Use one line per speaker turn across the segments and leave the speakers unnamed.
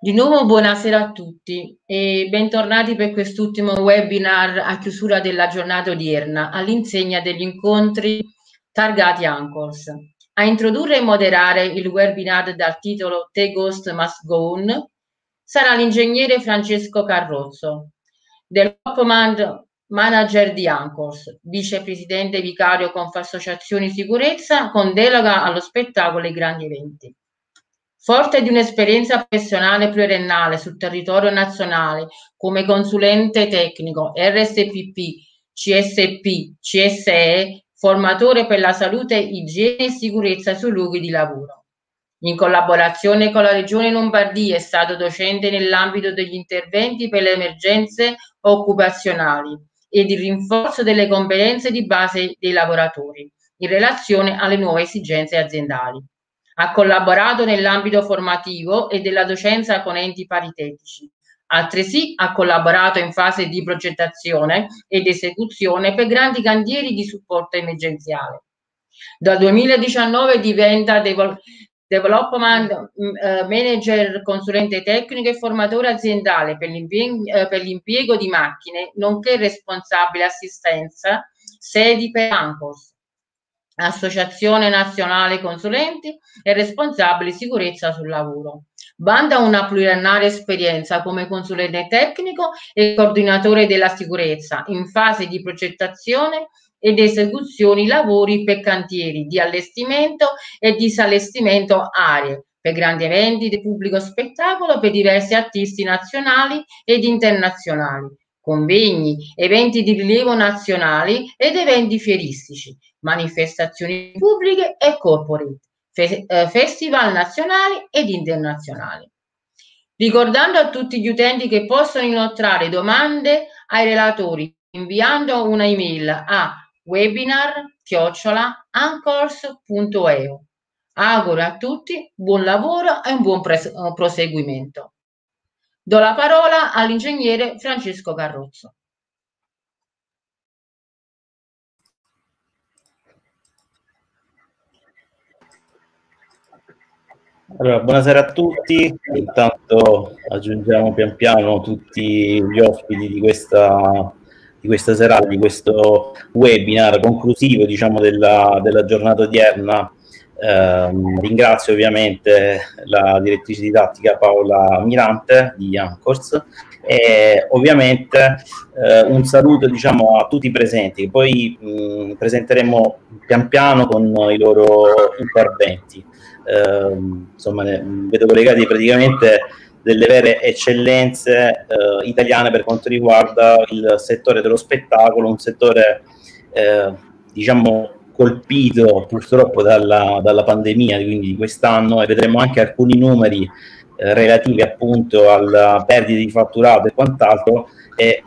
Di nuovo buonasera a tutti e bentornati per quest'ultimo webinar a chiusura della giornata odierna all'insegna degli incontri targati Anchors. A introdurre e moderare il webinar dal titolo The Ghost Must Go On sarà l'ingegnere Francesco Carrozzo, Development Manager di Anchors, vicepresidente vicario Confassociazioni Sicurezza con delega allo spettacolo e grandi eventi. Forte di un'esperienza professionale pluriennale sul territorio nazionale come consulente tecnico RSPP, CSP, CSE, formatore per la salute, igiene e sicurezza sui luoghi di lavoro. In collaborazione con la Regione Lombardia è stato docente nell'ambito degli interventi per le emergenze occupazionali ed il rinforzo delle competenze di base dei lavoratori in relazione alle nuove esigenze aziendali. Ha collaborato nell'ambito formativo e della docenza con enti paritetici. Altresì ha collaborato in fase di progettazione ed esecuzione per grandi cantieri di supporto emergenziale. Dal 2019 diventa Development uh, Manager, consulente tecnico e formatore aziendale per l'impiego, uh, per l'impiego di macchine, nonché responsabile assistenza sedi per ANCOS, Associazione Nazionale Consulenti e responsabile sicurezza sul lavoro. Banda una pluriannale esperienza come consulente tecnico e coordinatore della sicurezza in fase di progettazione ed esecuzioni lavori per cantieri di allestimento e disallestimento aree, per grandi eventi di pubblico spettacolo per diversi artisti nazionali ed internazionali, convegni, eventi di rilievo nazionali ed eventi fieristici, manifestazioni pubbliche e corporate, eh, festival nazionali ed internazionali. Ricordando a tutti gli utenti che possono inoltrare domande ai relatori inviando una email a webinar-anchors.eu. Auguro a tutti buon lavoro e un buon proseguimento. Do la parola all'ingegnere Francesco Carrozzo.
Allora, buonasera a tutti, intanto aggiungiamo pian piano tutti gli ospiti di questa di questa serata, di questo webinar conclusivo diciamo, della, della giornata odierna. Eh, ringrazio ovviamente la direttrice didattica Paola Mirante di Anchors e ovviamente eh, un saluto diciamo, a tutti i presenti, poi mh, presenteremo pian piano con i loro interventi. Eh, insomma, ne, vedo collegati praticamente delle vere eccellenze eh, italiane per quanto riguarda il settore dello spettacolo, un settore eh, diciamo colpito purtroppo dalla, dalla, pandemia quindi di quest'anno e vedremo anche alcuni numeri eh, relativi appunto alla perdita di fatturato e quant'altro e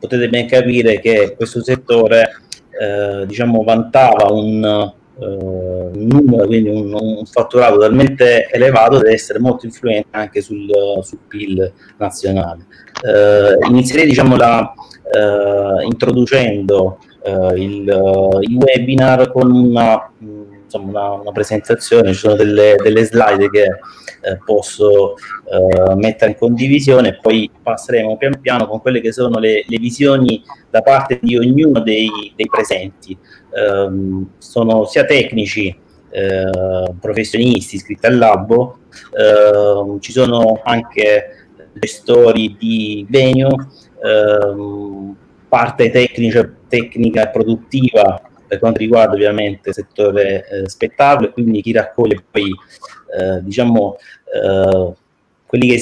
potete ben capire che questo settore eh, diciamo vantava un un numero, quindi un, un, fatturato talmente elevato da essere molto influente anche sul, sul PIL nazionale. Eh, inizierei diciamo, la, eh, introducendo eh, il, il, webinar con una, insomma, una, una, presentazione, ci sono delle, delle slide che eh, posso eh, mettere in condivisione. E poi passeremo pian piano con quelle che sono le, le visioni da parte di ognuno dei, dei presenti ehm, sono sia tecnici, eh, professionisti iscritti al Labbo, ehm, ci sono anche gestori di venue, ehm, parte tecnica, tecnica e produttiva per quanto riguarda ovviamente il settore eh, spettacolo e quindi chi raccoglie poi eh, diciamo eh, quelli che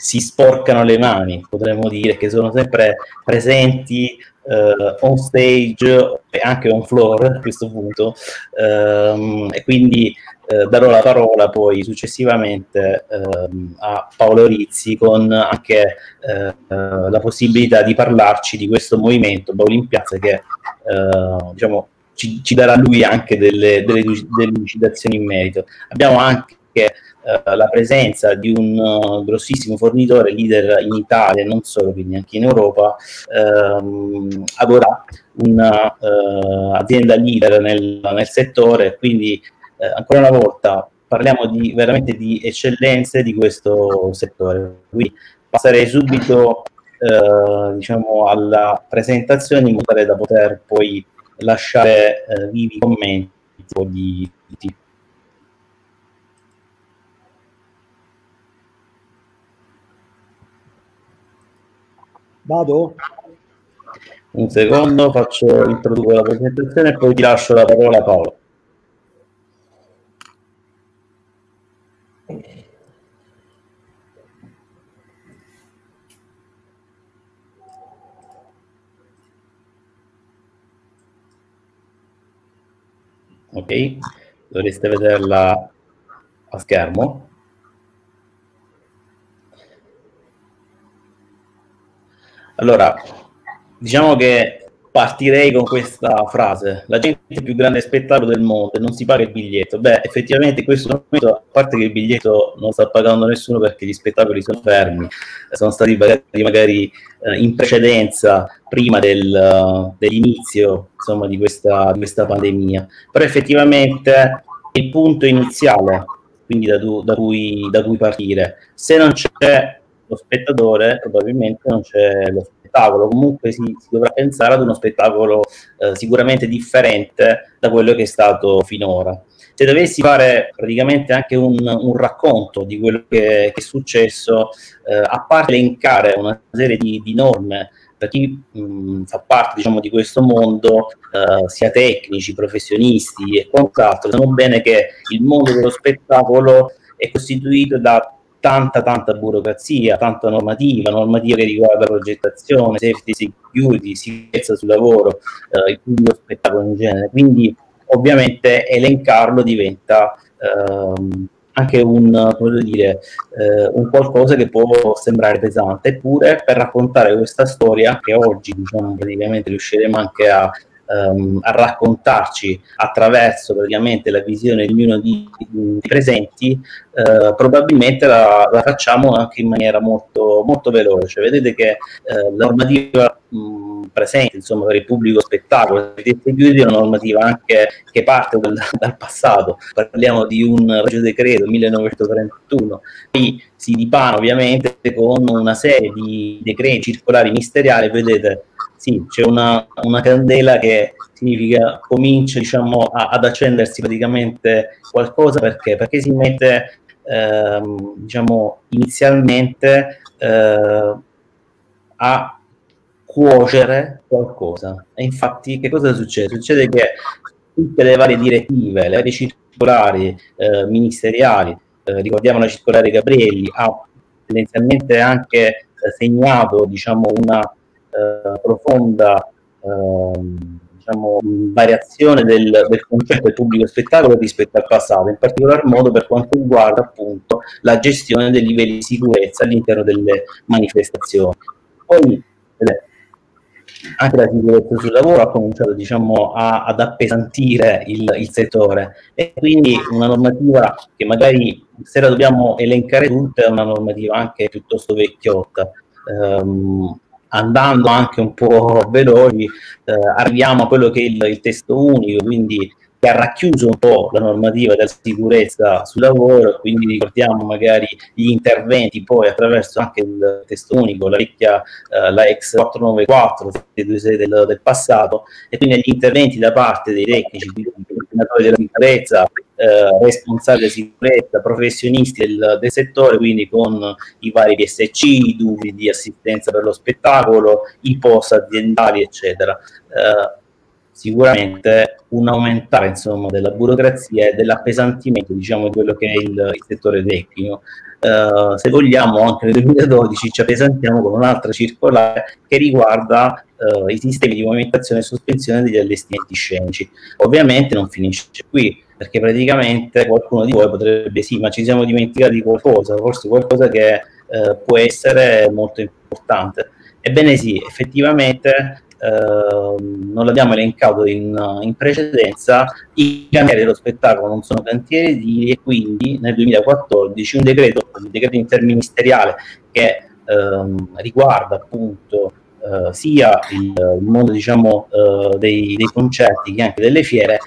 si sporcano le mani, potremmo dire, che sono sempre presenti uh, on stage e anche on floor a questo punto um, e quindi uh, darò la parola poi successivamente um, a Paolo Rizzi con anche uh, la possibilità di parlarci di questo movimento Paolo in Piazza che diciamo ci, ci, darà lui anche delle, delle, delle lucidazioni in merito. Abbiamo anche eh, la presenza di un uh, grossissimo fornitore leader in Italia, non solo, quindi anche in Europa, ehm, Agora, un'azienda uh, leader nel, nel, settore, quindi eh, ancora una volta parliamo di, veramente di eccellenze di questo settore. Quindi passerei subito eh, diciamo alla presentazione in modo tale da poter poi lasciare eh, vivi commenti di, di
Vado?
Un secondo, faccio, introduco la presentazione e poi ti lascio la parola a Paolo. Ok, dovreste vederla a schermo. Allora, diciamo che partirei con questa frase. La gente è il più grande spettacolo del mondo e non si paga il biglietto. Beh, effettivamente in questo momento, a parte che il biglietto non sta pagando nessuno perché gli spettacoli sono fermi, sono stati pagati magari eh, in precedenza, prima del, dell'inizio insomma, di, questa, di questa pandemia. Però effettivamente il punto iniziale, quindi da, tu, da, cui, da cui partire, se non c'è lo spettatore probabilmente non c'è lo spettacolo, comunque si, si dovrà pensare ad uno spettacolo eh, sicuramente differente da quello che è stato finora. Se dovessi fare praticamente anche un, un racconto di quello che, che è successo, eh, a parte elencare una serie di, di norme per chi mh, fa parte diciamo, di questo mondo, eh, sia tecnici, professionisti e quant'altro, sanno bene che il mondo dello spettacolo è costituito da tanta tanta burocrazia, tanta normativa, normativa che riguarda progettazione, safety, security, sicurezza sul lavoro, eh, il pubblico spettacolo in genere. Quindi ovviamente elencarlo diventa ehm, anche un, dire, eh, un qualcosa che può sembrare pesante, eppure per raccontare questa storia che oggi diciamo praticamente riusciremo anche a ehm, a raccontarci attraverso praticamente la visione di ognuno di, di presenti, eh, probabilmente la, la, facciamo anche in maniera molto, molto veloce. Vedete che eh, la normativa presente insomma, per il pubblico spettacolo, è una normativa anche che parte dal, dal passato, parliamo di un regio decreto 1931, qui si dipana ovviamente con una serie di decreti circolari ministeriali, vedete sì, c'è una, una, candela che significa comincia diciamo, a, ad accendersi praticamente qualcosa perché? Perché si mette ehm, diciamo, inizialmente eh, a cuocere qualcosa. E infatti che cosa succede? Succede che tutte le varie direttive, le varie circolari eh, ministeriali, eh, ricordiamo la circolare Gabrielli, ha tendenzialmente anche segnato diciamo, una eh, profonda ehm, diciamo, variazione del, del, concetto del pubblico spettacolo rispetto al passato, in particolar modo per quanto riguarda appunto la gestione dei livelli di sicurezza all'interno delle manifestazioni. Poi anche la sicurezza sul lavoro ha cominciato diciamo, a, ad appesantire il, il, settore e quindi una normativa che magari se la dobbiamo elencare tutta è una normativa anche piuttosto vecchiotta. Um, andando anche un po' veloci, eh, arriviamo a quello che è il, il, testo unico, quindi che ha racchiuso un po' la normativa della sicurezza sul lavoro, quindi ricordiamo magari gli interventi poi attraverso anche il testo unico, la vecchia, eh, la ex 494, del, del passato, e quindi gli interventi da parte dei tecnici, dei coordinatori della sicurezza, eh, responsabili di sicurezza, professionisti del, del, settore, quindi con i vari PSC, i dubbi di assistenza per lo spettacolo, i post aziendali, eccetera. Eh, sicuramente un aumentare insomma, della burocrazia e dell'appesantimento diciamo, di quello che è il, il settore tecnico. Uh, se vogliamo anche nel 2012 ci appesantiamo con un'altra circolare che riguarda uh, i sistemi di movimentazione e sospensione degli allestimenti scenici. Ovviamente non finisce qui, perché praticamente qualcuno di voi potrebbe sì, ma ci siamo dimenticati di qualcosa, forse qualcosa che eh, può essere molto importante. Ebbene sì, effettivamente Ehm, non l'abbiamo elencato in, in, precedenza, i cantieri dello spettacolo non sono cantieri edili e quindi nel 2014 un decreto, un decreto interministeriale che ehm, riguarda appunto eh, sia il, il, mondo diciamo, eh, dei, dei, concerti che anche delle fiere,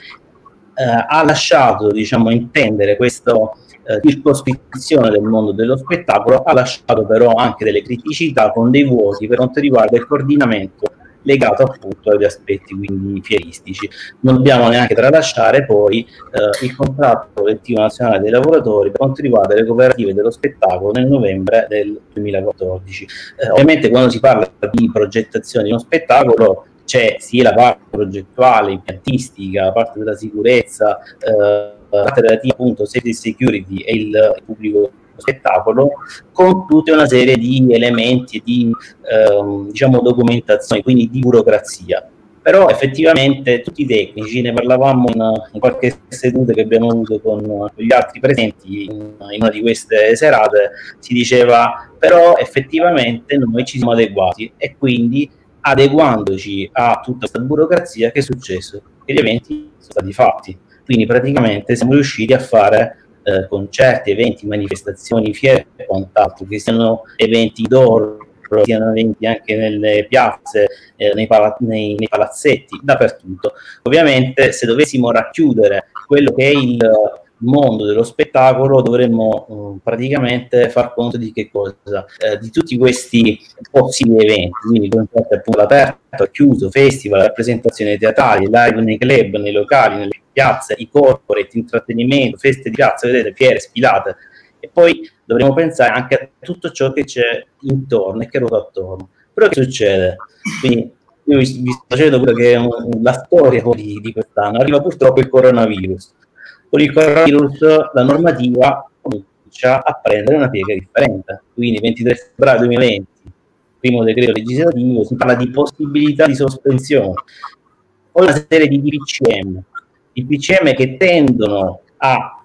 eh, ha lasciato diciamo, intendere questo eh, circoscrizione del mondo dello spettacolo, ha lasciato però anche delle criticità con dei vuoti per quanto riguarda il coordinamento legato appunto agli aspetti quindi fieristici. Non dobbiamo neanche tralasciare poi eh, il contratto collettivo nazionale dei lavoratori per quanto riguarda le cooperative dello spettacolo nel novembre del 2014. Eh, ovviamente quando si parla di progettazione di uno spettacolo c'è sia la parte progettuale, impiantistica, la parte della sicurezza, eh, la parte relativa appunto safety security e il, il pubblico spettacolo con tutta una serie di elementi di ehm, diciamo documentazione, quindi di burocrazia. Però effettivamente tutti i tecnici, ne parlavamo in, in qualche seduta che abbiamo avuto con gli altri presenti in, in una di queste serate, si diceva però effettivamente noi ci siamo adeguati e quindi adeguandoci a tutta questa burocrazia che è successo? Che gli eventi sono stati fatti. Quindi praticamente siamo riusciti a fare eh, concerti, eventi, manifestazioni, fiere e quant'altro, che siano eventi d'oro, siano eventi anche nelle piazze, eh, nei, pala- nei, nei, palazzetti, dappertutto. Ovviamente se dovessimo racchiudere quello che è il mondo dello spettacolo dovremmo um, praticamente far conto di che cosa? Eh, di tutti questi possibili eventi, quindi concerti appunto all'aperto, chiuso, festival, rappresentazioni teatrali, live nei club, nei locali, nelle piazze, i corporate, intrattenimento, feste di piazza, vedete, fiere, sfilate. E poi dovremo pensare anche a tutto ciò che c'è intorno e che ruota attorno. Però che succede? Quindi io vi sto facendo quello che è un, la storia di, di quest'anno. Arriva purtroppo il coronavirus. Con il coronavirus la normativa comincia a prendere una piega differente. Quindi 23 febbraio 2020, primo decreto legislativo, si parla di possibilità di sospensione. Poi una serie di DPCM i PCM che tendono a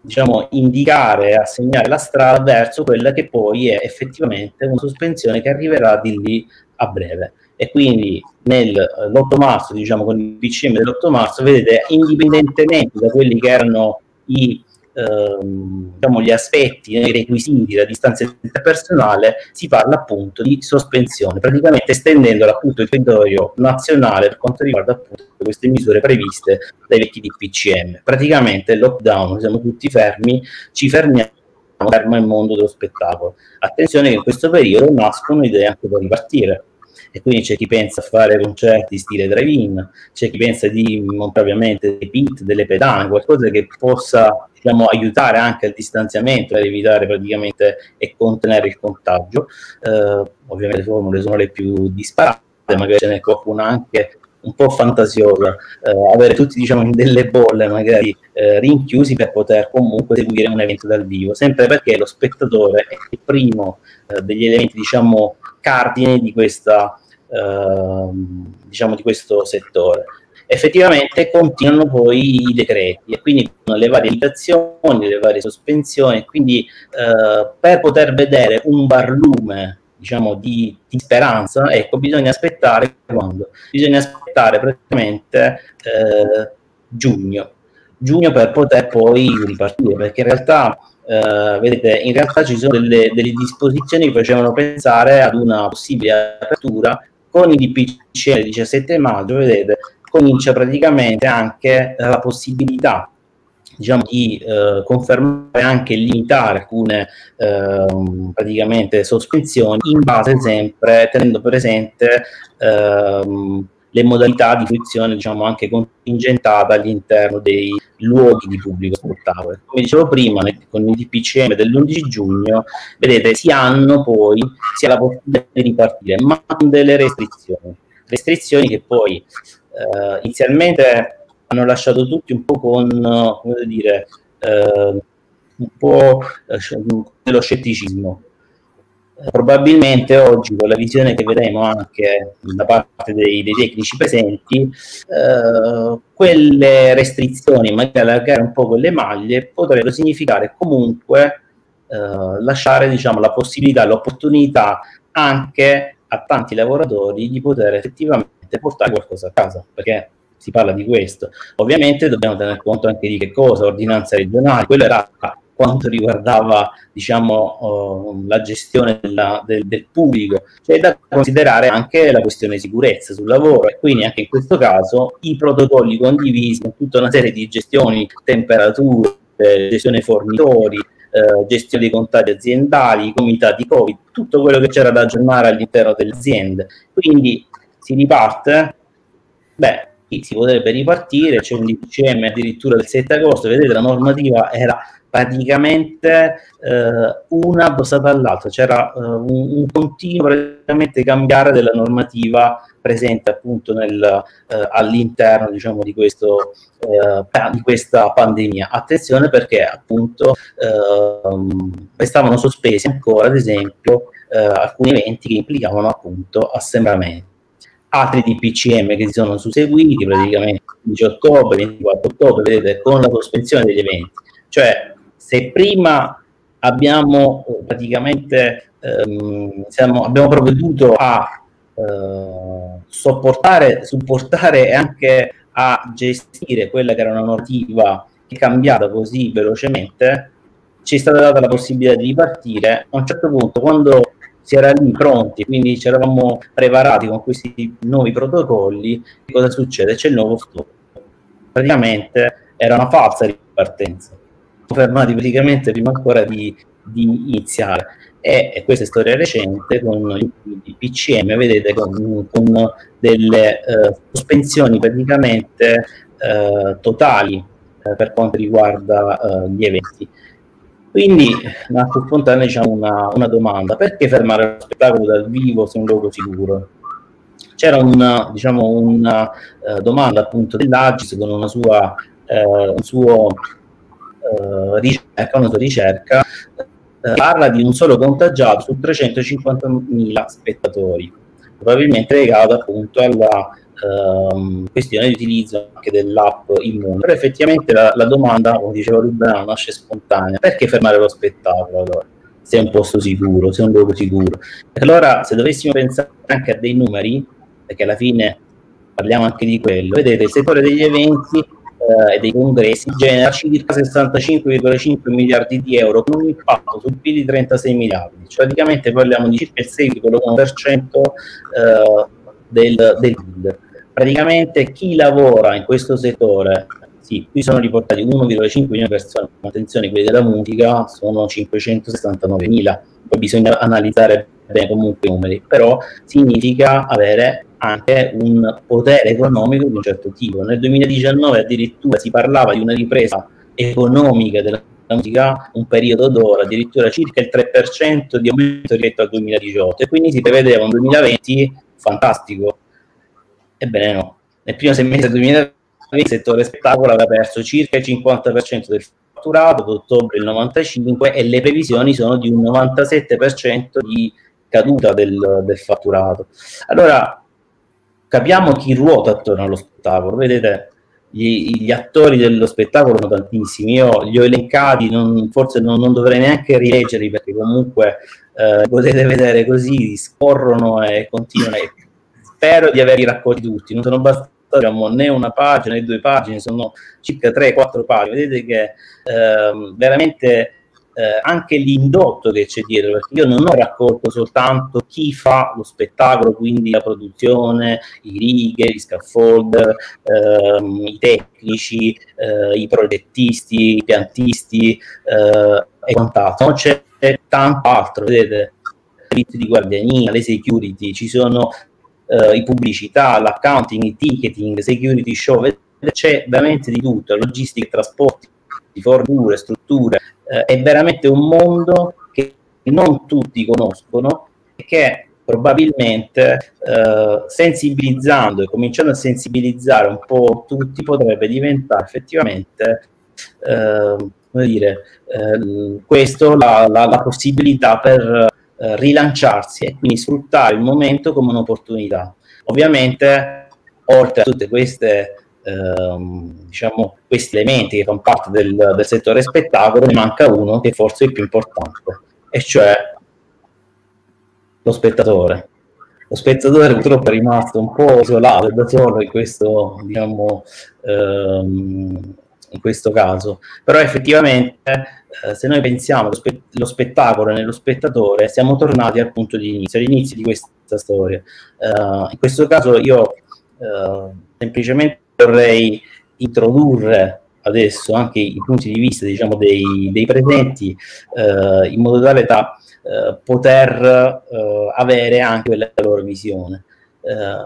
diciamo, indicare, a segnare la strada verso quella che poi è effettivamente una sospensione che arriverà di lì a breve. E quindi nell'8 marzo, diciamo con il PCM dell'8 marzo, vedete, indipendentemente da quelli che erano i ehm, diciamo, gli aspetti, i requisiti, la distanza interpersonale, si parla appunto di sospensione, praticamente estendendo appunto il territorio nazionale per quanto riguarda appunto queste misure previste dai vecchi DPCM. Praticamente lockdown, siamo tutti fermi, ci fermiamo fermo il mondo dello spettacolo. Attenzione che in questo periodo nascono idee anche per ripartire e quindi c'è chi pensa a fare concerti stile drive-in, c'è chi pensa di montare ovviamente dei pit, delle pedane, qualcosa che possa diciamo, aiutare anche al distanziamento, ad evitare praticamente e contenere il contagio. Eh, ovviamente le formule sono le più disparate, magari ce n'è qualcuna anche un po' fantasiosa, eh, avere tutti diciamo in delle bolle magari eh, rinchiusi per poter comunque seguire un evento dal vivo, sempre perché lo spettatore è il primo eh, degli elementi diciamo cardine di questa Ehm, diciamo di questo settore. Effettivamente continuano poi i decreti e quindi le varie limitazioni, le varie sospensioni, quindi eh, per poter vedere un barlume diciamo di, di, speranza, ecco, bisogna aspettare quando? Bisogna aspettare praticamente eh, giugno, giugno per poter poi ripartire, perché in realtà Uh, vedete, in realtà ci sono delle, delle, disposizioni che facevano pensare ad una possibile apertura con i DPC del 17 maggio, vedete, comincia praticamente anche la possibilità diciamo, di eh, confermare anche limitare alcune eh, praticamente sospensioni in base sempre tenendo presente ehm, le modalità di fruizione diciamo anche contingentata all'interno dei luoghi di pubblico spettacolo. Come dicevo prima, con il DPCM dell'11 giugno, vedete, si hanno poi, si ha la possibilità di ripartire, ma delle restrizioni. Restrizioni che poi eh, inizialmente hanno lasciato tutti un po' con, come dire, eh, un po' eh, dello scetticismo. Probabilmente oggi con la visione che vedremo anche da parte dei, dei tecnici presenti, eh, quelle restrizioni, magari allargare un po' quelle maglie, potrebbero significare comunque eh, lasciare diciamo, la possibilità, l'opportunità anche a tanti lavoratori di poter effettivamente portare qualcosa a casa, perché si parla di questo. Ovviamente dobbiamo tener conto anche di che cosa, ordinanze regionali, quello era quanto riguardava diciamo, uh, la gestione della, del, del, pubblico. C'è da considerare anche la questione sicurezza sul lavoro e quindi anche in questo caso i protocolli condivisi con tutta una serie di gestioni, temperature, gestione fornitori, eh, gestione dei contagi aziendali, comitati Covid, tutto quello che c'era da aggiornare all'interno delle aziende. Quindi si riparte, beh, si potrebbe ripartire, c'è un DPCM addirittura del 7 agosto, vedete la normativa era praticamente eh, una addossata all'altra, c'era eh, un, un, continuo praticamente cambiare della normativa presente appunto nel, eh, all'interno diciamo di, questo, eh, di questa pandemia. Attenzione perché appunto ehm, restavano sospesi ancora ad esempio eh, alcuni eventi che implicavano appunto assembramenti altri DPCM che si sono susseguiti praticamente 15 ottobre, 24 ottobre, vedete, con la sospensione degli eventi. Cioè, se prima abbiamo eh, praticamente ehm, siamo, abbiamo provveduto a eh, sopportare, supportare e anche a gestire quella che era una normativa che è cambiata così velocemente, ci è stata data la possibilità di ripartire. A un certo punto, quando si era lì pronti, quindi ci eravamo preparati con questi nuovi protocolli, cosa succede? C'è il nuovo stop. Praticamente era una falsa ripartenza fermati praticamente prima ancora di, di iniziare. E, e, questa è storia recente con il PCM, vedete, con, con delle eh, sospensioni praticamente eh, totali eh, per quanto riguarda eh, gli eventi. Quindi nasce spontanea diciamo, una, una, domanda, perché fermare lo spettacolo dal vivo se è un luogo sicuro? C'era una, diciamo, una uh, domanda appunto dell'Agis con una sua, uh, un suo eh, ricerca, una sua ricerca, eh, parla di un solo contagiato su 350.000 spettatori, probabilmente legato appunto alla ehm, questione di utilizzo anche dell'app Immune. Però effettivamente la, la domanda, come diceva Ruben, nasce spontanea. Perché fermare lo spettacolo allora? Se è un posto sicuro, se è un luogo sicuro. Allora, se dovessimo pensare anche a dei numeri, perché alla fine parliamo anche di quello, vedete, il settore degli eventi eh, e dei congressi genera circa 65,5 miliardi di euro con un impatto sul PIL di 36 miliardi. Cioè, praticamente parliamo di circa il 6,1% eh, del, del PIL. Praticamente chi lavora in questo settore sì, qui sono riportati 1,5 milioni di persone, attenzione, quelli della musica sono 569 mila, poi bisogna analizzare bene comunque i numeri, però significa avere anche un potere economico di un certo tipo. Nel 2019 addirittura si parlava di una ripresa economica della musica, un periodo d'ora, addirittura circa il 3% di aumento rispetto al 2018 e quindi si prevedeva un 2020 fantastico. Ebbene no, nel primo semestre del 2020 il settore spettacolo aveva perso circa il 50% del fatturato, ad ottobre il 95% e le previsioni sono di un 97% di caduta del, del fatturato. Allora, capiamo chi ruota attorno allo spettacolo. Vedete, gli, gli, attori dello spettacolo sono tantissimi. Io li ho elencati, non, forse non, non, dovrei neanche rileggerli perché comunque eh, potete vedere così, scorrono e continuano. Spero di averli raccolti tutti, non sono bastati diciamo, né una pagina né due pagine, sono circa 3-4 pagine. Vedete che eh, veramente eh, anche l'indotto che c'è dietro, perché io non ho raccolto soltanto chi fa lo spettacolo, quindi la produzione, i righe, gli scaffold, ehm, i tecnici, eh, i progettisti, i piantisti eh, e quant'altro. C'è tanto altro, vedete, servizi di guardiania, le security, ci sono eh, i pubblicità, l'accounting, i ticketing, security show, c'è veramente di tutto, logistica, trasporti, forniture, strutture, eh, è veramente un mondo che non tutti conoscono e che probabilmente eh, sensibilizzando e cominciando a sensibilizzare un po' tutti potrebbe diventare effettivamente eh, come dire, eh, questo la, la, la, possibilità per eh, rilanciarsi e quindi sfruttare il momento come un'opportunità. Ovviamente, oltre a queste ehm, diciamo, questi elementi che fanno parte del, del settore spettacolo, ne manca uno che forse è il più importante, e cioè lo spettatore. lo spettatore purtroppo è rimasto un po' isolato da solo in questo, diciamo, ehm, in questo caso. Però effettivamente eh, se noi pensiamo allo spettacolo nello spettatore, siamo tornati al punto di inizio, all'inizio di questa storia. Uh, in questo caso io uh, semplicemente vorrei introdurre adesso anche i punti di vista diciamo, dei, dei presenti uh, in modo tale da poter avere anche la loro visione.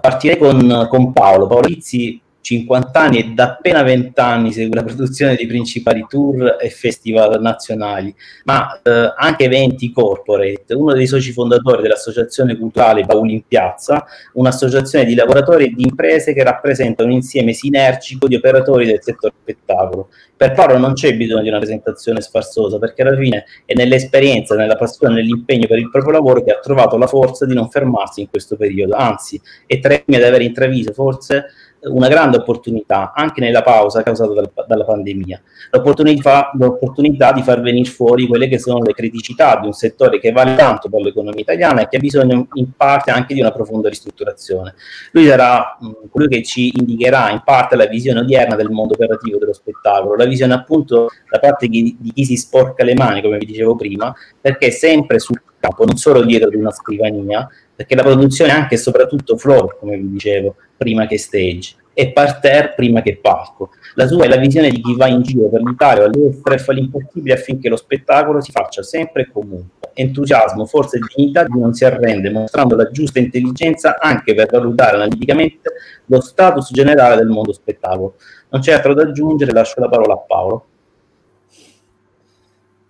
partirei con, con Paolo. Paolo Lizzi 50 anni e da appena 20 anni segue la produzione di principali tour e festival nazionali, ma eh, anche eventi corporate. Uno dei soci fondatori dell'Associazione Culturale Paoli in Piazza, un'associazione di lavoratori e di imprese che rappresenta un insieme sinergico di operatori del settore spettacolo. Per Paolo non c'è bisogno di una presentazione sfarzosa, perché alla fine è nell'esperienza, nella passione, nell'impegno per il proprio lavoro che ha trovato la forza di non fermarsi in questo periodo, anzi è tra i ad aver intraviso forse una grande opportunità anche nella pausa causata dal, dalla pandemia, l'opportunità, l'opportunità, di far venire fuori quelle che sono le criticità di un settore che vale tanto per l'economia italiana e che ha bisogno in parte anche di una profonda ristrutturazione. Lui sarà colui che ci indicherà in parte la visione odierna del mondo operativo dello spettacolo, la visione appunto da parte di, di chi si sporca le mani, come vi dicevo prima, perché sempre sul campo, non solo dietro di una scrivania, perché la produzione è anche e soprattutto floor, come vi dicevo, prima che stage, e parterre prima che palco. La sua è la visione di chi va in giro per l'Italia all'estero e fa l'impossibile affinché lo spettacolo si faccia sempre e comunque. Entusiasmo, forza e dignità di non si arrende, mostrando la giusta intelligenza anche per valutare analiticamente lo status generale del mondo spettacolo. Non c'è altro da aggiungere, lascio la parola a Paolo.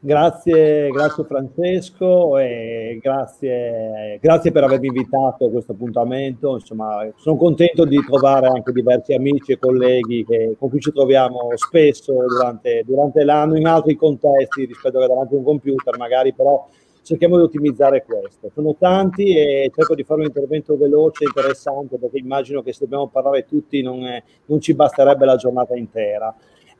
Grazie, grazie Francesco e grazie, grazie, per avermi invitato a questo appuntamento. Insomma, sono contento di trovare anche diversi amici e colleghi che, con cui ci troviamo spesso durante, durante l'anno in altri contesti rispetto a davanti a un computer, magari però cerchiamo di ottimizzare questo. Sono tanti e cerco di fare un intervento veloce e interessante perché immagino che se dobbiamo parlare tutti non, è, non ci basterebbe la giornata intera.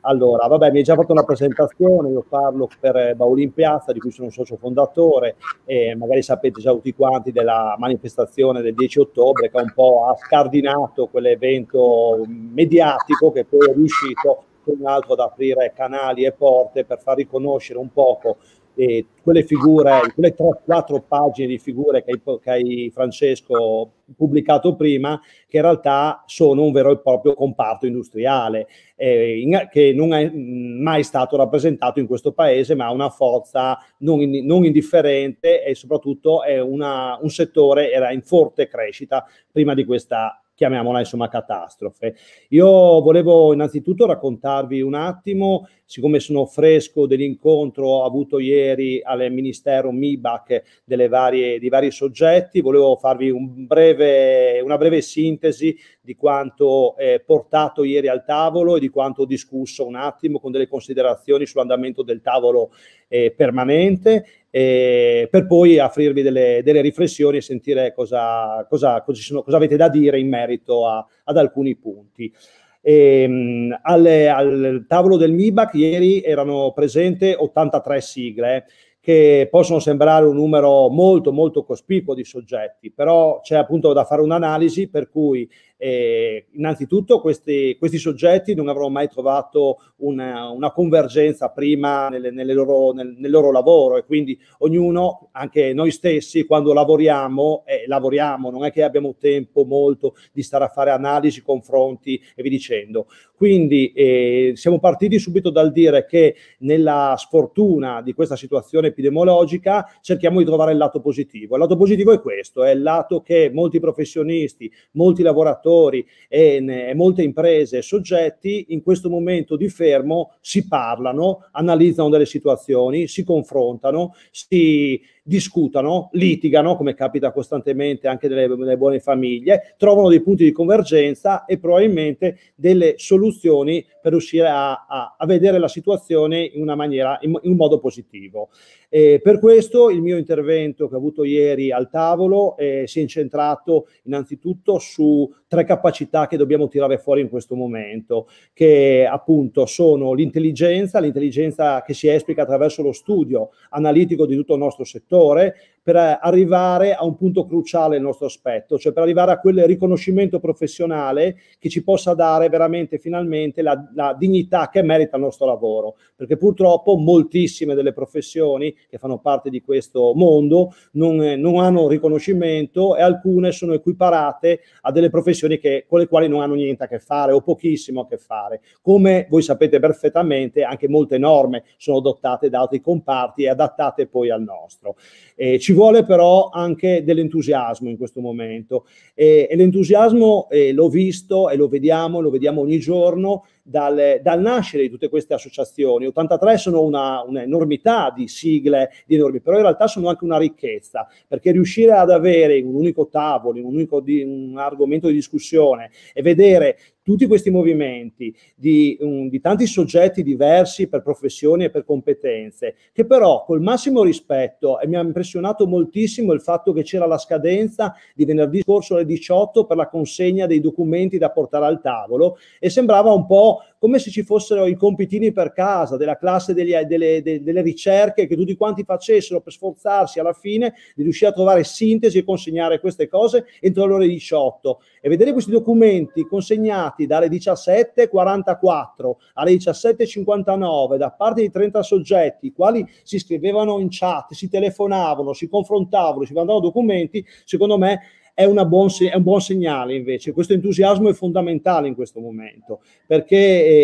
Allora, vabbè, mi hai già fatto una presentazione, io parlo per Bauli in Piazza, di cui sono socio fondatore, e magari sapete già tutti quanti della manifestazione del 10 ottobre che un po' ha scardinato quell'evento mediatico che poi è riuscito con un altro ad aprire canali e porte per far riconoscere un poco eh, quelle figure, quelle 3-4 pagine di figure che hai, che hai, Francesco pubblicato prima, che in realtà sono un vero e proprio comparto industriale, eh, in, che non è mai stato rappresentato in questo paese, ma ha una forza non, in, non indifferente e soprattutto è una, un settore era in forte crescita prima di questa chiamiamola insomma catastrofe. Io volevo innanzitutto raccontarvi un attimo, siccome sono fresco dell'incontro avuto ieri al Ministero MIBAC delle varie, di vari soggetti, volevo farvi un breve, una breve sintesi di quanto eh, portato ieri al tavolo e di quanto discusso un attimo con delle considerazioni sull'andamento del tavolo eh, permanente eh, per poi offrirvi delle, delle, riflessioni e sentire cosa, cosa, cosa, sono, cosa, avete da dire in merito a, ad alcuni punti. E, ehm, alle, al tavolo del MIBAC ieri erano presenti 83 sigle che possono sembrare un numero molto molto cospicuo di soggetti, però c'è appunto da fare un'analisi per cui eh, innanzitutto questi, questi, soggetti non avranno mai trovato una, una convergenza prima nelle, nelle loro, nel, nel, loro lavoro e quindi ognuno, anche noi stessi, quando lavoriamo, eh, lavoriamo, non è che abbiamo tempo molto di stare a fare analisi, confronti e vi dicendo. Quindi eh, siamo partiti subito dal dire che nella sfortuna di questa situazione epidemiologica cerchiamo di trovare il lato positivo. Il lato positivo è questo, è il lato che molti professionisti, molti lavoratori, lavoratori e, e molte imprese e soggetti in questo momento di fermo si parlano, analizzano delle situazioni, si confrontano, si discutano, litigano, come capita costantemente anche nelle, nelle, buone famiglie, trovano dei punti di convergenza e probabilmente delle soluzioni per riuscire a, a, a vedere la situazione in una maniera, in, in un modo positivo. E per questo il mio intervento che ho avuto ieri al tavolo eh, si è incentrato innanzitutto su tre capacità che dobbiamo tirare fuori in questo momento, che appunto sono l'intelligenza, l'intelligenza che si esplica attraverso lo studio analitico di tutto il nostro settore, settore per arrivare a un punto cruciale nel nostro aspetto, cioè per arrivare a quel riconoscimento professionale che ci possa dare veramente finalmente la, la dignità che merita il nostro lavoro, perché purtroppo moltissime delle professioni che fanno parte di questo mondo non, non hanno riconoscimento e alcune sono equiparate a delle professioni che, con le quali non hanno niente a che fare o pochissimo a che fare. Come voi sapete perfettamente, anche molte norme sono adottate da altri comparti e adattate poi al nostro. Eh, ci vuole però anche dell'entusiasmo in questo momento e, e l'entusiasmo eh, l'ho visto e lo vediamo, lo vediamo ogni giorno dal, dal, nascere di tutte queste associazioni. 83 sono una, un'enormità di sigle, di norme, però in realtà sono anche una ricchezza, perché riuscire ad avere un unico tavolo, un unico di, un argomento di discussione e vedere tutti questi movimenti di, um, di, tanti soggetti diversi per professioni e per competenze, che però col massimo rispetto, e mi ha impressionato moltissimo il fatto che c'era la scadenza di venerdì scorso alle 18 per la consegna dei documenti da portare al tavolo e sembrava un po' come se ci fossero i compitini per casa della classe degli, delle, delle, delle ricerche che tutti quanti facessero per sforzarsi alla fine di riuscire a trovare sintesi e consegnare queste cose entro le ore 18 e vedere questi documenti consegnati dalle 17.44 alle 17.59 da parte di 30 soggetti, i quali si scrivevano in chat, si telefonavano, si confrontavano, si mandavano documenti, secondo me è, buon, è, un buon segnale invece. Questo entusiasmo è fondamentale in questo momento, perché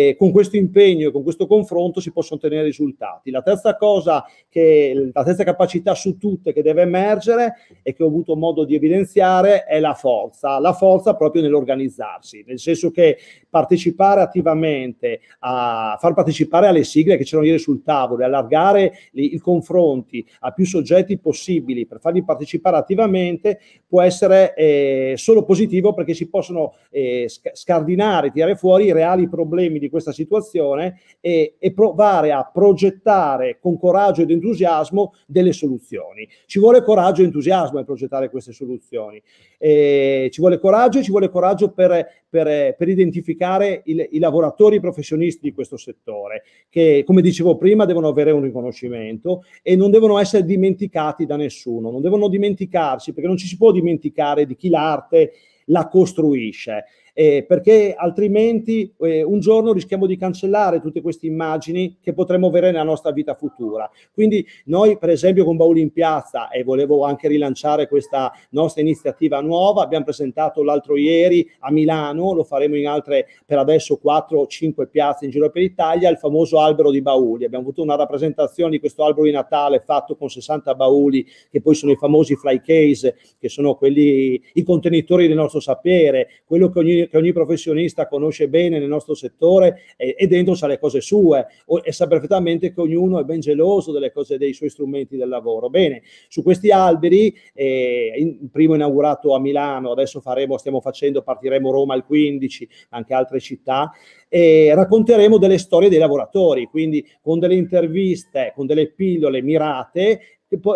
eh, con questo impegno e con questo confronto si possono ottenere risultati. La terza cosa, che, la terza capacità su tutte che deve emergere e che ho avuto modo di evidenziare è la forza, la forza proprio nell'organizzarsi, nel senso che partecipare attivamente, a far partecipare alle sigle che c'erano ieri sul tavolo, e allargare i confronti a più soggetti possibili per farli partecipare attivamente può essere eh, solo positivo perché si possono eh, scardinare, tirare fuori i reali problemi di questa situazione e, e provare a progettare con coraggio ed entusiasmo delle soluzioni. Ci vuole coraggio e entusiasmo per progettare queste soluzioni. Eh, ci vuole coraggio e ci vuole coraggio per, per, per identificare il, i lavoratori professionisti di questo settore, che come dicevo prima devono avere un riconoscimento e non devono essere dimenticati da nessuno, non devono dimenticarsi perché non ci si può dimenticare di chi l'arte la costruisce eh, perché altrimenti eh, un giorno rischiamo di cancellare tutte queste immagini che potremmo avere nella nostra vita futura. Quindi noi, per esempio, con Bauli in Piazza, e volevo anche rilanciare questa nostra iniziativa nuova, abbiamo presentato l'altro ieri a Milano, lo faremo in altre, per adesso, 4 o 5 piazze in giro per l'Italia, il famoso albero di bauli. Abbiamo avuto una rappresentazione di questo albero di Natale fatto con 60 bauli, che poi sono i famosi fly case, che sono quelli, i contenitori del nostro sapere, quello che ogni che ogni professionista conosce bene nel nostro settore e, e dentro sa le cose sue o, e sa perfettamente che ognuno è ben geloso delle cose dei suoi strumenti del lavoro. Bene, su questi alberi, eh, in, primo inaugurato a Milano, adesso faremo, stiamo facendo, partiremo Roma il 15, anche altre città, e racconteremo delle storie dei lavoratori, quindi con delle interviste, con delle pillole mirate,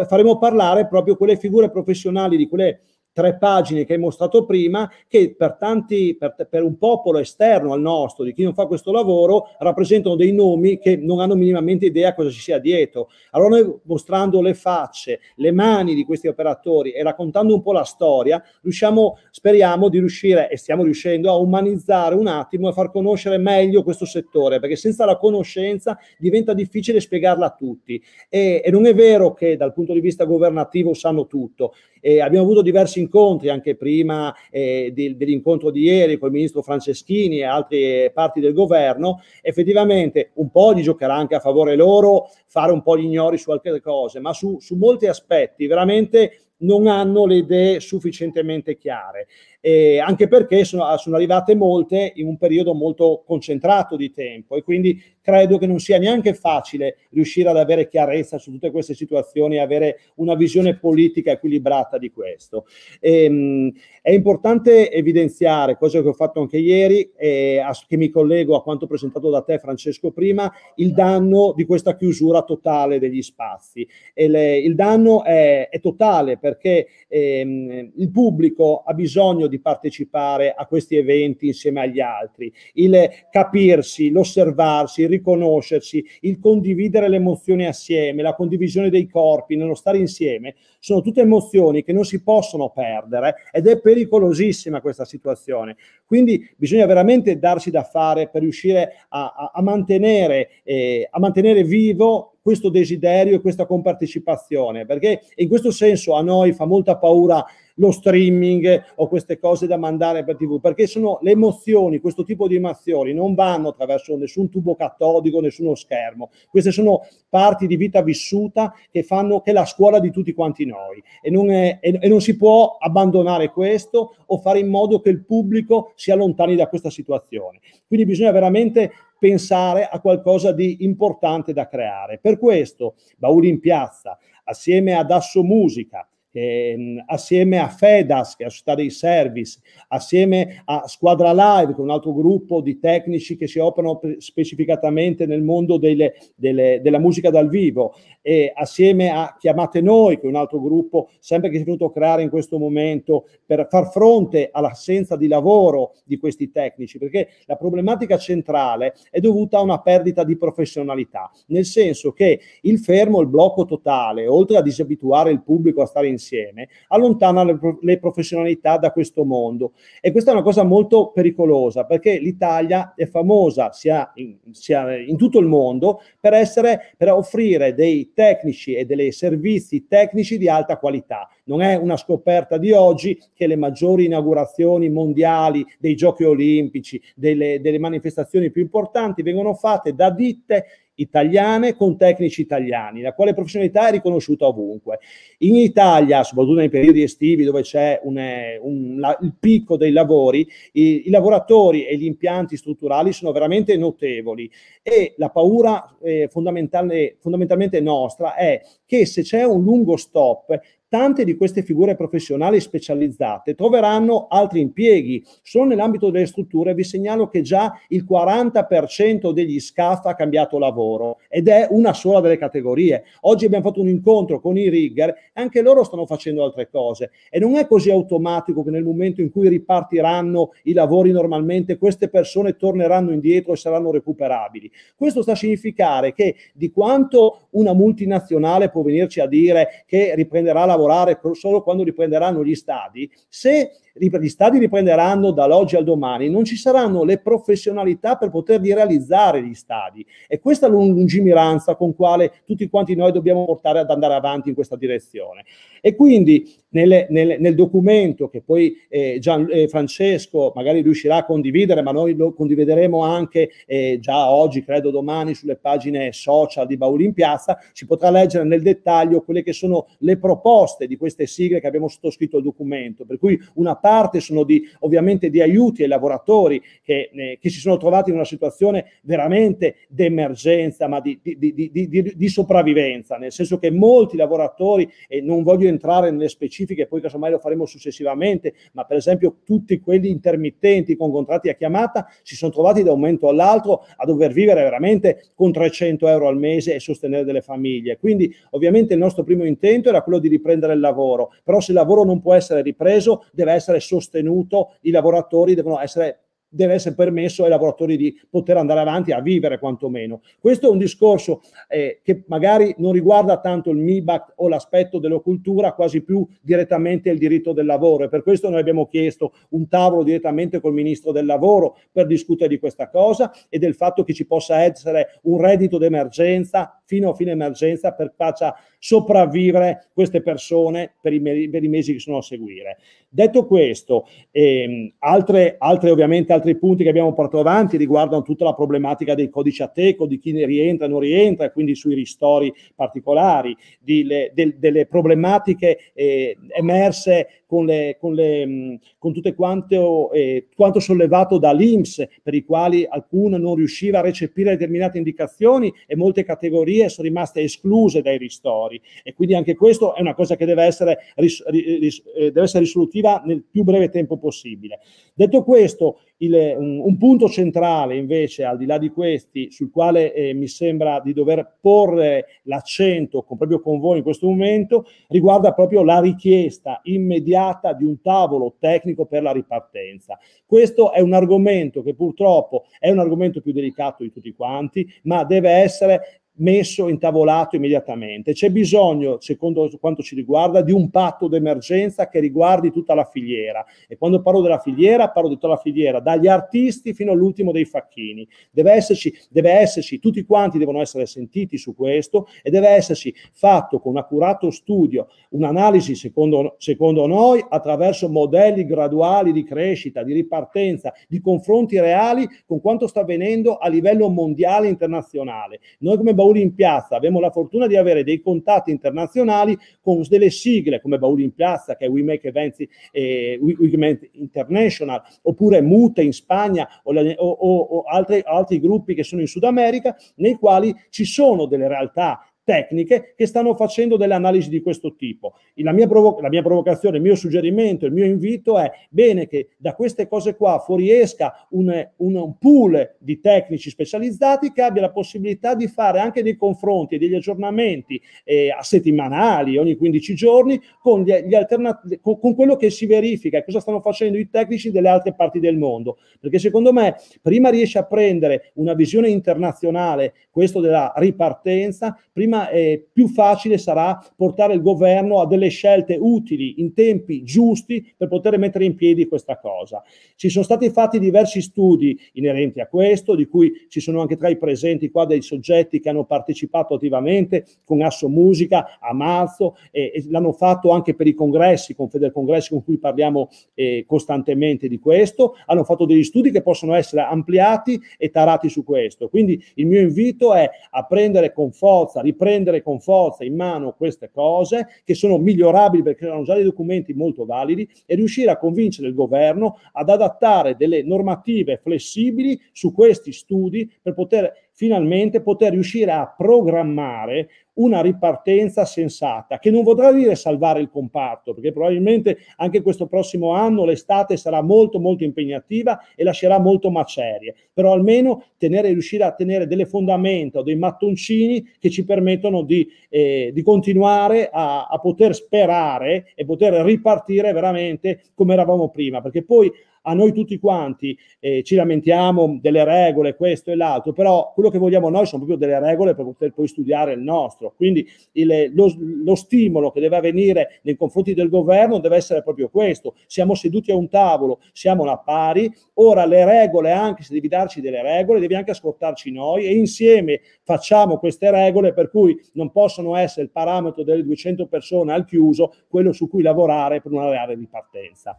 faremo parlare proprio quelle figure professionali di quelle tre pagine che hai mostrato prima, che per tanti, per, per, un popolo esterno al nostro, di chi non fa questo lavoro, rappresentano dei nomi che non hanno minimamente idea cosa ci sia dietro. Allora noi mostrando le facce, le mani di questi operatori e raccontando un po' la storia, riusciamo, speriamo di riuscire, e stiamo riuscendo, a umanizzare un attimo e far conoscere meglio questo settore, perché senza la conoscenza diventa difficile spiegarla a tutti. E, e non è vero che dal punto di vista governativo sanno tutto. E abbiamo avuto diversi incontri anche prima eh, di, dell'incontro di ieri con il ministro Franceschini e altre parti del governo, effettivamente un po' di giocherà anche a favore loro fare un po' gli ignori su altre cose, ma su, su molti aspetti veramente non hanno le idee sufficientemente chiare eh, anche perché sono, sono, arrivate molte in un periodo molto concentrato di tempo e quindi credo che non sia neanche facile riuscire ad avere chiarezza su tutte queste situazioni e avere una visione politica equilibrata di questo. E, ehm, è importante evidenziare, cosa che ho fatto anche ieri, eh, che mi collego a quanto presentato da te Francesco prima, il danno di questa chiusura totale degli spazi. Le, il danno è, è totale perché ehm, il pubblico ha bisogno di partecipare a questi eventi insieme agli altri, il capirsi, l'osservarsi, il riconoscersi, il condividere le emozioni assieme, la condivisione dei corpi, nello stare insieme, sono tutte emozioni che non si possono perdere ed è pericolosissima questa situazione. Quindi bisogna veramente darsi da fare per riuscire a, a, a mantenere, eh, a mantenere vivo questo desiderio e questa compartecipazione, perché in questo senso a noi fa molta paura lo streaming o queste cose da mandare per tv, perché sono le emozioni, questo tipo di emozioni non vanno attraverso nessun tubo cattodico, nessuno schermo, queste sono parti di vita vissuta che fanno che la scuola di tutti quanti noi e non, è, e non si può abbandonare questo o fare in modo che il pubblico si allontani da questa situazione. Quindi bisogna veramente pensare a qualcosa di importante da creare. Per questo Bauli in Piazza, assieme ad Asso Musica, eh, assieme a FEDAS, che è la società dei service, assieme a Squadra Live, che è un altro gruppo di tecnici che si operano specificatamente nel mondo delle, delle, della musica dal vivo, e assieme a Chiamate Noi, che è un altro gruppo sempre che si è venuto a creare in questo momento per far fronte all'assenza di lavoro di questi tecnici, perché la problematica centrale è dovuta a una perdita di professionalità, nel senso che il fermo, il blocco totale, oltre a disabituare il pubblico a stare insieme, insieme, allontana le, le professionalità da questo mondo. E questa è una cosa molto pericolosa perché l'Italia è famosa sia in, sia in tutto il mondo per, essere, per offrire dei tecnici e dei servizi tecnici di alta qualità. Non è una scoperta di oggi che le maggiori inaugurazioni mondiali dei giochi olimpici, delle, delle manifestazioni più importanti vengono fatte da ditte italiane con tecnici italiani, la quale professionalità è riconosciuta ovunque. In Italia, soprattutto nei periodi estivi dove c'è un, un, la, il picco dei lavori, i, i, lavoratori e gli impianti strutturali sono veramente notevoli e la paura eh, fondamentale, fondamentalmente nostra è che se c'è un lungo stop tante di queste figure professionali specializzate troveranno altri impieghi. Solo nell'ambito delle strutture vi segnalo che già il 40% degli SCAF ha cambiato lavoro ed è una sola delle categorie. Oggi abbiamo fatto un incontro con i rigger e anche loro stanno facendo altre cose e non è così automatico che nel momento in cui ripartiranno i lavori normalmente queste persone torneranno indietro e saranno recuperabili. Questo sta a significare che di quanto una multinazionale può venirci a dire che riprenderà la lavorare solo quando riprenderanno gli stadi, se gli stadi riprenderanno dall'oggi al domani, non ci saranno le professionalità per poterli realizzare gli stadi. E questa è la lungimiranza con quale tutti quanti noi dobbiamo portare ad andare avanti in questa direzione. E quindi nelle, nel, nel, documento che poi eh, Gian, eh, Francesco magari riuscirà a condividere, ma noi lo condivideremo anche eh, già oggi, credo domani, sulle pagine social di Bauli in Piazza, si potrà leggere nel dettaglio quelle che sono le proposte di queste sigle che abbiamo sottoscritto il documento, per cui una parte sono di, ovviamente di aiuti ai lavoratori che, eh, che si sono trovati in una situazione veramente d'emergenza, ma di, di, di, sopravvivenza, nel senso che molti lavoratori, e non voglio entrare nelle specifiche, poi casomai lo faremo successivamente, ma per esempio tutti quelli intermittenti con contratti a chiamata si sono trovati da un momento all'altro a dover vivere veramente con 300 euro al mese e sostenere delle famiglie. Quindi ovviamente il nostro primo intento era quello di riprendere il lavoro, però se il lavoro non può essere ripreso deve essere essere sostenuto, i lavoratori devono essere deve essere permesso ai lavoratori di poter andare avanti a vivere quantomeno. Questo è un discorso eh, che magari non riguarda tanto il MIBAC o l'aspetto della cultura, quasi più direttamente il diritto del lavoro e per questo noi abbiamo chiesto un tavolo direttamente col Ministro del Lavoro per discutere di questa cosa e del fatto che ci possa essere un reddito d'emergenza fino a fine emergenza per faccia sopravvivere queste persone per i, per i mesi che sono a seguire. Detto questo, ehm, altre, altre, ovviamente altri punti che abbiamo portato avanti riguardano tutta la problematica dei codici Ateco, di chi ne rientra e non rientra, quindi sui ristori particolari, le, del, delle problematiche eh, emerse con, le, con, le, con tutte quanto, eh, quanto sollevato dall'Inps, per i quali alcuna non riusciva a recepire determinate indicazioni e molte categorie categorie sono rimaste escluse dai ristori e quindi anche questo è una cosa che deve essere, ris- ris- eh, deve essere risolutiva nel più breve tempo possibile. Detto questo, il, un, un, punto centrale invece, al di là di questi, sul quale eh, mi sembra di dover porre l'accento con, proprio con voi in questo momento, riguarda proprio la richiesta immediata di un tavolo tecnico per la ripartenza. Questo è un argomento che purtroppo è un argomento più delicato di tutti quanti, ma deve essere messo, intavolato immediatamente. C'è bisogno, secondo quanto ci riguarda, di un patto d'emergenza che riguardi tutta la filiera. E quando parlo della filiera, parlo di tutta la filiera, dagli artisti fino all'ultimo dei facchini. Deve esserci, deve esserci, tutti quanti devono essere sentiti su questo e deve esserci fatto con accurato studio, un'analisi secondo, secondo noi attraverso modelli graduali di crescita, di ripartenza, di confronti reali con quanto sta avvenendo a livello mondiale e internazionale. Noi come Bauli in Piazza. Abbiamo la fortuna di avere dei contatti internazionali con delle sigle come Bauli in Piazza, che è We Make Events eh, We, We International, oppure Mute in Spagna o, o, o altri, altri gruppi che sono in Sud America, nei quali ci sono delle realtà tecniche che stanno facendo delle analisi di questo tipo. La mia, provo- la mia, provocazione, il mio suggerimento, il mio invito è bene che da queste cose qua fuoriesca un, un, pool di tecnici specializzati che abbia la possibilità di fare anche dei confronti e degli aggiornamenti eh, a settimanali, ogni 15 giorni, con, gli, gli alternat- con, con quello che si verifica e cosa stanno facendo i tecnici delle altre parti del mondo. Perché secondo me prima riesce a prendere una visione internazionale, questo della ripartenza, prima prima eh, più facile sarà portare il governo a delle scelte utili in tempi giusti per poter mettere in piedi questa cosa. Ci sono stati fatti diversi studi inerenti a questo, di cui ci sono anche tra i presenti qua dei soggetti che hanno partecipato attivamente con Asso Musica a marzo e, e l'hanno fatto anche per i congressi, con Federcongressi con cui parliamo eh, costantemente di questo, hanno fatto degli studi che possono essere ampliati e tarati su questo. Quindi il mio invito è a prendere con forza, riprendere prendere con forza in mano queste cose che sono migliorabili perché erano già dei documenti molto validi e riuscire a convincere il governo ad adattare delle normative flessibili su questi studi per poter finalmente poter riuscire a programmare una ripartenza sensata, che non vorrà dire salvare il comparto, perché probabilmente anche questo prossimo anno l'estate sarà molto molto impegnativa e lascerà molto macerie, però almeno tenere, riuscire a tenere delle fondamenta dei mattoncini che ci permettono di, eh, di continuare a, a poter sperare e poter ripartire veramente come eravamo prima, perché poi a noi tutti quanti eh, ci lamentiamo delle regole, questo e l'altro, però quello che vogliamo noi sono proprio delle regole per poter poi studiare il nostro. Quindi il, lo, lo, stimolo che deve avvenire nei confronti del governo deve essere proprio questo. Siamo seduti a un tavolo, siamo alla pari, ora le regole, anche se devi darci delle regole, devi anche ascoltarci noi e insieme facciamo queste regole per cui non possono essere il parametro delle 200 persone al chiuso, quello su cui lavorare per una reale ripartenza.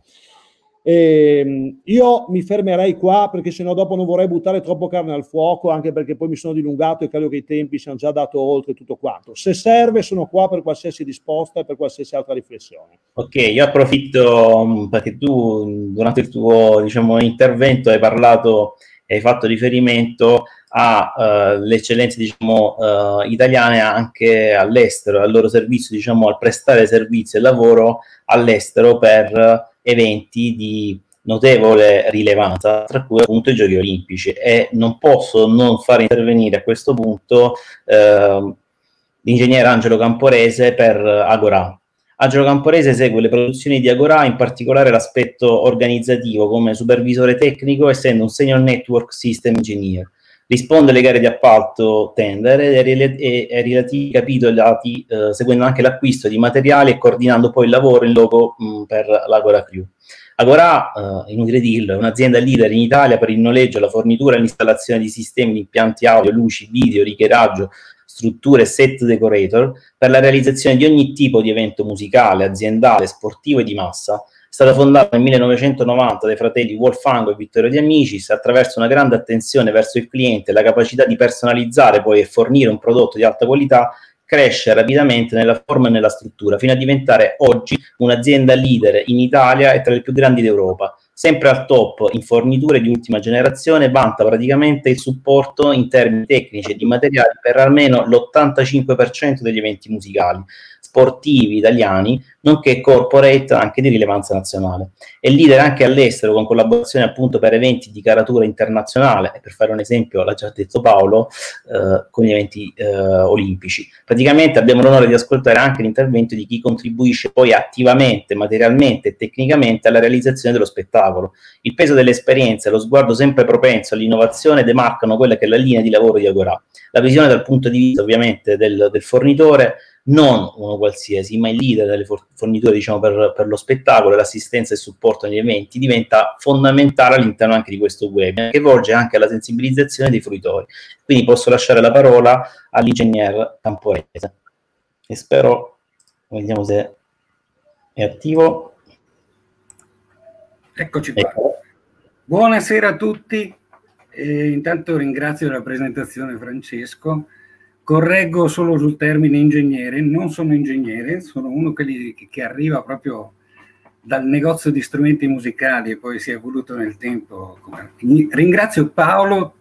Eh, io mi fermerei qua perché sennò dopo non vorrei buttare troppo carne al fuoco, anche perché poi mi sono dilungato e credo che i tempi siano già dato oltre tutto quanto. Se serve, sono qua per qualsiasi risposta e per qualsiasi altra riflessione.
Ok, io approfitto mm, perché tu durante il tuo diciamo, intervento hai parlato e hai fatto riferimento alle uh, eccellenze diciamo, uh, italiane anche all'estero, al loro servizio, diciamo, al prestare servizio e lavoro all'estero per eventi di notevole rilevanza, tra cui appunto i Giochi Olimpici. E non posso non far intervenire a questo punto eh, l'ingegnere Angelo Camporese per Agora. Angelo Camporese segue le produzioni di Agora, in particolare l'aspetto organizzativo come supervisore tecnico, essendo un senior network system engineer. Risponde alle gare di appalto tender e ai relativi capitoli eh, seguendo anche l'acquisto di materiali e coordinando poi il lavoro in loco mh, per l'Agora Crew. Agora, eh, inutile dirlo, è un'azienda leader in Italia per il noleggio, la fornitura e l'installazione di sistemi impianti audio, luci, video, richieraggio, strutture e set decorator per la realizzazione di ogni tipo di evento musicale, aziendale, sportivo e di massa, stata fondata nel 1990 dai fratelli Wolfango e Vittorio Di Amicis attraverso una grande attenzione verso il cliente e la capacità di personalizzare poi e fornire un prodotto di alta qualità, cresce rapidamente nella forma e nella struttura, fino a diventare oggi un'azienda leader in Italia e tra le più grandi d'Europa, sempre al top in forniture di ultima generazione, vanta praticamente il supporto in termini tecnici e di materiali per almeno l'85% degli eventi musicali sportivi italiani, nonché corporate anche di rilevanza nazionale. È leader anche all'estero con collaborazioni appunto per eventi di caratura internazionale, per fare un esempio, l'ha già detto Paolo, eh, con gli eventi eh, olimpici. Praticamente abbiamo l'onore di ascoltare anche l'intervento di chi contribuisce poi attivamente, materialmente e tecnicamente alla realizzazione dello spettacolo. Il peso dell'esperienza e lo sguardo sempre propenso all'innovazione demarcano quella che è la linea di lavoro di Agora. La visione dal punto di vista ovviamente del, del fornitore non uno qualsiasi, ma il leader delle forniture diciamo, per, per, lo spettacolo, l'assistenza e il supporto negli eventi diventa fondamentale all'interno anche di questo webinar, che volge anche alla sensibilizzazione dei fruitori. Quindi posso lasciare la parola all'ingegner Camporese e spero, vediamo se è attivo.
Eccoci qua. Ecco. Buonasera a tutti. Eh, intanto ringrazio la presentazione Francesco Correggo solo sul termine ingegnere, non sono ingegnere, sono uno che, che arriva proprio dal negozio di strumenti musicali e poi si è evoluto nel tempo. Ringrazio Paolo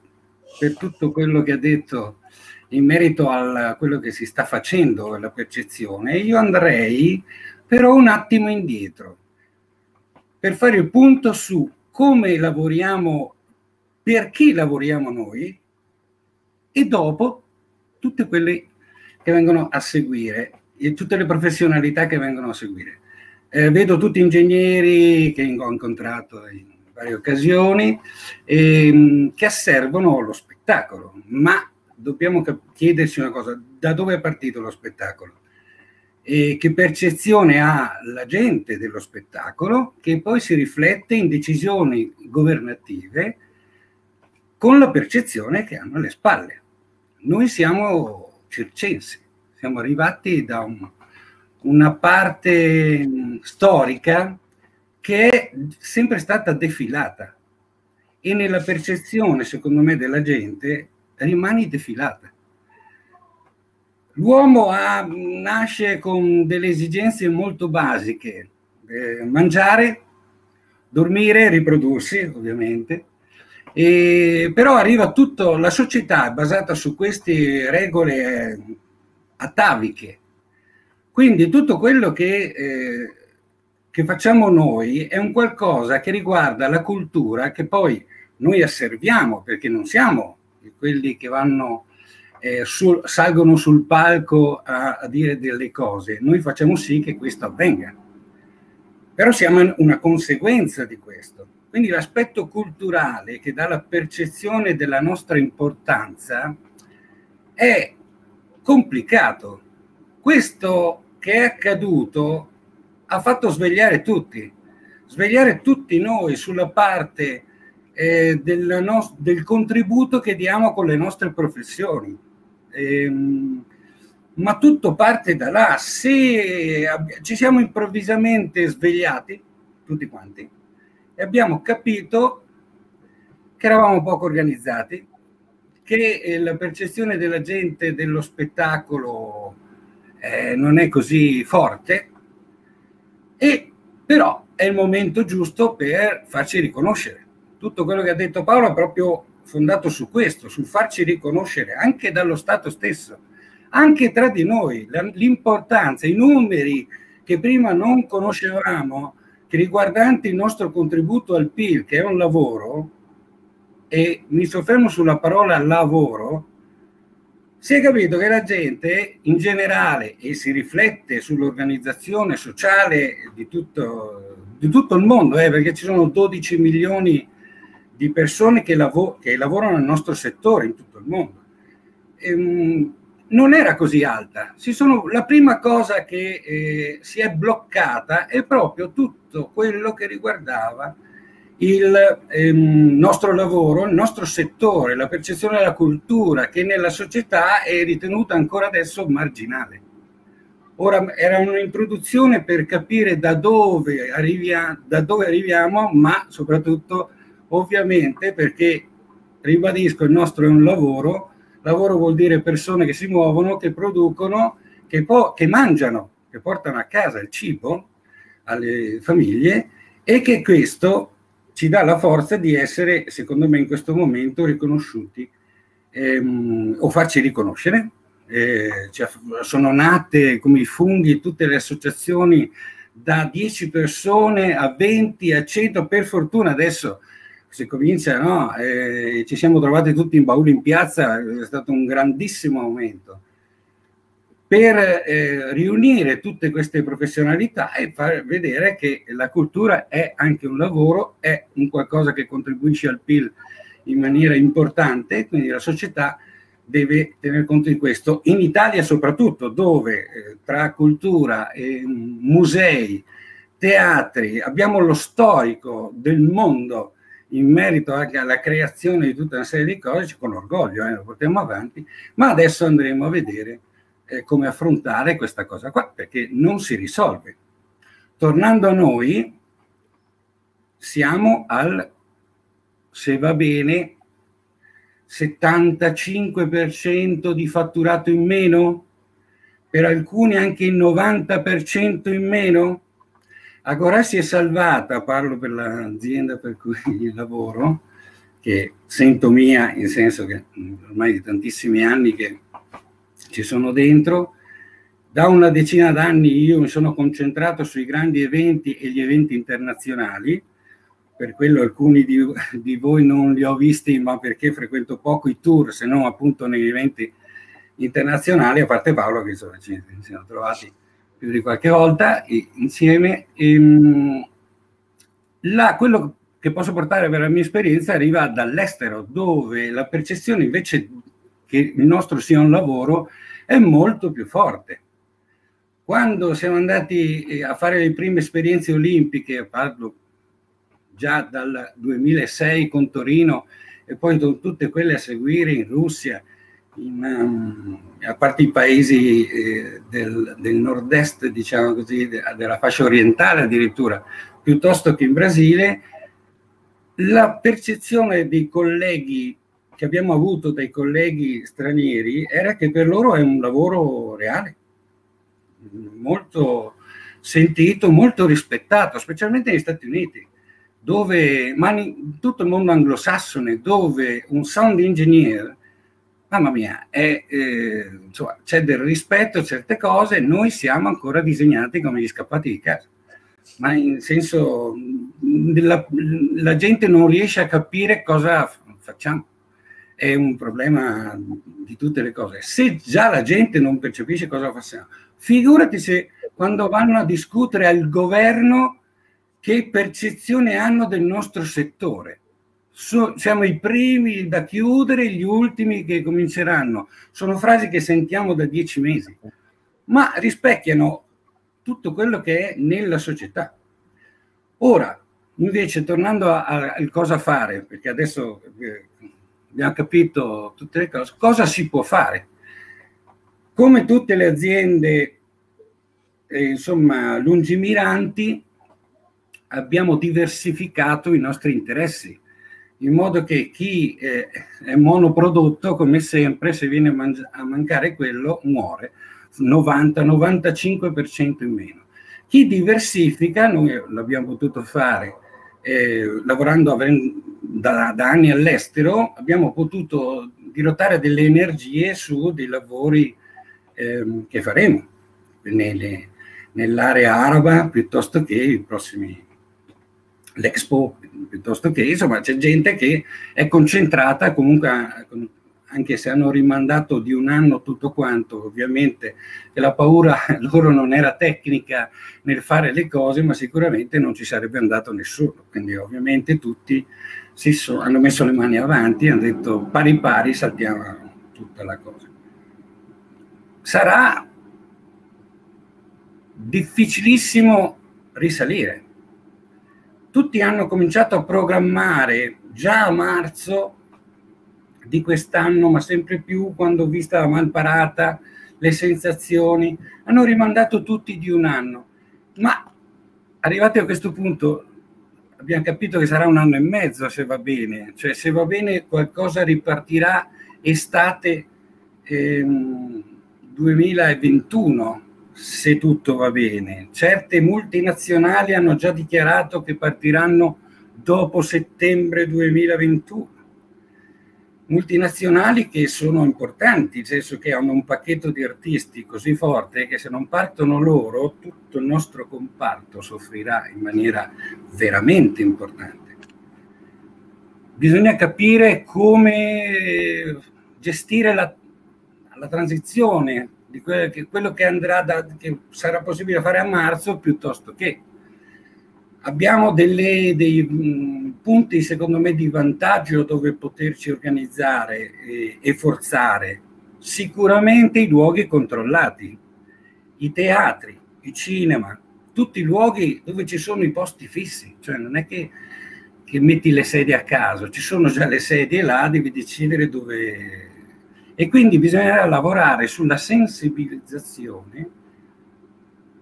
per tutto quello che ha detto in merito a quello che si sta facendo, la percezione. Io andrei però un attimo indietro per fare il punto su come lavoriamo, per chi lavoriamo noi e dopo tutte quelle che vengono a seguire, tutte le professionalità che vengono a seguire. Eh, vedo tutti ingegneri che ho incontrato in varie occasioni ehm, che asservono lo spettacolo, ma dobbiamo chiederci una cosa, da dove è partito lo spettacolo? E che percezione ha la gente dello spettacolo che poi si riflette in decisioni governative con la percezione che hanno alle spalle. Noi siamo circensi, siamo arrivati da un, una parte storica che è sempre stata defilata e nella percezione, secondo me, della gente rimane defilata. L'uomo ha, nasce con delle esigenze molto basiche, eh, mangiare, dormire, riprodursi, ovviamente, e, però arriva tutto, la società è basata su queste regole ataviche. Quindi tutto quello che, eh, che facciamo noi è un qualcosa che riguarda la cultura che poi noi asserviamo, perché non siamo quelli che vanno, eh, sul, salgono sul palco a, a dire delle cose, noi facciamo sì che questo avvenga. Però siamo una conseguenza di questo. Quindi l'aspetto culturale che dà la percezione della nostra importanza è complicato. Questo che è accaduto ha fatto svegliare tutti, svegliare tutti noi sulla parte eh, del, no- del, contributo che diamo con le nostre professioni. Ehm, ma tutto parte da là. Se ab- ci siamo improvvisamente svegliati, tutti quanti, e abbiamo capito che eravamo poco organizzati, che eh, la percezione della gente dello spettacolo eh, non è così forte, e però è il momento giusto per farci riconoscere. Tutto quello che ha detto Paolo è proprio fondato su questo, sul farci riconoscere anche dallo Stato stesso, anche tra di noi, l'importanza, i numeri che prima non conoscevamo riguardanti il nostro contributo al PIL, che è un lavoro, e mi soffermo sulla parola lavoro, si è capito che la gente in generale, e si riflette sull'organizzazione sociale di tutto, di tutto il mondo, eh, perché ci sono 12 milioni di persone che, lav- che, lavorano nel nostro settore in tutto il mondo. Ehm, non era così alta. Sono, la prima cosa che eh, si è bloccata è proprio tutto quello che riguardava il ehm, nostro lavoro, il nostro settore, la percezione della cultura che nella società è ritenuta ancora adesso marginale. Ora era un'introduzione per capire da dove, arrivia, da dove arriviamo, ma soprattutto ovviamente perché, ribadisco, il nostro è un lavoro, Lavoro vuol dire persone che si muovono, che producono, che, po- che mangiano, che portano a casa il cibo alle famiglie e che questo ci dà la forza di essere, secondo me, in questo momento riconosciuti ehm, o farci riconoscere. Eh, cioè, sono nate come i funghi tutte le associazioni da 10 persone a 20 a 100 per fortuna adesso si comincia no? Eh, ci siamo trovati tutti in bauli in piazza è stato un grandissimo aumento per eh, riunire tutte queste professionalità e far vedere che la cultura è anche un lavoro è un qualcosa che contribuisce al PIL in maniera importante, quindi la società deve tener conto di questo. In Italia soprattutto, dove eh, tra cultura, e musei, teatri, abbiamo lo storico del mondo in merito anche alla creazione di tutta una serie di cose, con orgoglio eh, lo portiamo avanti, ma adesso andremo a vedere eh, come affrontare questa cosa qua, perché non si risolve. Tornando a noi, siamo al se va bene, 75% di fatturato in meno, per alcuni anche il 90% in meno. Agora si è salvata, parlo per l'azienda per cui lavoro, che sento mia, in senso che ormai di tantissimi anni che ci sono dentro. Da una decina d'anni io mi sono concentrato sui grandi eventi e gli eventi internazionali, per quello alcuni di, di, voi non li ho visti, ma perché frequento poco i tour, se non appunto negli eventi internazionali, a parte Paolo che insomma, ci, ci siamo trovati più di qualche volta insieme. E, ehm, la, quello che posso portare per la mia esperienza arriva dall'estero, dove la percezione invece che il nostro sia un lavoro è molto più forte. Quando siamo andati a fare le prime esperienze olimpiche, parlo già dal 2006 con Torino e poi con tutte quelle a seguire in Russia, a parte i paesi eh, del, del, nord-est, diciamo così, de, della fascia orientale addirittura, piuttosto che in Brasile, la percezione dei colleghi che abbiamo avuto dai colleghi stranieri era che per loro è un lavoro reale, molto sentito, molto rispettato, specialmente negli Stati Uniti dove, ma in tutto il mondo anglosassone, dove un sound engineer, mamma mia, è, eh, insomma, c'è del rispetto a certe cose, noi siamo ancora disegnati come gli scappati di casa. Ma in senso, la, la gente non riesce a capire cosa facciamo. È un problema di tutte le cose. Se già la gente non percepisce cosa facciamo, figurati se quando vanno a discutere al governo che percezione hanno del nostro settore. So, siamo i primi da chiudere, gli ultimi che cominceranno. Sono frasi che sentiamo da dieci mesi, ma rispecchiano tutto quello che è nella società. Ora, invece, tornando al cosa fare, perché adesso eh, abbiamo capito tutte le cose, cosa si può fare? Come tutte le aziende, eh, insomma, lungimiranti, abbiamo diversificato i nostri interessi, in modo che chi eh, è monoprodotto, come sempre, se viene a, mangi- a mancare quello, muore 90-95% in meno. Chi diversifica, noi l'abbiamo potuto fare eh, lavorando da, da, anni all'estero, abbiamo potuto dirottare delle energie su dei lavori eh, che faremo nelle, nell'area araba piuttosto che i prossimi l'Expo, piuttosto che insomma c'è gente che è concentrata comunque, anche se hanno rimandato di un anno tutto quanto, ovviamente che la paura loro non era tecnica nel fare le cose, ma sicuramente non ci sarebbe andato nessuno, quindi ovviamente tutti si so, hanno messo le mani avanti hanno detto pari pari saltiamo tutta la cosa. Sarà difficilissimo risalire tutti hanno cominciato a programmare già a marzo di quest'anno, ma sempre più quando ho visto la malparata, le sensazioni, hanno rimandato tutti di un anno. Ma arrivati a questo punto abbiamo capito che sarà un anno e mezzo se va bene, cioè se va bene qualcosa ripartirà estate ehm, 2021 se tutto va bene. Certe multinazionali hanno già dichiarato che partiranno dopo settembre 2021. Multinazionali che sono importanti, nel senso che hanno un pacchetto di artisti così forte che se non partono loro tutto il nostro comparto soffrirà in maniera veramente importante. Bisogna capire come gestire la, la transizione di quello che, quello che andrà da, che sarà possibile fare a marzo piuttosto che abbiamo delle, dei mh, punti secondo me di vantaggio dove poterci organizzare e, e forzare sicuramente i luoghi controllati i teatri i cinema tutti i luoghi dove ci sono i posti fissi. Cioè non è che metti le sedie a caso ci sono già le sedie là devi decidere dove e quindi bisognerà lavorare sulla sensibilizzazione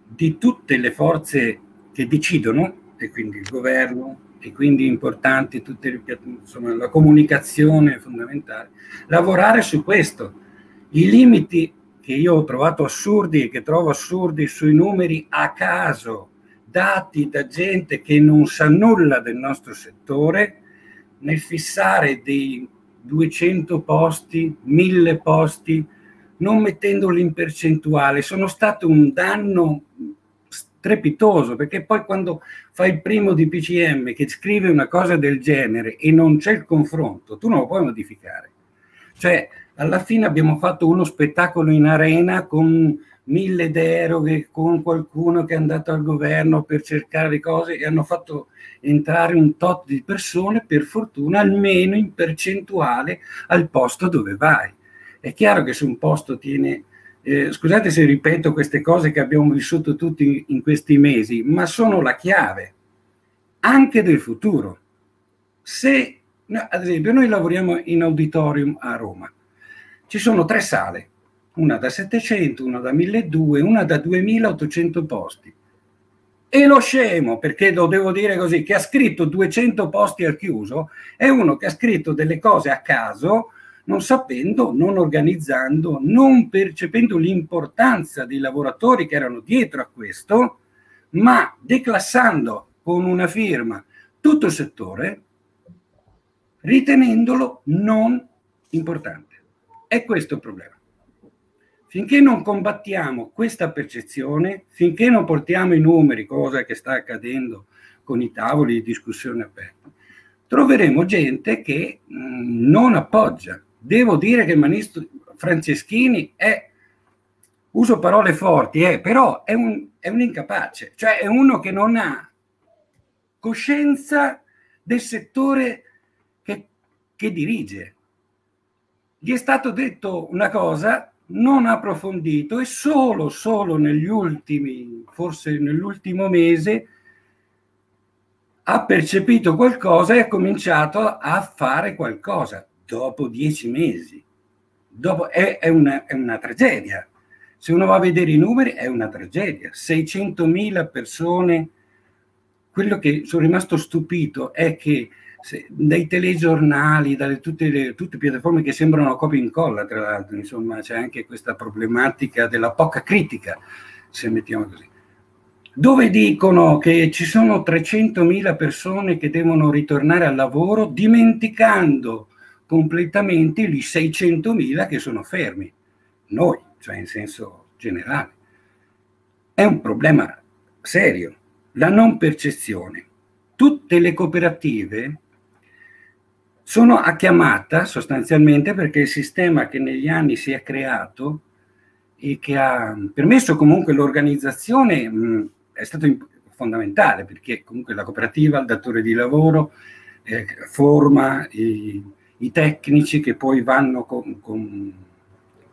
di tutte le forze che decidono, e quindi il governo, e quindi importanti tutte le, insomma, la comunicazione è fondamentale, lavorare su questo. I limiti che io ho trovato assurdi e che trovo assurdi sui numeri a caso, dati da gente che non sa nulla del nostro settore, nel fissare dei 200 posti, 1000 posti, non mettendoli in percentuale, sono stato un danno strepitoso, perché poi quando fai il primo di PCM che scrive una cosa del genere e non c'è il confronto, tu non lo puoi modificare. Cioè, alla fine abbiamo fatto uno spettacolo in arena con mille deroghe, con qualcuno che è andato al governo per cercare le cose e hanno fatto entrare un tot di persone, per fortuna almeno in percentuale al posto dove vai. È chiaro che se un posto tiene, eh, scusate se ripeto queste cose che abbiamo vissuto tutti in questi mesi, ma sono la chiave anche del futuro. Se, ad esempio, noi lavoriamo in auditorium a Roma, ci sono tre sale, una da 700, una da 1200, una da 2800 posti e lo scemo, perché lo devo dire così, che ha scritto 200 posti al chiuso, è uno che ha scritto delle cose a caso, non sapendo, non organizzando, non percependo l'importanza dei lavoratori che erano dietro a questo, ma declassando con una firma tutto il settore, ritenendolo non importante. È questo il problema. Finché non combattiamo questa percezione, finché non portiamo i numeri, cosa che sta accadendo con i tavoli di discussione aperta, troveremo gente che mm, non appoggia. Devo dire che il ministro Franceschini è, uso parole forti, è, però è un, è un incapace, cioè è uno che non ha coscienza del settore che, che dirige. Gli è stato detto una cosa non approfondito e solo, solo negli ultimi, forse nell'ultimo mese, ha percepito qualcosa e ha cominciato a fare qualcosa dopo dieci mesi. Dopo, è, è, una, è una tragedia. Se uno va a vedere i numeri è una tragedia. 600.000 persone. Quello che sono rimasto stupito è che se, dai telegiornali, dalle tutte le, tutte piattaforme che sembrano copia e incolla, tra l'altro, insomma, c'è anche questa problematica della poca critica, se mettiamo così. Dove dicono che ci sono 300.000 persone che devono ritornare al lavoro dimenticando completamente gli 600.000 che sono fermi. Noi, cioè in senso generale. È un problema serio, la non percezione. Tutte le cooperative sono a chiamata sostanzialmente perché il sistema che negli anni si è creato e che ha permesso comunque l'organizzazione mh, è stato fondamentale perché comunque la cooperativa, il datore di lavoro, eh, forma i, i, tecnici che poi vanno con, con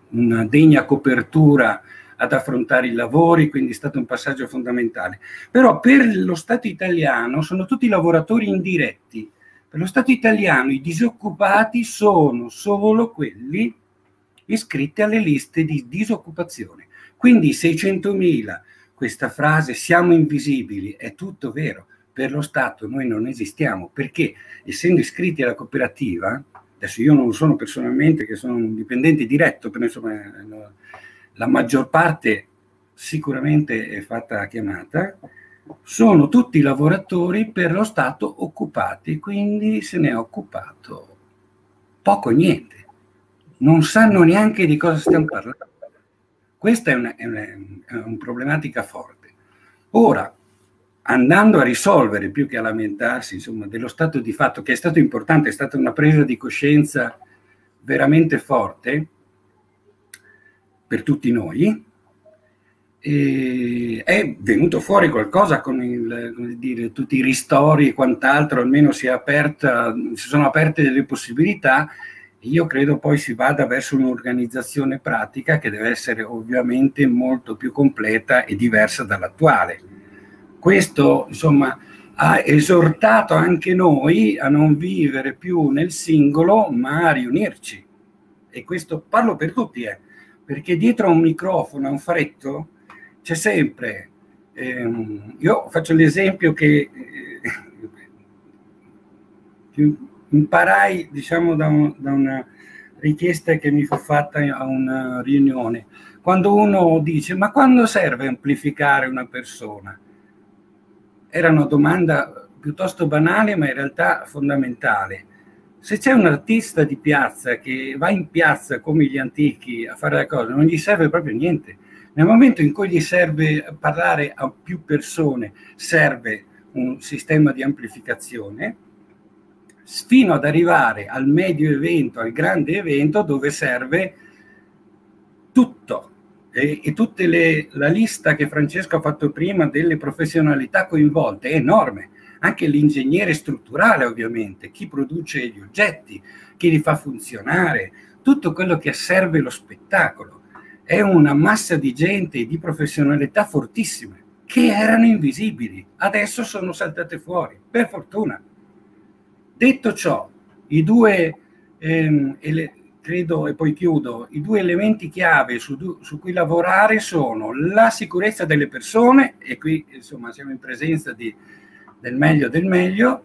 una degna copertura ad affrontare i lavori, quindi è stato un passaggio fondamentale. Però per lo Stato italiano sono tutti lavoratori indiretti, per lo Stato italiano i disoccupati sono solo quelli iscritti alle liste di disoccupazione. Quindi 600.000, questa frase siamo invisibili, è tutto vero. Per lo Stato noi non esistiamo perché essendo iscritti alla cooperativa, adesso io non sono personalmente, che sono un dipendente diretto, però insomma la maggior parte sicuramente è fatta a chiamata, sono tutti lavoratori per lo Stato occupati, quindi se ne è occupato poco niente. Non sanno neanche di cosa stiamo parlando. Questa è una, è una, è una problematica forte. Ora, andando a risolvere più che a lamentarsi insomma, dello stato di fatto, che è stato importante, è stata una presa di coscienza veramente forte per tutti noi, e è venuto fuori qualcosa con il, dire, tutti i ristori e quant'altro, almeno si, aperta, si sono aperte delle possibilità. Io credo poi si vada verso un'organizzazione pratica che deve essere ovviamente molto più completa e diversa dall'attuale. Questo, insomma, ha esortato anche noi a non vivere più nel singolo, ma a riunirci. E questo parlo per tutti, eh, perché dietro a un microfono, a un fretto, c'è sempre. Ehm, io faccio l'esempio che, eh, imparai diciamo da, un, da, una richiesta che mi fu fatta a una riunione. Quando uno dice ma quando serve amplificare una persona? Era una domanda piuttosto banale ma in realtà fondamentale. Se c'è un artista di piazza che va in piazza come gli antichi a fare le cose, non gli serve proprio niente nel momento in cui gli serve parlare a più persone, serve un sistema di amplificazione, fino ad arrivare al medio evento, al grande evento, dove serve tutto. E, e tutta la lista che Francesco ha fatto prima delle professionalità coinvolte è enorme. Anche l'ingegnere strutturale, ovviamente, chi produce gli oggetti, chi li fa funzionare, tutto quello che serve lo spettacolo è una massa di gente di professionalità fortissime che erano invisibili, adesso sono saltate fuori, per fortuna. Detto ciò, i due, ehm, ele, credo e poi chiudo, i due elementi chiave su, su, cui lavorare sono la sicurezza delle persone, e qui insomma siamo in presenza di, del meglio del meglio,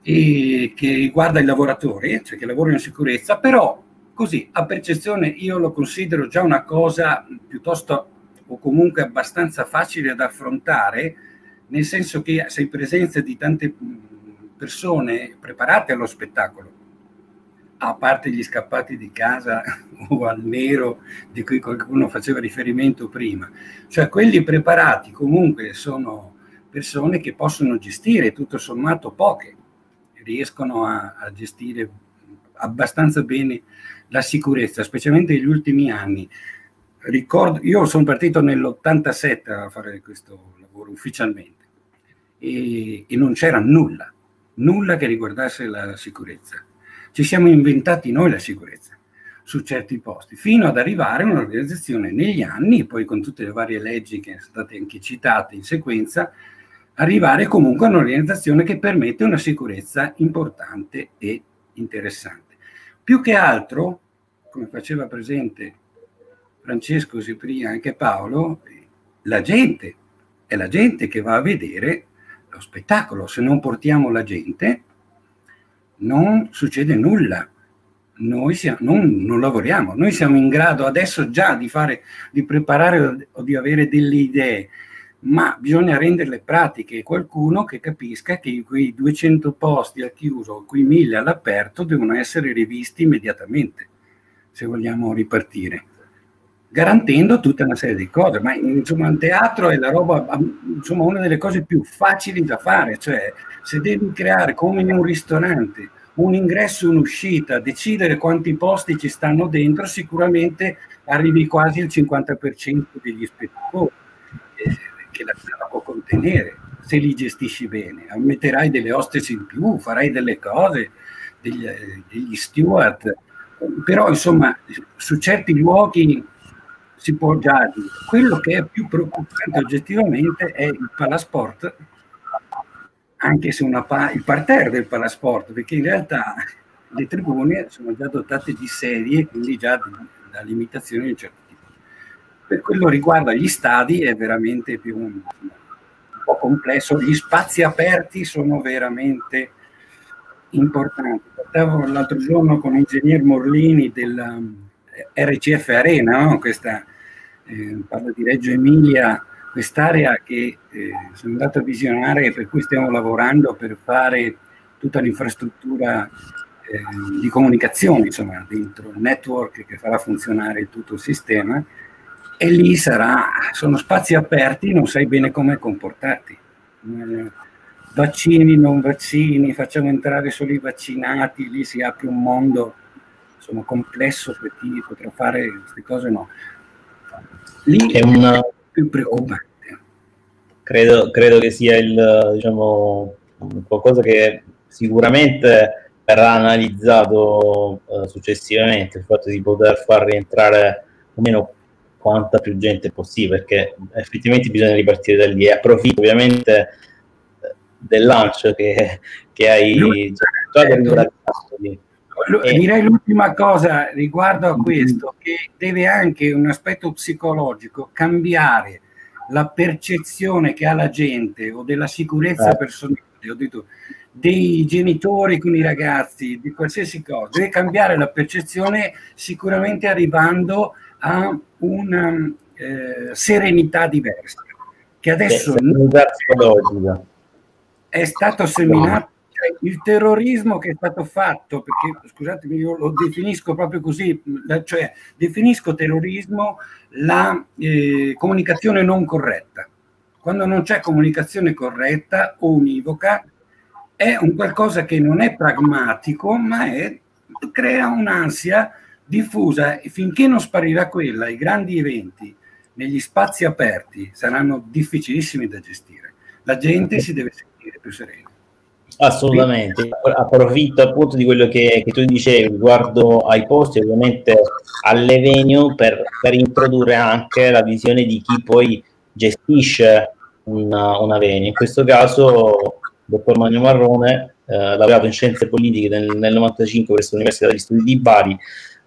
che riguarda i lavoratori, cioè che lavorano in sicurezza, però Così, a percezione io lo considero già una cosa piuttosto o comunque abbastanza facile da affrontare, nel senso che sei presenza di tante persone preparate allo spettacolo, a parte gli scappati di casa o al nero di cui qualcuno faceva riferimento prima, cioè quelli preparati comunque sono persone che possono gestire tutto sommato poche, riescono a, a gestire abbastanza bene la sicurezza, specialmente negli ultimi anni. Ricordo, io sono partito nell'87 a fare questo lavoro ufficialmente e, e non c'era nulla, nulla che riguardasse la sicurezza. Ci siamo inventati noi la sicurezza su certi posti, fino ad arrivare a un'organizzazione negli anni, poi con tutte le varie leggi che sono state anche citate in sequenza, arrivare comunque a un'organizzazione che permette una sicurezza importante e interessante. Più che altro, come faceva presente Francesco prima anche Paolo, la gente, è la gente che va a vedere lo spettacolo. Se non portiamo la gente, non succede nulla. Noi siamo, non, non, lavoriamo, noi siamo in grado adesso già di, fare, di preparare o di avere delle idee, ma bisogna renderle pratiche. Qualcuno che capisca che quei 200 posti al chiuso, quei 1000 all'aperto, devono essere rivisti immediatamente, se vogliamo ripartire, garantendo tutta una serie di cose. Ma insomma, il teatro è la roba, insomma, una delle cose più facili da fare, cioè se devi creare come in un ristorante un ingresso e un'uscita, decidere quanti posti ci stanno dentro, sicuramente arrivi quasi al 50% degli spettatori che la, la può contenere se li gestisci bene. Metterai delle hostess in più, farai delle cose, degli, degli steward, però insomma su certi luoghi si può già dire. Quello che è più preoccupante oggettivamente è il palasport, anche se pa- il parterre del palasport, perché in realtà le tribune sono già dotate di sedie, quindi già da limitazioni di un certo per quello riguarda gli stadi è veramente più un, un po' complesso, gli spazi aperti sono veramente importanti. Parlavo l'altro giorno con l'ingegner Morlini della eh, RCF Arena, no? questa eh, parla di Reggio Emilia quest'area che eh, sono andato a visionare e per cui stiamo lavorando per fare tutta l'infrastruttura eh, di comunicazione, insomma, dentro il network che farà funzionare tutto il sistema, e lì sarà, sono spazi aperti, non sai bene come comportarti. Eh, vaccini, non vaccini, facciamo entrare solo i vaccinati, lì si apre un mondo insomma, complesso per chi potrà fare queste cose, no. Lì è una... più preoccupante.
Credo, credo che sia il, diciamo, qualcosa che sicuramente verrà analizzato uh, successivamente, il fatto di poter far rientrare almeno quanta più gente possibile, perché effettivamente bisogna ripartire da lì e approfitto ovviamente del lancio che, che hai già
fatto. E... Direi l'ultima cosa riguardo a mm-hmm. questo, che deve anche un aspetto psicologico cambiare la percezione che ha la gente o della sicurezza eh. personale, ho detto, dei genitori con i ragazzi, di qualsiasi cosa, deve cambiare la percezione sicuramente arrivando a una eh, serenità diversa, che adesso è stato seminato cioè, il terrorismo che è stato fatto, perché scusatemi, io lo definisco proprio così, cioè definisco terrorismo la eh, comunicazione non corretta. Quando non c'è comunicazione corretta o univoca, è un qualcosa che non è pragmatico, ma è, crea un'ansia diffusa e finché non sparirà quella, i grandi eventi negli spazi aperti saranno difficilissimi da gestire. La gente si deve sentire più serena.
Assolutamente, approfitto appunto di quello che, che tu dicevi riguardo ai posti, ovviamente alle venue per, per, introdurre anche la visione di chi poi gestisce una, una venue. In questo caso, dottor Magno Marrone, eh, laureato in scienze politiche nel, nel 95 presso l'Università degli Studi di Bari,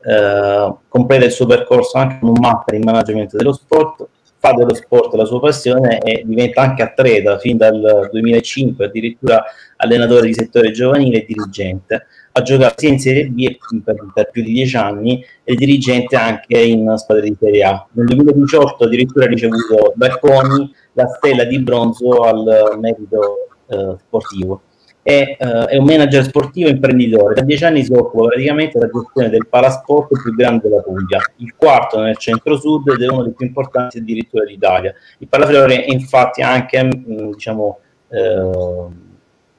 eh, completa il suo percorso anche con un master in management dello sport fa dello sport la sua passione e diventa anche atleta fin dal 2005, addirittura allenatore di settore giovanile e dirigente. Ha giocato sia in Serie B per, per più di dieci anni e dirigente anche in squadre di Serie A. Nel 2018 addirittura ha ricevuto dal CONI la stella di bronzo al merito eh, sportivo è, uh, è, un manager sportivo imprenditore. Da dieci anni si occupa praticamente della gestione del palasport più grande della Puglia, il quarto nel centro-sud ed è uno dei più importanti addirittura d'Italia. Il Palaflore è infatti anche, mh, mm, diciamo, eh,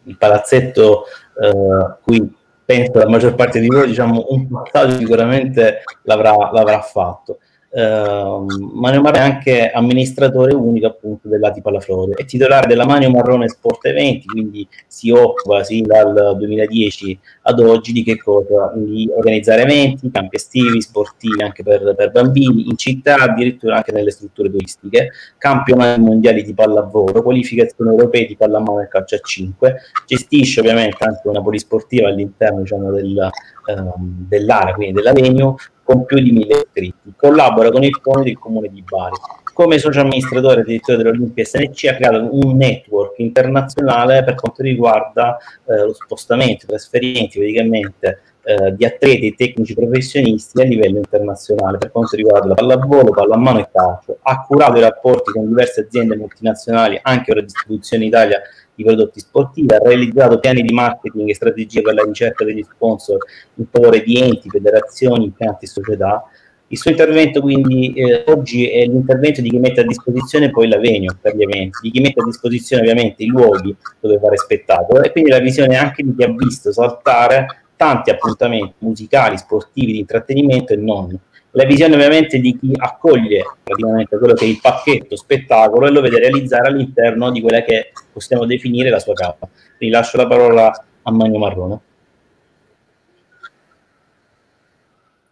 il palazzetto eh, qui penso la maggior parte di voi, diciamo, un passaggio sicuramente l'avrà, l'avrà fatto eh, Mario Marrone è anche amministratore unico appunto dell'Ati Palaflore, è titolare della Manio Marrone Sport Eventi, quindi si occupa sì, dal 2010 ad oggi di che cosa? Di organizzare eventi, campi estivi, sportivi anche per, per bambini, in città, addirittura anche nelle strutture turistiche, campionati mondiali di pallavolo, qualificazioni europee di pallamano e calcio a 5, gestisce ovviamente anche una polisportiva all'interno diciamo, del, ehm, dell'area, quindi della Venue, con più di mille iscritti. Collabora con il CONI del comune di Bari. Come socio amministratore e direttore dell'Olimpia SNC ha creato un network internazionale per quanto riguarda eh, lo spostamento, i trasferimenti praticamente eh, di atleti e tecnici professionisti a livello internazionale per quanto riguarda la pallavolo, pallamano e calcio. Ha curato i rapporti con diverse aziende multinazionali anche la distribuzione Italia di prodotti sportivi, ha realizzato piani di marketing e strategie per la ricerca degli sponsor in favore di enti, federazioni, impianti e società. Il suo intervento quindi eh, oggi è l'intervento di chi mette a disposizione poi la venue per gli eventi, di chi mette a disposizione ovviamente i luoghi dove fare spettacolo e quindi la visione anche di chi ha visto saltare tanti appuntamenti musicali, sportivi, di intrattenimento e non la visione ovviamente di chi accoglie praticamente quello che è il pacchetto spettacolo e lo vede realizzare all'interno di quella che possiamo definire la sua capa. Quindi lascio la parola a Magno Marrone.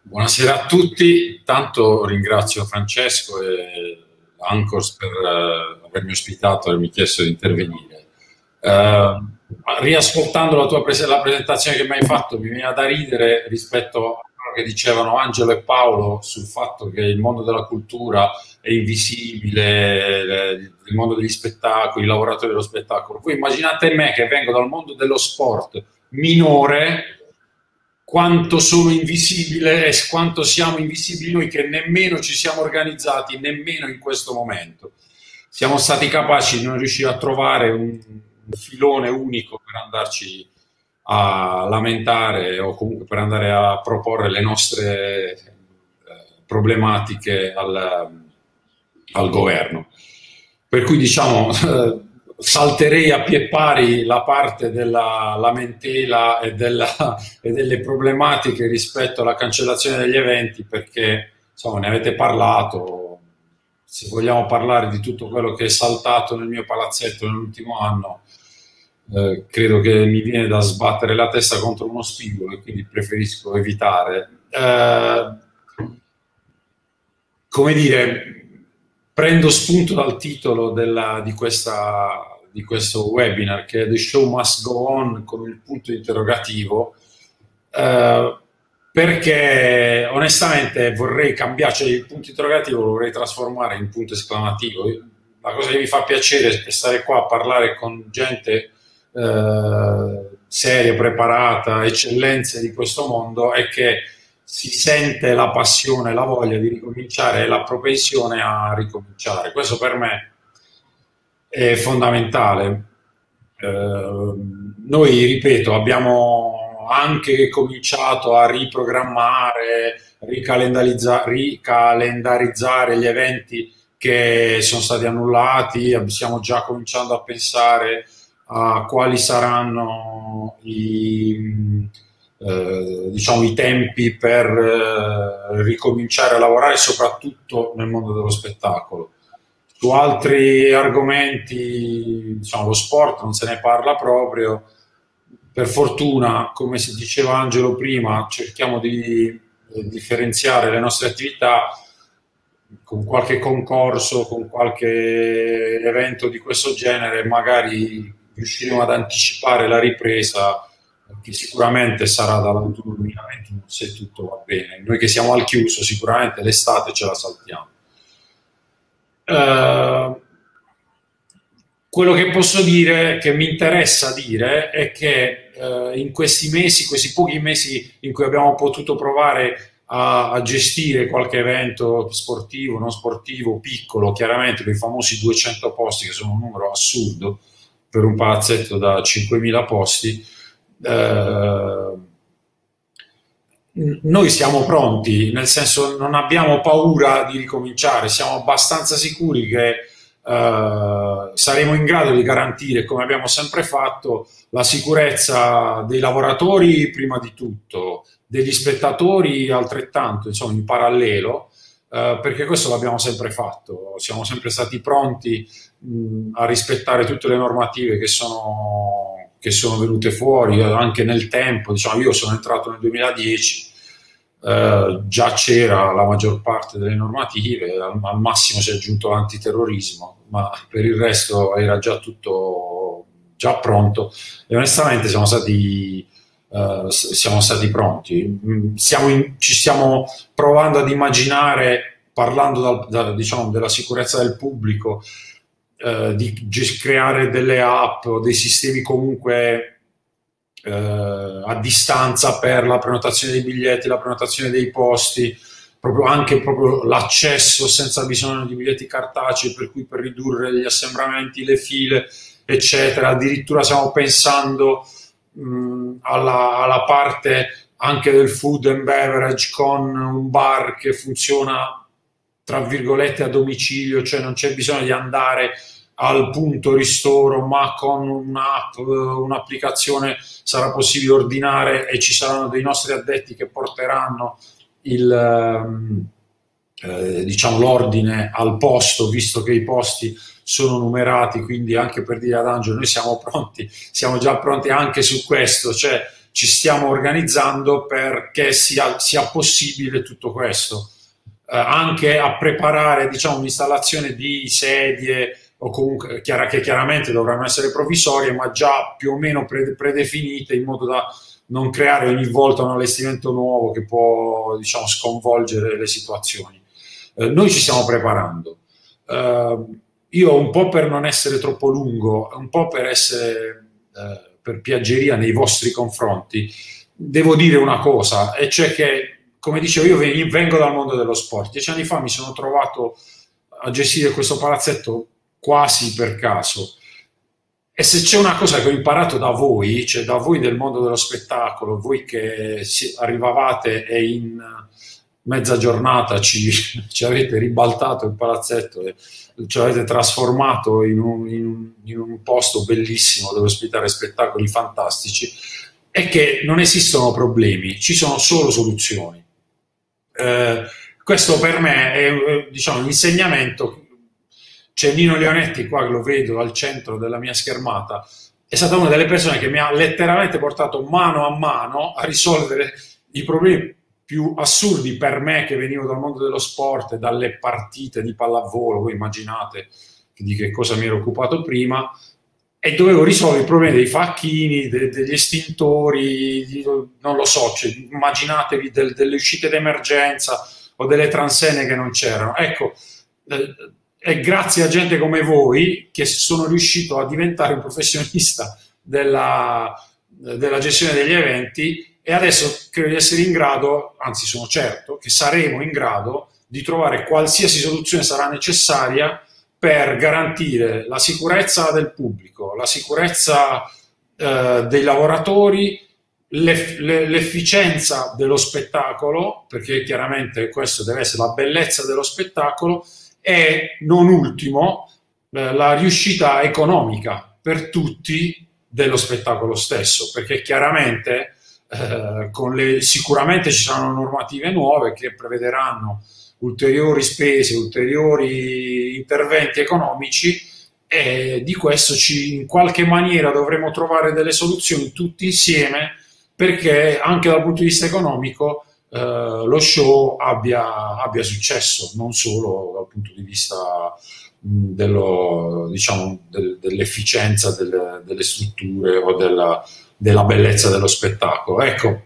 Buonasera a tutti, tanto ringrazio Francesco e Ancors per uh, avermi ospitato e avermi chiesto di intervenire. Uh, riascoltando la tua pres- la presentazione che mi hai fatto mi viene da ridere rispetto che dicevano Angelo e Paolo sul fatto che il mondo della cultura è invisibile, il mondo degli spettacoli, i lavoratori dello spettacolo. Voi immaginate me che vengo dal mondo dello sport minore, quanto sono invisibile e quanto siamo invisibili noi che nemmeno ci siamo organizzati, nemmeno in questo momento. siamo stati capaci di non riuscire a trovare un filone unico per andarci a lamentare o comunque per andare a proporre le nostre eh, problematiche al, al, governo. Per cui diciamo eh, salterei a pie pari la parte della lamentela e, della, e, delle problematiche rispetto alla cancellazione degli eventi perché insomma, ne avete parlato. Se vogliamo parlare di tutto quello che è saltato nel mio palazzetto nell'ultimo anno, eh, credo che mi viene da sbattere la testa contro uno spigolo e quindi preferisco evitare. Eh, come dire, prendo spunto dal titolo della, di, questa, di, questo webinar che è The Show Must Go On con il punto interrogativo. Eh, perché onestamente vorrei cambiare, cioè il punto interrogativo lo vorrei trasformare in punto esclamativo. La cosa che mi fa piacere è stare qua a parlare con gente eh, seria, preparata, eccellenze di questo mondo è che si sente la passione, la voglia di ricominciare e la propensione a ricominciare. Questo per me è fondamentale. Eh, noi, ripeto, abbiamo anche cominciato a riprogrammare, ricalendarizzare, ricalendarizzare gli eventi che sono stati annullati, stiamo già cominciando a pensare a quali saranno i, eh, diciamo, i tempi per eh, ricominciare a lavorare, soprattutto nel mondo dello spettacolo. Su altri argomenti, diciamo, lo sport non se ne parla proprio. Per fortuna, come si diceva Angelo prima, cerchiamo di eh, differenziare le nostre attività con qualche concorso, con qualche evento di questo genere, magari riusciremo ad anticipare la ripresa che sicuramente sarà dall'21 2021 se tutto va bene. Noi che siamo al chiuso sicuramente l'estate ce la saltiamo. Uh, quello che posso dire, che mi interessa dire, è che uh, in questi mesi, questi pochi mesi in cui abbiamo potuto provare a, a, gestire qualche evento sportivo, non sportivo, piccolo, chiaramente con i famosi 200 posti, che sono un numero assurdo, per un palazzetto da 5.000 posti, eh, noi siamo pronti, nel senso non abbiamo paura di ricominciare, siamo abbastanza sicuri che eh, saremo in grado di garantire, come abbiamo sempre fatto, la sicurezza dei lavoratori prima di tutto, degli spettatori altrettanto, insomma in parallelo, eh, perché questo l'abbiamo sempre fatto, siamo sempre stati pronti mh, a rispettare tutte le normative che sono, che sono venute fuori anche nel tempo. Diciamo, io sono entrato nel 2010, eh, già c'era la maggior parte delle normative, al, al massimo si è aggiunto l'antiterrorismo, ma per il resto era già tutto già pronto e onestamente siamo stati Uh, siamo stati pronti. Siamo in, ci stiamo provando ad immaginare, parlando dal, da, diciamo, della sicurezza del pubblico, uh, di creare delle app o dei sistemi comunque uh, a distanza per la prenotazione dei biglietti, la prenotazione dei posti, proprio anche proprio l'accesso senza bisogno di biglietti cartacei, per cui per ridurre gli assembramenti, le file, eccetera. Addirittura stiamo pensando mh, alla, alla, parte anche del food and beverage con un bar che funziona tra virgolette a domicilio, cioè non c'è bisogno di andare al punto ristoro, ma con un'app, un'applicazione sarà possibile ordinare e ci saranno dei nostri addetti che porteranno il, ehm, eh, diciamo, l'ordine al posto, visto che i posti sono numerati, quindi anche per dire ad Angelo, noi siamo pronti, siamo già pronti anche su questo, cioè ci stiamo organizzando perché sia, sia possibile tutto questo. Eh, anche a preparare diciamo, un'installazione di sedie o comunque chiara, che chiaramente dovranno essere provvisorie, ma già più o meno pre, predefinite in modo da non creare ogni volta un allestimento nuovo che può diciamo, sconvolgere le situazioni. Eh, noi ci stiamo preparando. Uh, io un po' per non essere troppo lungo, un po' per essere eh, per piaggeria nei vostri confronti, devo dire una cosa, e cioè che, come dicevo, io vengo dal mondo dello sport. Dieci anni fa mi sono trovato a gestire questo palazzetto quasi per caso. E se c'è una cosa che ho imparato da voi, cioè da voi del mondo dello spettacolo, voi che arrivavate e in mezza giornata ci, ci avete ribaltato il palazzetto ci avete trasformato in un, in, un, in un, posto bellissimo dove ospitare spettacoli fantastici, è che non esistono problemi, ci sono solo soluzioni. Eh, questo per me è diciamo, un insegnamento c'è Nino Leonetti qua lo vedo al centro della mia schermata, è stata una delle persone che mi ha letteralmente portato mano a mano a risolvere i problemi più assurdi per me che venivo dal mondo dello sport, dalle partite di pallavolo, voi immaginate di che cosa mi ero occupato prima, e dovevo risolvere i problemi dei facchini, de, degli estintori, di, non lo so, cioè, immaginatevi del, delle uscite d'emergenza o delle transenne che non c'erano. Ecco, eh, è grazie a gente come voi che sono riuscito a diventare un professionista della, della gestione degli eventi e adesso credo di essere in grado, anzi sono certo, che saremo in grado di trovare qualsiasi soluzione sarà necessaria per garantire la sicurezza del pubblico, la sicurezza eh, dei lavoratori, l'eff- l'efficienza dello spettacolo, perché chiaramente questo deve essere la bellezza dello spettacolo, e non ultimo eh, la riuscita economica per tutti dello spettacolo stesso, perché chiaramente eh, le, sicuramente ci saranno normative nuove che prevederanno ulteriori spese, ulteriori interventi economici e di questo ci, in qualche maniera dovremo trovare delle soluzioni tutti insieme perché anche dal punto di vista economico eh, lo show abbia, abbia, successo, non solo dal punto di vista dello, diciamo, del, dell'efficienza delle, delle, strutture o della, della, bellezza dello spettacolo. Ecco,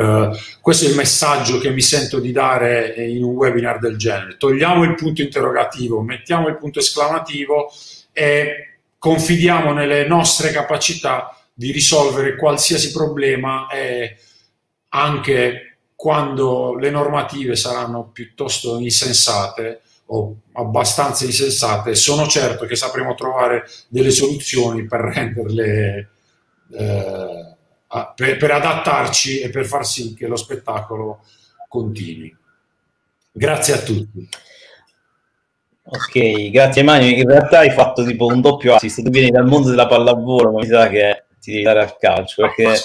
eh, questo è il messaggio che mi sento di dare in un webinar del genere. Togliamo il punto interrogativo, mettiamo il punto esclamativo e confidiamo nelle nostre capacità di risolvere qualsiasi problema e anche quando le normative saranno piuttosto insensate o abbastanza insensate, sono certo che sapremo trovare delle soluzioni per renderle, eh, per, per adattarci e per far sì che lo spettacolo continui. Grazie a tutti.
Ok, grazie Mario. In realtà hai fatto tipo un doppio assist. Tu vieni dal mondo della pallavolo, ma mi sa che ti devi dare al calcio perché eh,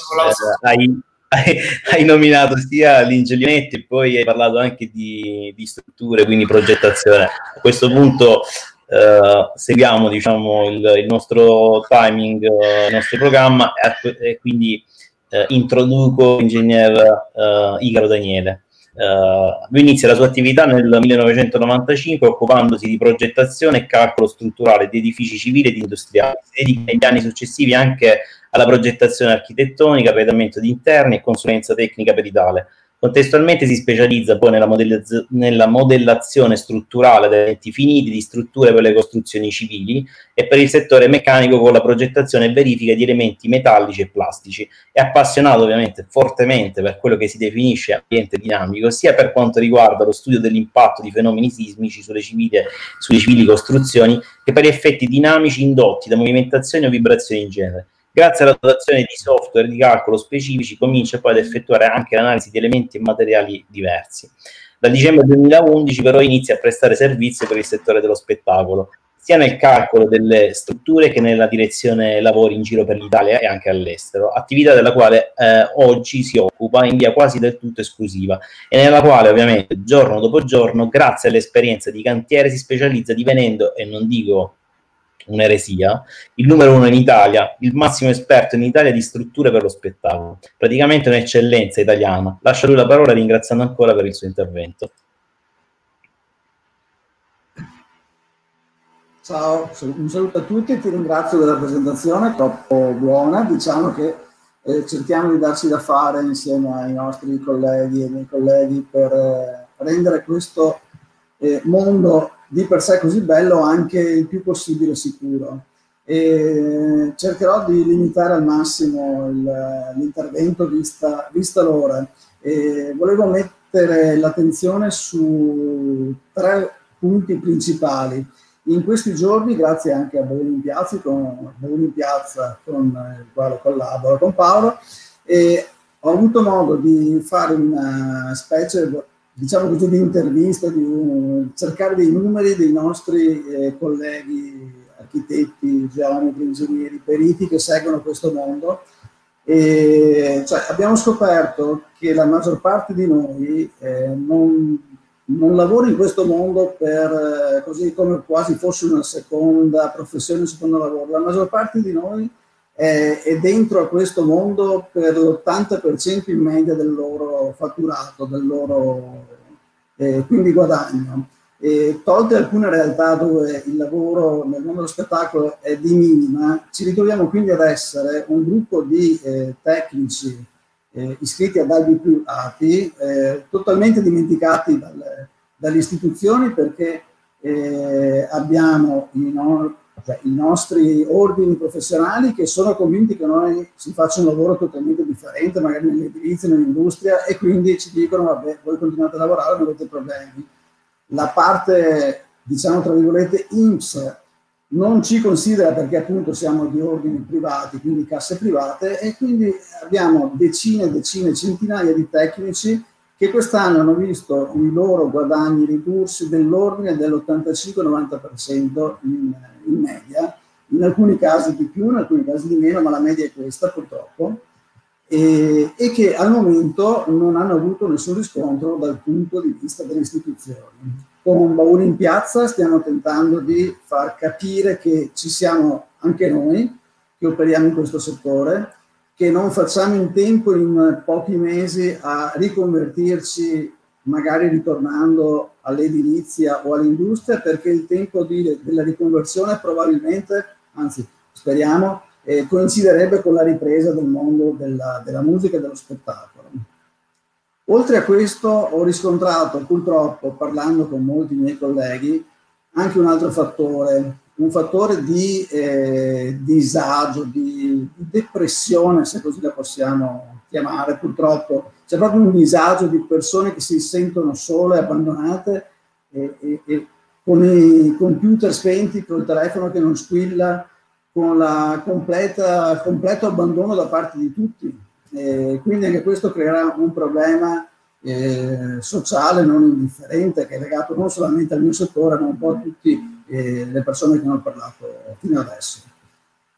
hai, hai, hai, nominato sia l'Ingelionetti e poi hai parlato anche di, di strutture, quindi progettazione. A questo punto eh, seguiamo diciamo, il, il, nostro timing, eh, il nostro programma e, e quindi eh, introduco l'ingegner eh, Igaro Daniele. Uh, lui inizia la sua attività nel 1995 occupandosi di progettazione e calcolo strutturale di edifici civili ed industriali. Si dedica negli anni successivi anche alla progettazione architettonica, arredamento di interni e consulenza tecnica peritale. Contestualmente si specializza poi nella, modellazz- nella modellazione strutturale dei eventi finiti di strutture per le costruzioni civili e per il settore meccanico con la progettazione e verifica di elementi metallici e plastici. È appassionato ovviamente fortemente per quello che si definisce ambiente dinamico, sia per quanto riguarda lo studio dell'impatto di fenomeni sismici sulle civili, sulle civili costruzioni, che per gli effetti dinamici indotti da movimentazioni o vibrazioni in genere. Grazie alla dotazione di software di calcolo specifici comincia poi ad effettuare anche l'analisi di elementi e materiali diversi. Dal dicembre 2011 però inizia a prestare servizi per il settore dello spettacolo, sia nel calcolo delle strutture che nella direzione lavori in giro per l'Italia e anche all'estero, attività della quale eh, oggi si occupa in via quasi del tutto esclusiva e nella quale ovviamente giorno dopo giorno, grazie all'esperienza di cantiere, si specializza divenendo, e non dico un'eresia, il numero uno in Italia, il massimo esperto in Italia di strutture per lo spettacolo, praticamente un'eccellenza italiana. Lascio lui la parola ringraziando ancora per il suo intervento.
Ciao, un saluto a tutti, ti ringrazio della presentazione, troppo buona, diciamo che eh, cerchiamo di darci da fare insieme ai nostri colleghi e miei colleghi per eh, rendere questo eh, mondo di per sé così bello anche il più possibile sicuro. E cercherò di limitare al massimo il, l'intervento vista, vista l'ora. E volevo mettere l'attenzione su tre punti principali. In questi giorni, grazie anche a Bologna in Piazza, con, in Piazza con il quale collaboro con Paolo, ho avuto modo di fare una specie, diciamo così, di intervista, di un, cercare dei numeri dei nostri eh, colleghi architetti, geometri, ingegneri, periti che seguono questo mondo. E, cioè, abbiamo scoperto che la maggior parte di noi eh, non non lavoro in questo mondo per, eh, così come quasi fosse una seconda professione, un secondo lavoro. La maggior parte di noi è, è dentro a questo mondo per l'80% in media del loro fatturato, del loro eh, quindi guadagno. E tolte alcune realtà dove il lavoro nel mondo dello spettacolo è di minima, ci ritroviamo quindi ad essere un gruppo di eh, tecnici eh, iscritti ad albi privati, eh, totalmente dimenticati dalle, dalle istituzioni perché eh, abbiamo i, no, cioè, i, nostri ordini professionali che sono convinti che noi si faccia un lavoro totalmente differente, magari nell'edilizia, nell'industria, e quindi ci dicono, vabbè, voi continuate a lavorare, non avete problemi. La parte, diciamo, tra virgolette, IMSS non ci considera perché appunto siamo di ordini privati, quindi casse private, e quindi abbiamo decine e decine, centinaia di tecnici che quest'anno hanno visto i loro guadagni ridursi dell'ordine dell'85-90% in, in media, in alcuni casi di più, in alcuni casi di meno, ma la media è questa purtroppo, e, e, che al momento non hanno avuto nessun riscontro dal punto di vista delle istituzioni. Con Bauli in Piazza stiamo tentando di far capire che ci siamo anche noi, che operiamo in questo settore, che non facciamo in tempo in pochi mesi a riconvertirci, magari ritornando all'edilizia o all'industria, perché il tempo di, della riconversione probabilmente, anzi speriamo, eh, coinciderebbe con la ripresa del mondo della, della musica e dello spettacolo. Oltre a questo ho riscontrato purtroppo, parlando con molti miei colleghi, anche un altro fattore, un fattore di eh, disagio, di, depressione, se così la possiamo chiamare, purtroppo. C'è proprio un disagio di persone che si sentono sole, abbandonate e, e, e con i computer spenti, col telefono che non squilla, con il completo abbandono da parte di tutti. E quindi anche questo creerà un problema eh, sociale non indifferente che è legato non solamente al mio settore ma un po' a tutte eh, le persone che hanno parlato fino adesso.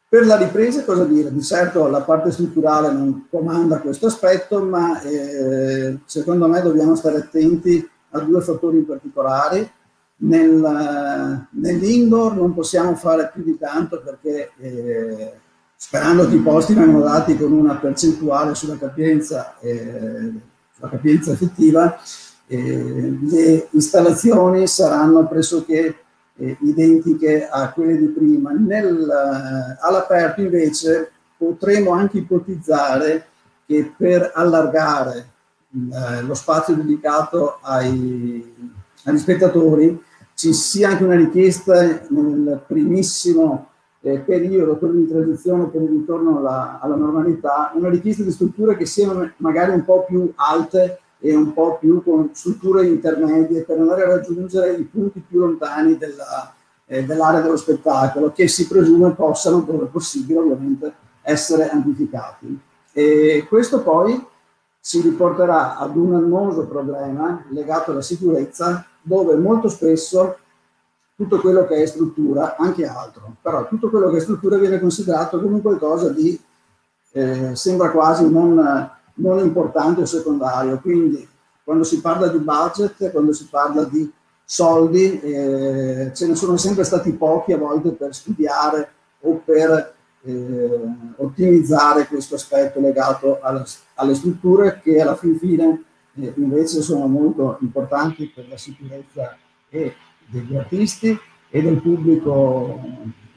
Per la ripresa cosa dire? Di certo la parte strutturale non comanda questo aspetto, ma eh, secondo me dobbiamo stare attenti a due fattori in particolare nel, nell'indoor non possiamo fare più di tanto perché eh, sperando che i posti vengano dati con una percentuale sulla capienza, eh, sulla capienza effettiva, eh, le installazioni saranno pressoché eh, identiche a quelle di prima. Nel, all'aperto invece potremo anche ipotizzare che per allargare eh, lo spazio dedicato ai, agli spettatori ci sia anche una richiesta nel primissimo eh, periodo, quello di transizione per il ritorno alla, alla, normalità, una richiesta di strutture che siano magari un po' più alte e un po' più con strutture intermedie per andare a raggiungere i punti più lontani della, eh, dell'area dello spettacolo, che si presume possano, dove possibile ovviamente, essere amplificati. E questo poi si riporterà ad un annoso problema legato alla sicurezza dove molto spesso tutto quello che è struttura, anche altro, però tutto quello che è struttura viene considerato come qualcosa di, eh, sembra quasi non, non importante o secondario. Quindi quando si parla di budget, quando si parla di soldi, eh, ce ne sono sempre stati pochi a volte per studiare o per eh, ottimizzare questo aspetto legato alle, alle strutture che alla fin fine eh, invece sono molto importanti per la sicurezza e degli artisti e del pubblico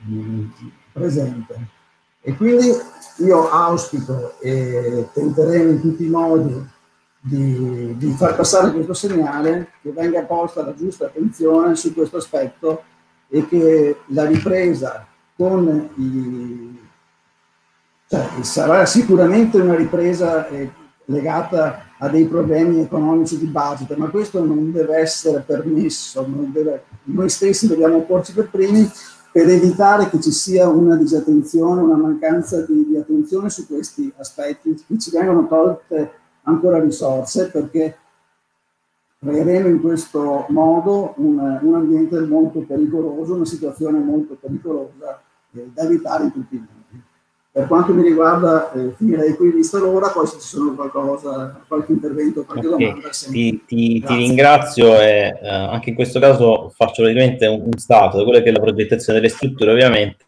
mm, presente. E quindi io auspico e tenteremo in tutti i modi di, di, far passare questo segnale, che venga posta la giusta attenzione su questo aspetto e che la ripresa con i... Cioè, sarà sicuramente una ripresa eh, legata a dei problemi economici di budget, ma questo non deve essere permesso, deve, noi stessi dobbiamo porci per primi per evitare che ci sia una disattenzione, una mancanza di, di attenzione su questi aspetti, che ci vengono tolte ancora risorse perché creeremo in questo modo un, un ambiente molto pericoloso, una situazione molto pericolosa eh, da evitare in tutti i modi. Per quanto mi riguarda, eh, finirei qui vista l'ora, poi se ci sono qualcosa, qualche intervento, qualche okay. domanda.
Ti, ti, ti, ringrazio e eh, anche in questo caso faccio vedere un, un stato da quella che è la progettazione delle strutture, ovviamente,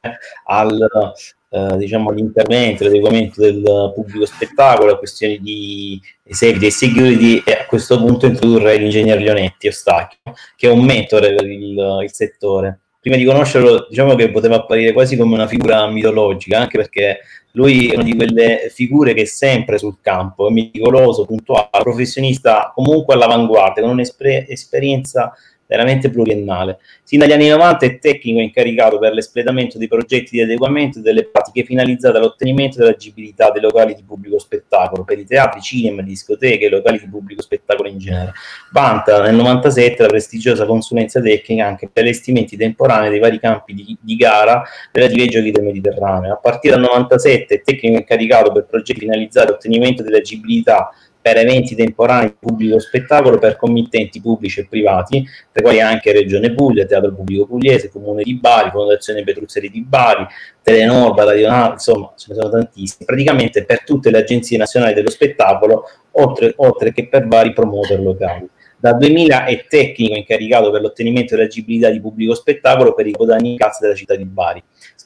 al, eh, diciamo, all'intervento, all'adeguamento del pubblico spettacolo, a questioni di safety e security e a questo punto introdurre l'ingegner Leonetti Ostacchio, che è un mentore per il, il settore prima di conoscerlo, diciamo che poteva apparire quasi come una figura mitologica, anche perché lui è una di quelle figure che è sempre sul campo, è meticoloso, puntuale, professionista comunque all'avanguardia, con un'esperienza veramente pluriennale. Sin dagli anni 90 è tecnico incaricato per l'espletamento di progetti di adeguamento delle pratiche finalizzate all'ottenimento dell'agibilità dei locali di pubblico spettacolo per i teatri, cinema, discoteche e locali di pubblico spettacolo in genere. Vanta nel 97 la prestigiosa consulenza tecnica anche per allestimenti temporanei dei vari campi di, di gara relativi ai giochi del Mediterraneo. A partire dal 97 è tecnico incaricato per progetti finalizzati all'ottenimento dell'agibilità per eventi temporanei pubblico spettacolo per committenti pubblici e privati, tra i quali anche Regione Puglia, Teatro Pubblico Pugliese, Comune di Bari, Fondazione Petruzzeri di Bari, Telenor, Radio Nave, insomma ce ne sono tantissimi, praticamente per tutte le agenzie nazionali dello spettacolo, oltre, oltre che per vari promoter locali. Da 2000 è tecnico incaricato per l'ottenimento dell'agibilità di pubblico spettacolo per i guadagni in cassa della città di Bari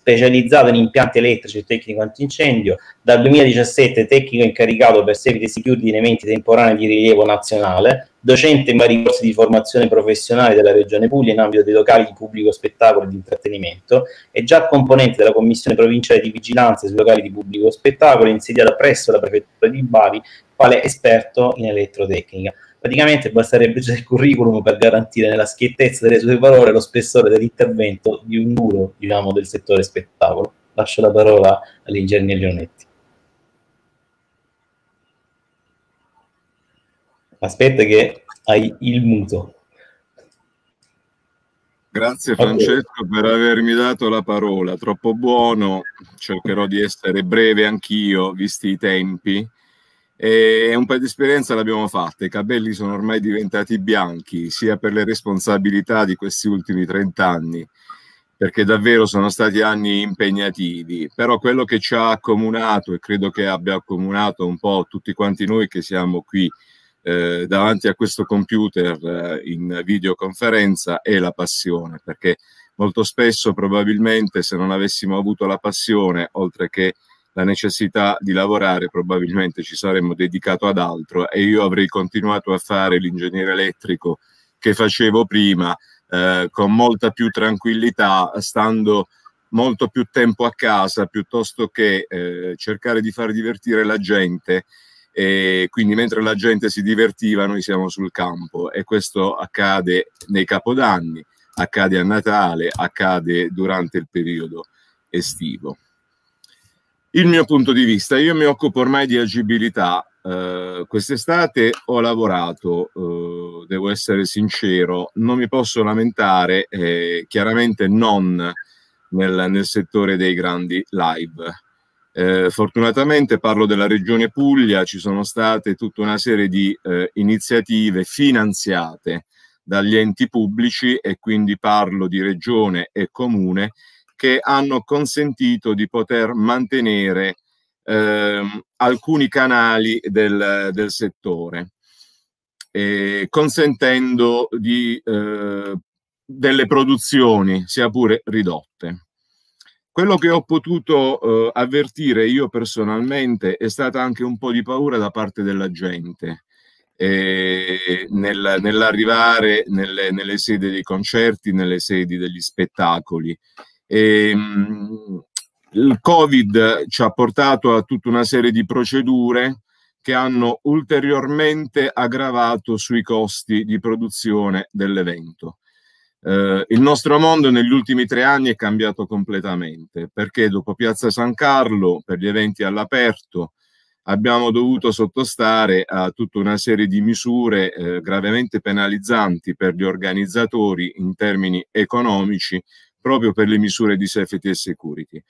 specializzato in impianti elettrici e tecnico antincendio, dal 2017 tecnico incaricato per e security in eventi temporanei di rilievo nazionale, docente in vari corsi di formazione professionale della Regione Puglia in ambito dei locali di pubblico spettacolo e di intrattenimento, e già componente della Commissione provinciale di vigilanza sui locali di pubblico spettacolo insediata presso la Prefettura di Bari, quale esperto in elettrotecnica praticamente basterebbe già il curriculum per garantire nella schiettezza delle sue parole lo spessore dell'intervento di un duro, diciamo, del settore spettacolo. Lascio la parola all'ingegner Leonetti. Aspetta che hai il muto.
Grazie Francesco okay. per avermi dato la parola, troppo buono, cercherò di essere breve anch'io, visti i tempi. E un paio di esperienze l'abbiamo fatta, i capelli sono ormai diventati bianchi, sia per le responsabilità di questi ultimi 30 anni, perché davvero sono stati anni impegnativi, però quello che ci ha accomunato e credo che abbia accomunato un po' tutti quanti noi che siamo qui eh, davanti a questo computer eh, in videoconferenza è la passione, perché molto spesso probabilmente se non avessimo avuto la passione, oltre che la necessità di lavorare, probabilmente ci saremmo dedicato ad altro e io avrei continuato a fare l'ingegnere elettrico che facevo prima eh, con molta più tranquillità, stando molto più tempo a casa piuttosto che eh, cercare di far divertire la gente. E quindi mentre la gente si divertiva noi siamo sul campo e questo accade nei capodanni, accade a Natale, accade durante il periodo estivo il mio punto di vista. Io mi occupo ormai di agibilità. Uh, quest'estate ho lavorato, uh, devo essere sincero, non mi posso lamentare, eh, chiaramente non nel, nel, settore dei grandi live. Eh, fortunatamente parlo della regione Puglia, ci sono state tutta una serie di eh, iniziative finanziate dagli enti pubblici e quindi parlo di regione e comune che hanno consentito di poter mantenere eh, alcuni canali del, del settore, eh, consentendo di, eh, delle produzioni, sia pure ridotte. Quello che ho potuto eh, avvertire io personalmente è stata anche un po' di paura da parte della gente. Nel, nell'arrivare nelle, nelle, sedi dei concerti, nelle sedi degli spettacoli. E, ehm, il Covid ci ha portato a tutta una serie di procedure che hanno ulteriormente aggravato sui costi di produzione dell'evento. Eh, il nostro mondo negli ultimi tre anni è cambiato completamente perché dopo Piazza San Carlo, per gli eventi all'aperto, abbiamo dovuto sottostare a tutta una serie di misure eh, gravemente penalizzanti per gli organizzatori in termini economici proprio per le misure di safety e security.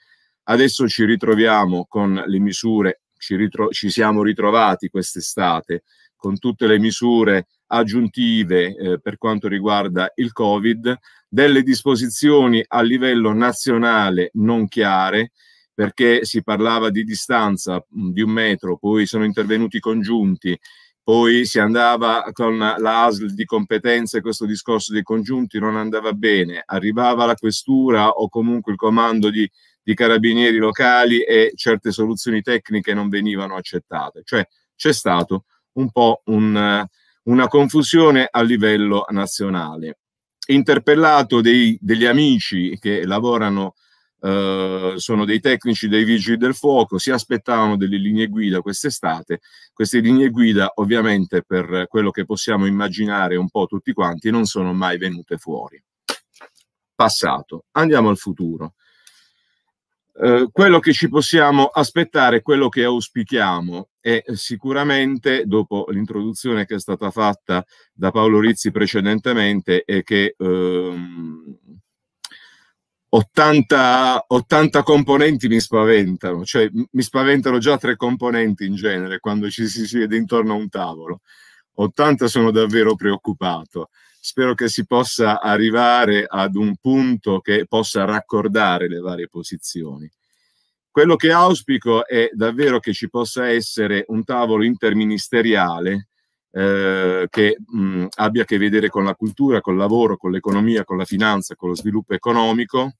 Adesso ci ritroviamo con le misure, ci, ritro ci siamo ritrovati quest'estate con tutte le misure aggiuntive eh, per quanto riguarda il Covid, delle disposizioni a livello nazionale non chiare, perché si parlava di distanza di un metro, poi sono intervenuti congiunti, poi si andava con la ASL di competenze, questo discorso dei congiunti non andava bene, arrivava la questura o comunque il comando di, di carabinieri locali e certe soluzioni tecniche non venivano accettate. Cioè c'è stato un po' un, una confusione a livello nazionale. Interpellato dei, degli amici che lavorano Uh, sono dei tecnici dei vigili del fuoco, si aspettavano delle linee guida quest'estate. Queste linee guida, ovviamente, per quello che possiamo immaginare un po' tutti quanti, non sono mai venute fuori. Passato. Andiamo al futuro. Uh, quello che ci possiamo aspettare, quello che auspichiamo è sicuramente, dopo l'introduzione che è stata fatta da Paolo Rizzi precedentemente, è che uh, 80, 80 componenti mi spaventano, cioè mi spaventano già tre componenti in genere quando ci si siede intorno a un tavolo. 80 sono davvero preoccupato. Spero che si possa arrivare ad un punto che possa raccordare le varie posizioni. Quello che auspico è davvero che ci possa essere un tavolo interministeriale eh, che mh, abbia a che vedere con la cultura, col lavoro, con l'economia, con la finanza, con lo sviluppo economico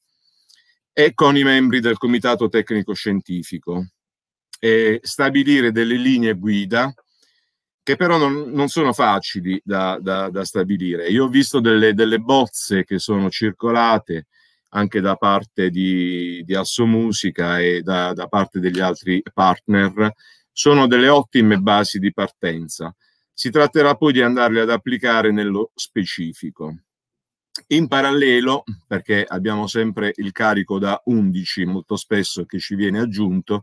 e con i membri del comitato tecnico scientifico e stabilire delle linee guida che però non, non sono facili da, da, da, stabilire. Io ho visto delle, delle, bozze che sono circolate anche da parte di, di Assomusica e da, da parte degli altri partner, sono delle ottime basi di partenza si tratterà poi di andarle ad applicare nello specifico. In parallelo, perché abbiamo sempre il carico da 11 molto spesso che ci viene aggiunto,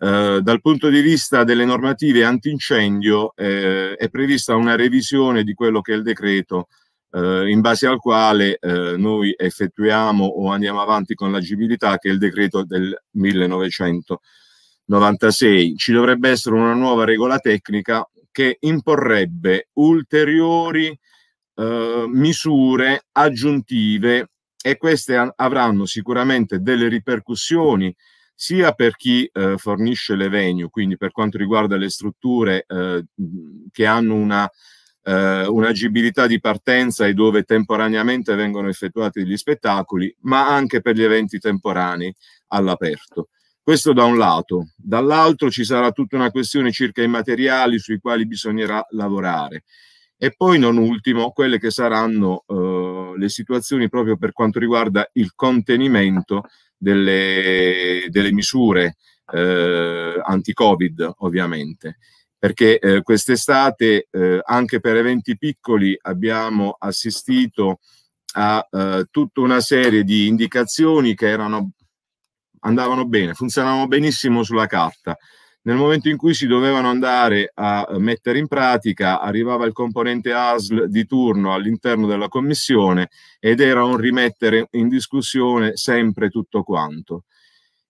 eh, dal punto di vista delle normative antincendio eh, è prevista una revisione di quello che è il decreto eh, in base al quale eh, noi effettuiamo o andiamo avanti con l'agibilità che è il decreto del 1996. Ci dovrebbe essere una nuova regola tecnica che imporrebbe ulteriori eh, misure aggiuntive e queste avranno sicuramente delle ripercussioni sia per chi eh, fornisce le venue, quindi per quanto riguarda le strutture eh, che hanno una, eh, un'agibilità di partenza e dove temporaneamente vengono effettuati gli spettacoli, ma anche per gli eventi temporanei all'aperto. Questo da un lato. Dall'altro ci sarà tutta una questione circa i materiali sui quali bisognerà lavorare. E poi, non ultimo, quelle che saranno eh, le situazioni proprio per quanto riguarda il contenimento delle, delle misure eh, anti-Covid, ovviamente. Perché eh, quest'estate, eh, anche per eventi piccoli, abbiamo assistito a eh, tutta una serie di indicazioni che erano andavano bene, funzionavano benissimo sulla carta. Nel momento in cui si dovevano andare a mettere in pratica, arrivava il componente ASL di turno all'interno della commissione ed era un rimettere in discussione sempre tutto quanto.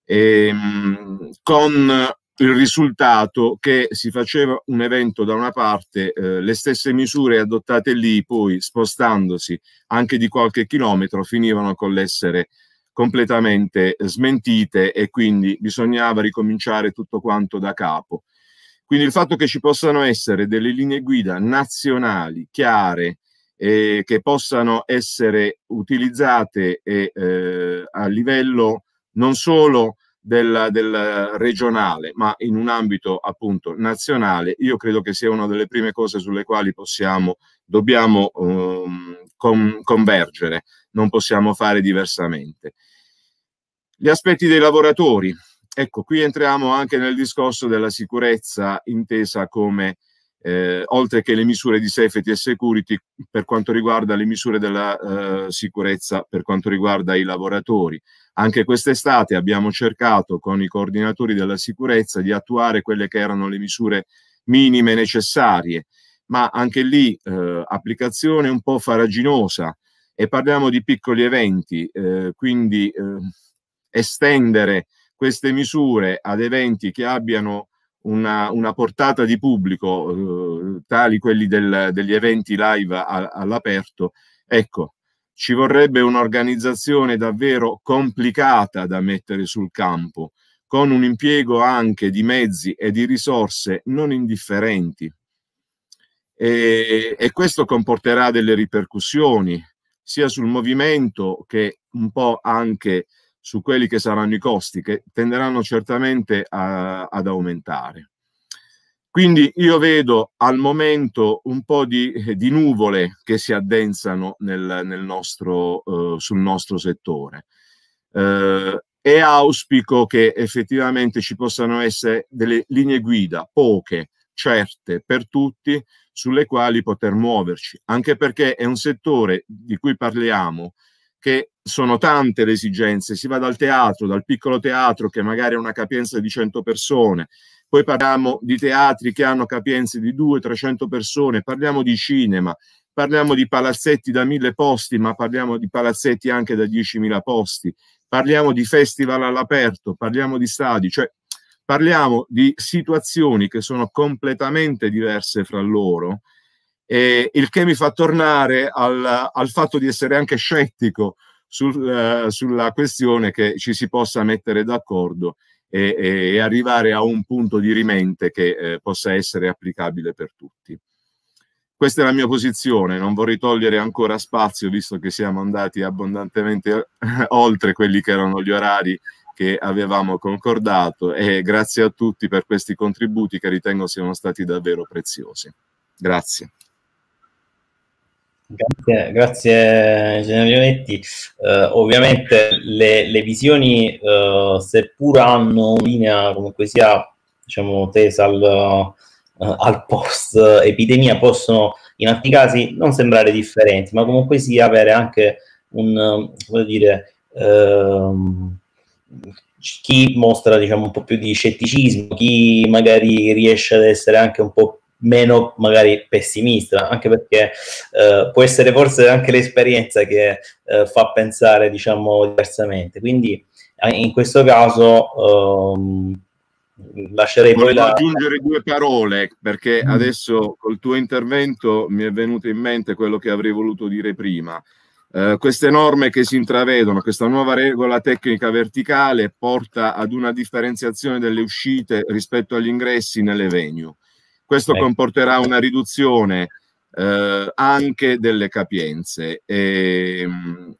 E, ehm, con il risultato che si faceva un evento da una parte, eh, le stesse misure adottate lì, poi spostandosi anche di qualche chilometro, finivano con l'essere completamente smentite e quindi bisognava ricominciare tutto quanto da capo. Quindi il fatto che ci possano essere delle linee guida nazionali chiare eh, che possano essere utilizzate eh, a livello non solo del, del, regionale, ma in un ambito appunto nazionale, io credo che sia una delle prime cose sulle quali possiamo, dobbiamo um, con, convergere, non possiamo fare diversamente. Gli aspetti dei lavoratori. Ecco, qui entriamo anche nel discorso della sicurezza intesa come eh, oltre che le misure di safety e security per quanto riguarda le misure della eh, sicurezza per quanto riguarda i lavoratori. Anche quest'estate abbiamo cercato con i coordinatori della sicurezza di attuare quelle che erano le misure minime necessarie, ma anche lì eh, applicazione un po' faraginosa e parliamo di piccoli eventi, eh, quindi eh, estendere queste misure ad eventi che abbiano una, una portata di pubblico, eh, tali quelli del, degli eventi live all'aperto, ecco, ci vorrebbe un'organizzazione davvero complicata da mettere sul campo, con un impiego anche di mezzi e di risorse non indifferenti. E, e questo comporterà delle ripercussioni sia sul movimento che un po' anche su quelli che saranno i costi, che tenderanno certamente a, ad aumentare. Quindi io vedo al momento un po' di, di nuvole che si addensano nel, nel nostro, uh, sul nostro settore uh, e auspico che effettivamente ci possano essere delle linee guida, poche, certe per tutti, sulle quali poter muoverci, anche perché è un settore di cui parliamo che sono tante le esigenze, si va dal teatro, dal piccolo teatro che magari ha una capienza di 100 persone, poi parliamo di teatri che hanno capienze di 200-300 persone, parliamo di cinema, parliamo di palazzetti da mille posti, ma parliamo di palazzetti anche da 10.000 posti, parliamo di festival all'aperto, parliamo di stadi, cioè parliamo di situazioni che sono completamente diverse fra loro eh, il che mi fa tornare al, al, fatto di essere anche scettico sul, uh, sulla questione che ci si possa mettere d'accordo e, e arrivare a un punto di rimente che eh, possa essere applicabile per tutti. Questa è la mia posizione, non vorrei togliere ancora spazio visto che siamo andati abbondantemente oltre quelli che erano gli orari che avevamo concordato e grazie a tutti per questi contributi che ritengo siano stati davvero preziosi. Grazie.
Grazie, grazie Generionetti. Uh, ovviamente le, le visioni, uh, seppur hanno una linea comunque sia diciamo, tesa al, uh, al post epidemia, possono in altri casi non sembrare differenti, ma comunque sia avere anche un, come dire, ehm, chi mostra diciamo un po' più di scetticismo, chi magari riesce ad essere anche un po' meno magari pessimista, anche perché eh, può essere forse anche l'esperienza che eh, fa pensare, diciamo, diversamente. Quindi in questo caso um, lascerei
Volevo poi la... aggiungere due parole perché mm. adesso col tuo intervento mi è venuto in mente quello che avrei voluto dire prima. Uh, queste norme che si intravedono, questa nuova regola tecnica verticale porta ad una differenziazione delle uscite rispetto agli ingressi nelle venue. Questo Beh. comporterà una riduzione eh, anche delle capienze e,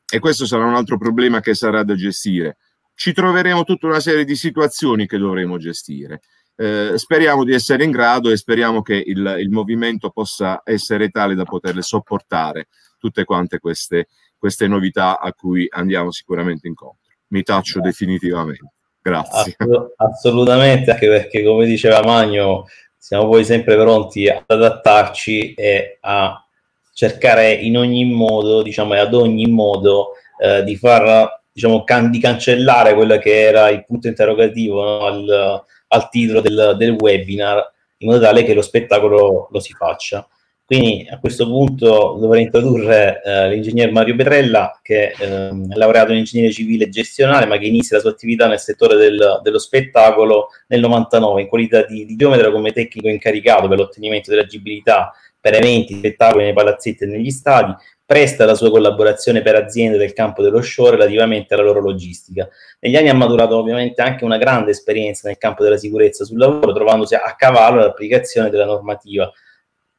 e questo sarà un altro problema che sarà da gestire. Ci troveremo tutta una serie di situazioni che dovremo gestire. Eh, speriamo di essere in grado e speriamo che il, il, movimento possa essere tale da poterle sopportare tutte quante queste, queste novità a cui andiamo sicuramente incontro. Mi taccio definitivamente. Grazie.
Assolutamente, anche perché come diceva Magno, siamo poi sempre pronti ad adattarci e a cercare in ogni modo, diciamo, e ad ogni modo eh, di far, diciamo, can- di cancellare quello che era il punto interrogativo no? al, al, titolo del, del webinar, in modo tale che lo spettacolo lo si faccia. Quindi a questo punto dovrei introdurre eh, l'ingegner Mario Petrella, che eh, è laureato in ingegneria civile e gestionale, ma che inizia la sua attività nel settore del, dello spettacolo nel 99 in qualità di, di geometra come tecnico incaricato per l'ottenimento dell'agibilità per eventi, spettacoli nei palazzetti e negli stadi, presta la sua collaborazione per aziende del campo dello show relativamente alla loro logistica. Negli anni ha maturato ovviamente anche una grande esperienza nel campo della sicurezza sul lavoro, trovandosi a cavallo dell'applicazione della normativa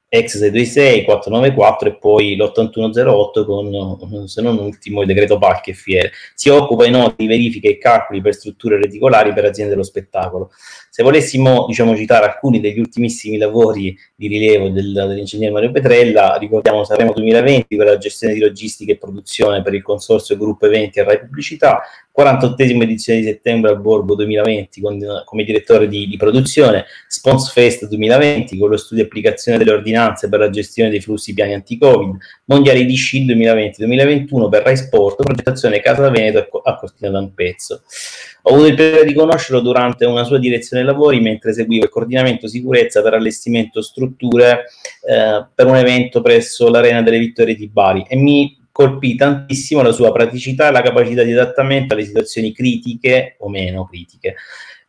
ex 626, 494 e poi l'8108 con, se non ultimo, il decreto Palchi e Fiere. Si occupa inoltre di verifiche e calcoli per strutture reticolari per aziende dello spettacolo. Se volessimo diciamo, citare alcuni degli ultimissimi lavori di rilievo del, dell'ingegnere Mario Petrella, ricordiamo Sanremo 2020 per la gestione di logistica e produzione per il consorzio Gruppo Eventi e Rai Pubblicità, 48esima edizione di settembre al Borgo 2020 con, come direttore di, di produzione, Spons Fest 2020 con lo studio di applicazione delle ordinanze per la gestione dei flussi piani anti-Covid, Mondiali di sci 2020-2021 per Rai Sport, progettazione Casa Veneto a Cortina d'Ampezzo. Ho avuto il piacere di conoscerlo durante una sua direzione lavori mentre seguivo il coordinamento sicurezza per allestimento strutture eh, per un evento presso l'Arena delle Vittorie di Bari e mi colpì tantissimo la sua praticità e la capacità di adattamento alle situazioni critiche o meno critiche.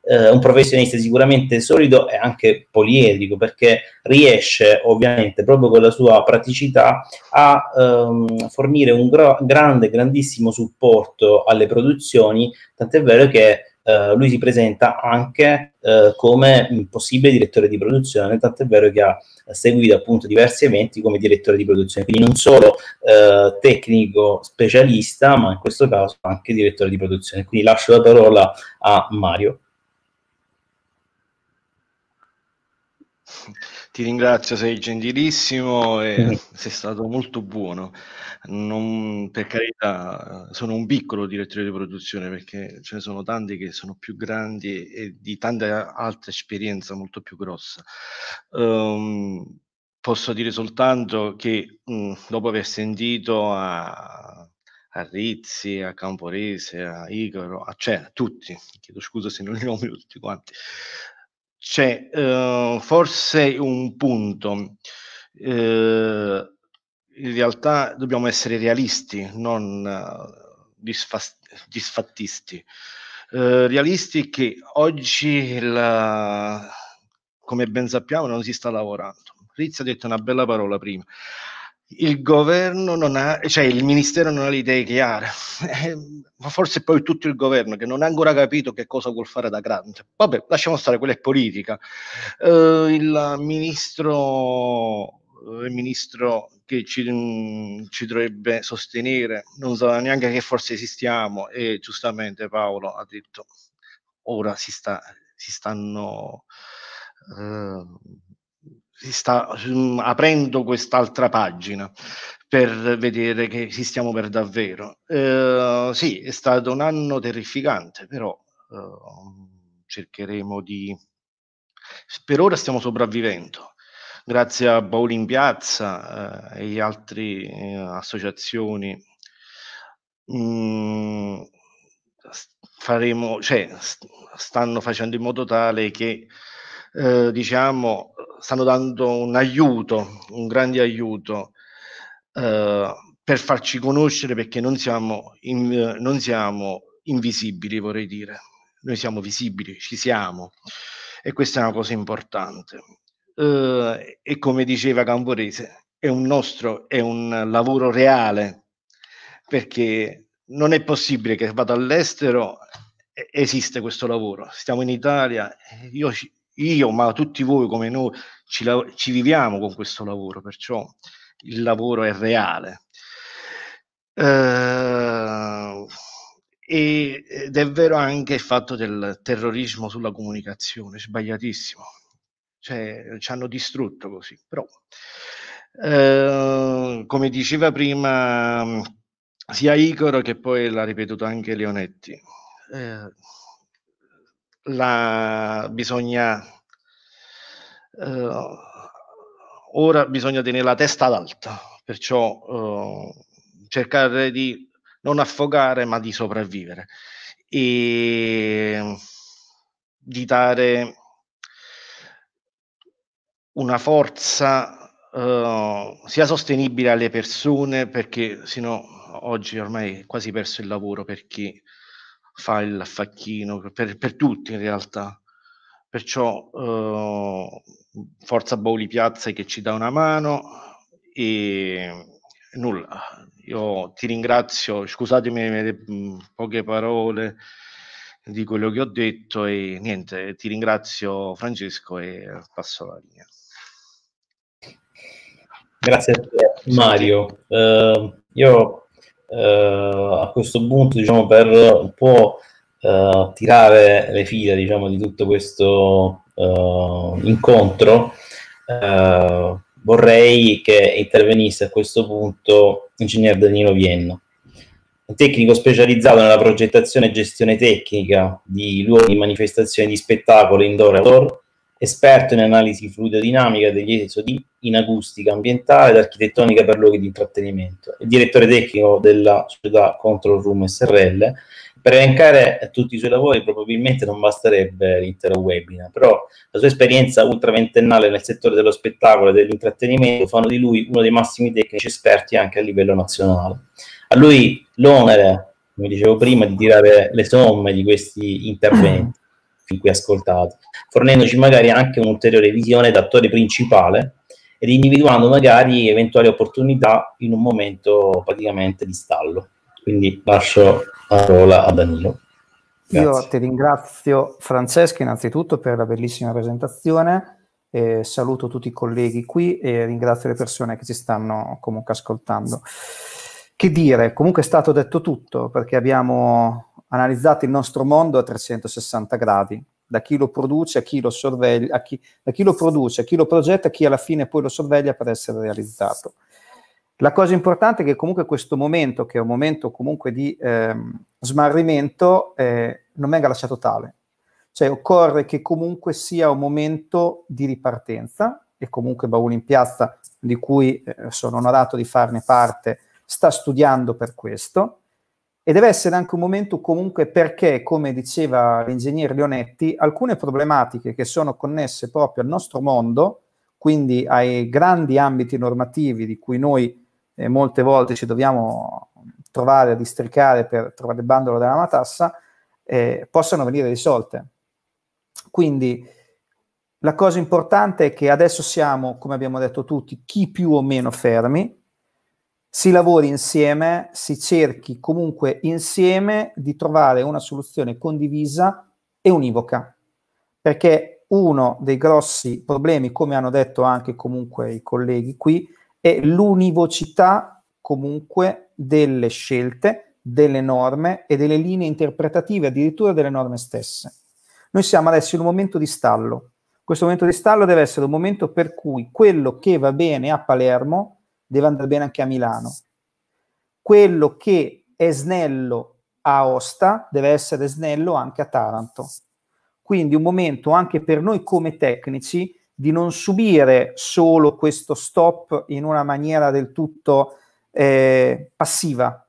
Uh, un professionista sicuramente solido e anche poliedrico perché riesce ovviamente proprio con la sua praticità a um, fornire un gro- grande, grandissimo supporto alle produzioni, tant'è vero che Uh, lui si presenta anche uh, come possibile direttore di produzione, tant'è vero che ha seguito appunto diversi eventi come direttore di produzione, quindi non solo uh, tecnico specialista, ma in questo caso anche direttore di produzione. Quindi lascio la parola a Mario.
Ti ringrazio, sei gentilissimo e mm. sei stato molto buono. Non, per carità, sono un piccolo direttore di produzione perché ce ne sono tanti che sono più grandi e di tante altre esperienze molto più grosse. Um, posso dire soltanto che mh, dopo aver sentito a, a Rizzi, a Camporese, a Igoro, a, cioè a tutti, chiedo scusa se non li nomino tutti quanti, c'è uh, forse un punto. Uh, in realtà dobbiamo essere realisti, non uh, disfa- disfattisti. realisti che oggi, la, come ben sappiamo, non si sta lavorando. Rizzi ha detto una bella parola prima il governo non ha, cioè il ministero non ha le idee chiare, eh, ma forse poi tutto il governo che non ha ancora capito che cosa vuol fare da grande. Vabbè, lasciamo stare, quella è politica. Uh, il ministro, il ministro che ci, ci, dovrebbe sostenere non sa neanche che forse esistiamo e giustamente Paolo ha detto ora si, sta, si stanno... Uh, si sta um, aprendo quest'altra pagina per vedere che esistiamo per davvero. Eh, sì, è stato un anno terrificante, però eh, cercheremo di... Per ora stiamo sopravvivendo. Grazie a in Piazza eh, e altre associazioni mm, faremo, cioè, stanno facendo in modo tale che eh, diciamo stanno dando un aiuto, un grande aiuto eh, per farci conoscere perché non siamo, in, non siamo invisibili, vorrei dire. Noi siamo visibili, ci siamo e questa è una cosa importante. Eh, e come diceva Camporese, è un nostro, è un lavoro reale perché non è possibile che vada all'estero esiste questo lavoro. Stiamo in Italia, io io, ma tutti voi come noi, ci, ci viviamo con questo lavoro, perciò il lavoro è reale. Uh, ed è vero anche il fatto del terrorismo sulla comunicazione, sbagliatissimo. Cioè, ci hanno distrutto così, però uh, come diceva prima sia Icoro che poi l'ha ripetuto anche Leonetti, uh, la, bisogna eh, ora bisogna tenere la testa ad alta, perciò eh, cercare di non affogare ma di sopravvivere e di dare una forza uh, sia sostenibile alle persone perché sino oggi ormai è quasi perso il lavoro per chi fa il facchino, per, per tutti in realtà. Perciò uh, Forza Bauli Piazza che ci dà una mano e nulla. Io ti ringrazio, scusatemi le poche parole di quello che ho detto e niente, ti ringrazio Francesco e passo la linea.
Grazie a te Mario. Uh, io uh, a questo punto, diciamo, per un po' uh, tirare le fila, diciamo, di tutto questo incontro, vorrei che intervenisse a questo punto l'ingegner Danilo Vienno. tecnico specializzato nella progettazione e gestione tecnica di luoghi di manifestazioni di spettacolo indoor e outdoor, esperto in analisi fluidodinamica degli esodi in acustica ambientale ed architettonica per luoghi di intrattenimento, e direttore tecnico della società Control Room SRL. Per elencare tutti i suoi lavori probabilmente non basterebbe l'intero webinar, però la sua esperienza ultraventennale nel settore dello spettacolo e dell'intrattenimento fanno di lui uno dei massimi tecnici esperti anche a livello nazionale. A lui l'onere, come dicevo prima, di tirare le somme di questi interventi fin qui ascoltati, fornendoci magari anche un'ulteriore visione d'attore principale ed individuando magari eventuali opportunità in un momento praticamente di stallo. Quindi lascio la parola a Danilo.
Grazie. Io ti ringrazio Francesco innanzitutto per la bellissima presentazione, eh, saluto tutti i colleghi qui e ringrazio le persone che ci stanno comunque ascoltando. Che dire, comunque è stato detto tutto perché abbiamo analizzato il nostro mondo a 360 gradi, da chi lo produce a chi lo sorveglia, a chi, da chi lo produce a chi lo progetta, a chi alla fine poi lo sorveglia per essere realizzato. La cosa importante è che comunque questo momento, che è un momento comunque di eh, smarrimento, eh, non venga lasciato tale. Cioè occorre che comunque sia un momento di ripartenza e comunque Bauli in Piazza, di cui eh, sono onorato di farne parte, sta studiando per questo e deve essere anche un momento comunque perché, come diceva l'ingegnere Leonetti, alcune problematiche che sono connesse proprio al nostro mondo, quindi ai grandi ambiti normativi di cui noi eh, molte volte ci dobbiamo trovare a districare per trovare il bandolo della matassa, eh, possano venire risolte. Quindi la cosa importante è che adesso siamo, come abbiamo detto tutti, chi più o meno fermi, si lavori insieme, si cerchi comunque insieme di trovare una soluzione condivisa e univoca, perché uno dei grossi problemi, come hanno detto anche comunque i colleghi qui, è l'univocità comunque delle scelte, delle norme e delle linee interpretative, addirittura delle norme stesse. Noi siamo adesso in un momento di stallo. Questo momento di stallo deve essere un momento per cui quello che va bene a Palermo deve andare bene anche a Milano. Quello che è snello a Aosta deve essere snello anche a Taranto. Quindi un momento anche per noi come tecnici di non subire solo questo stop in una maniera del tutto eh, passiva,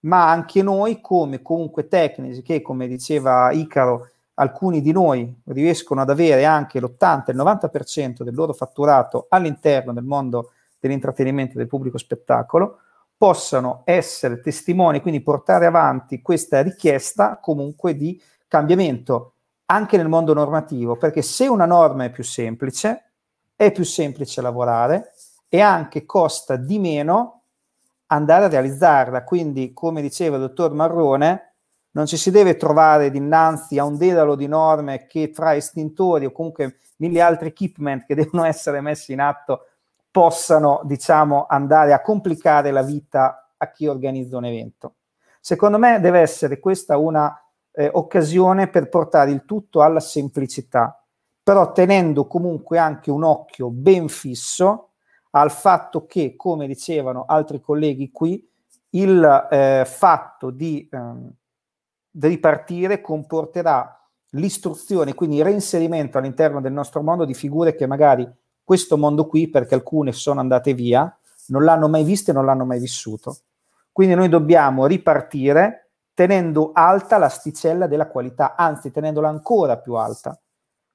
ma anche noi come comunque tecnici che, come diceva Icaro, alcuni di noi riescono ad avere anche l'80, il 90% del loro fatturato all'interno del mondo dell'intrattenimento del pubblico spettacolo, possano essere testimoni, quindi portare avanti questa richiesta comunque di cambiamento anche nel mondo normativo, perché se una norma è più semplice, è più semplice lavorare e anche costa di meno andare a realizzarla. Quindi, come diceva il dottor Marrone, non ci si deve trovare dinanzi a un dedalo di norme che tra estintori o comunque mille altri equipment che devono essere messi in atto possano, diciamo, andare a complicare la vita a chi organizza un evento. Secondo me deve essere questa una eh, occasione per portare il tutto alla semplicità, però tenendo comunque anche un occhio ben fisso al fatto che, come dicevano altri colleghi qui, il eh, fatto di, eh, di ripartire comporterà l'istruzione, quindi il reinserimento all'interno del nostro mondo di figure che magari questo mondo qui, perché alcune sono andate via, non l'hanno mai visto e non l'hanno mai vissuto. Quindi noi dobbiamo ripartire tenendo alta l'asticella della qualità, anzi tenendola ancora più alta.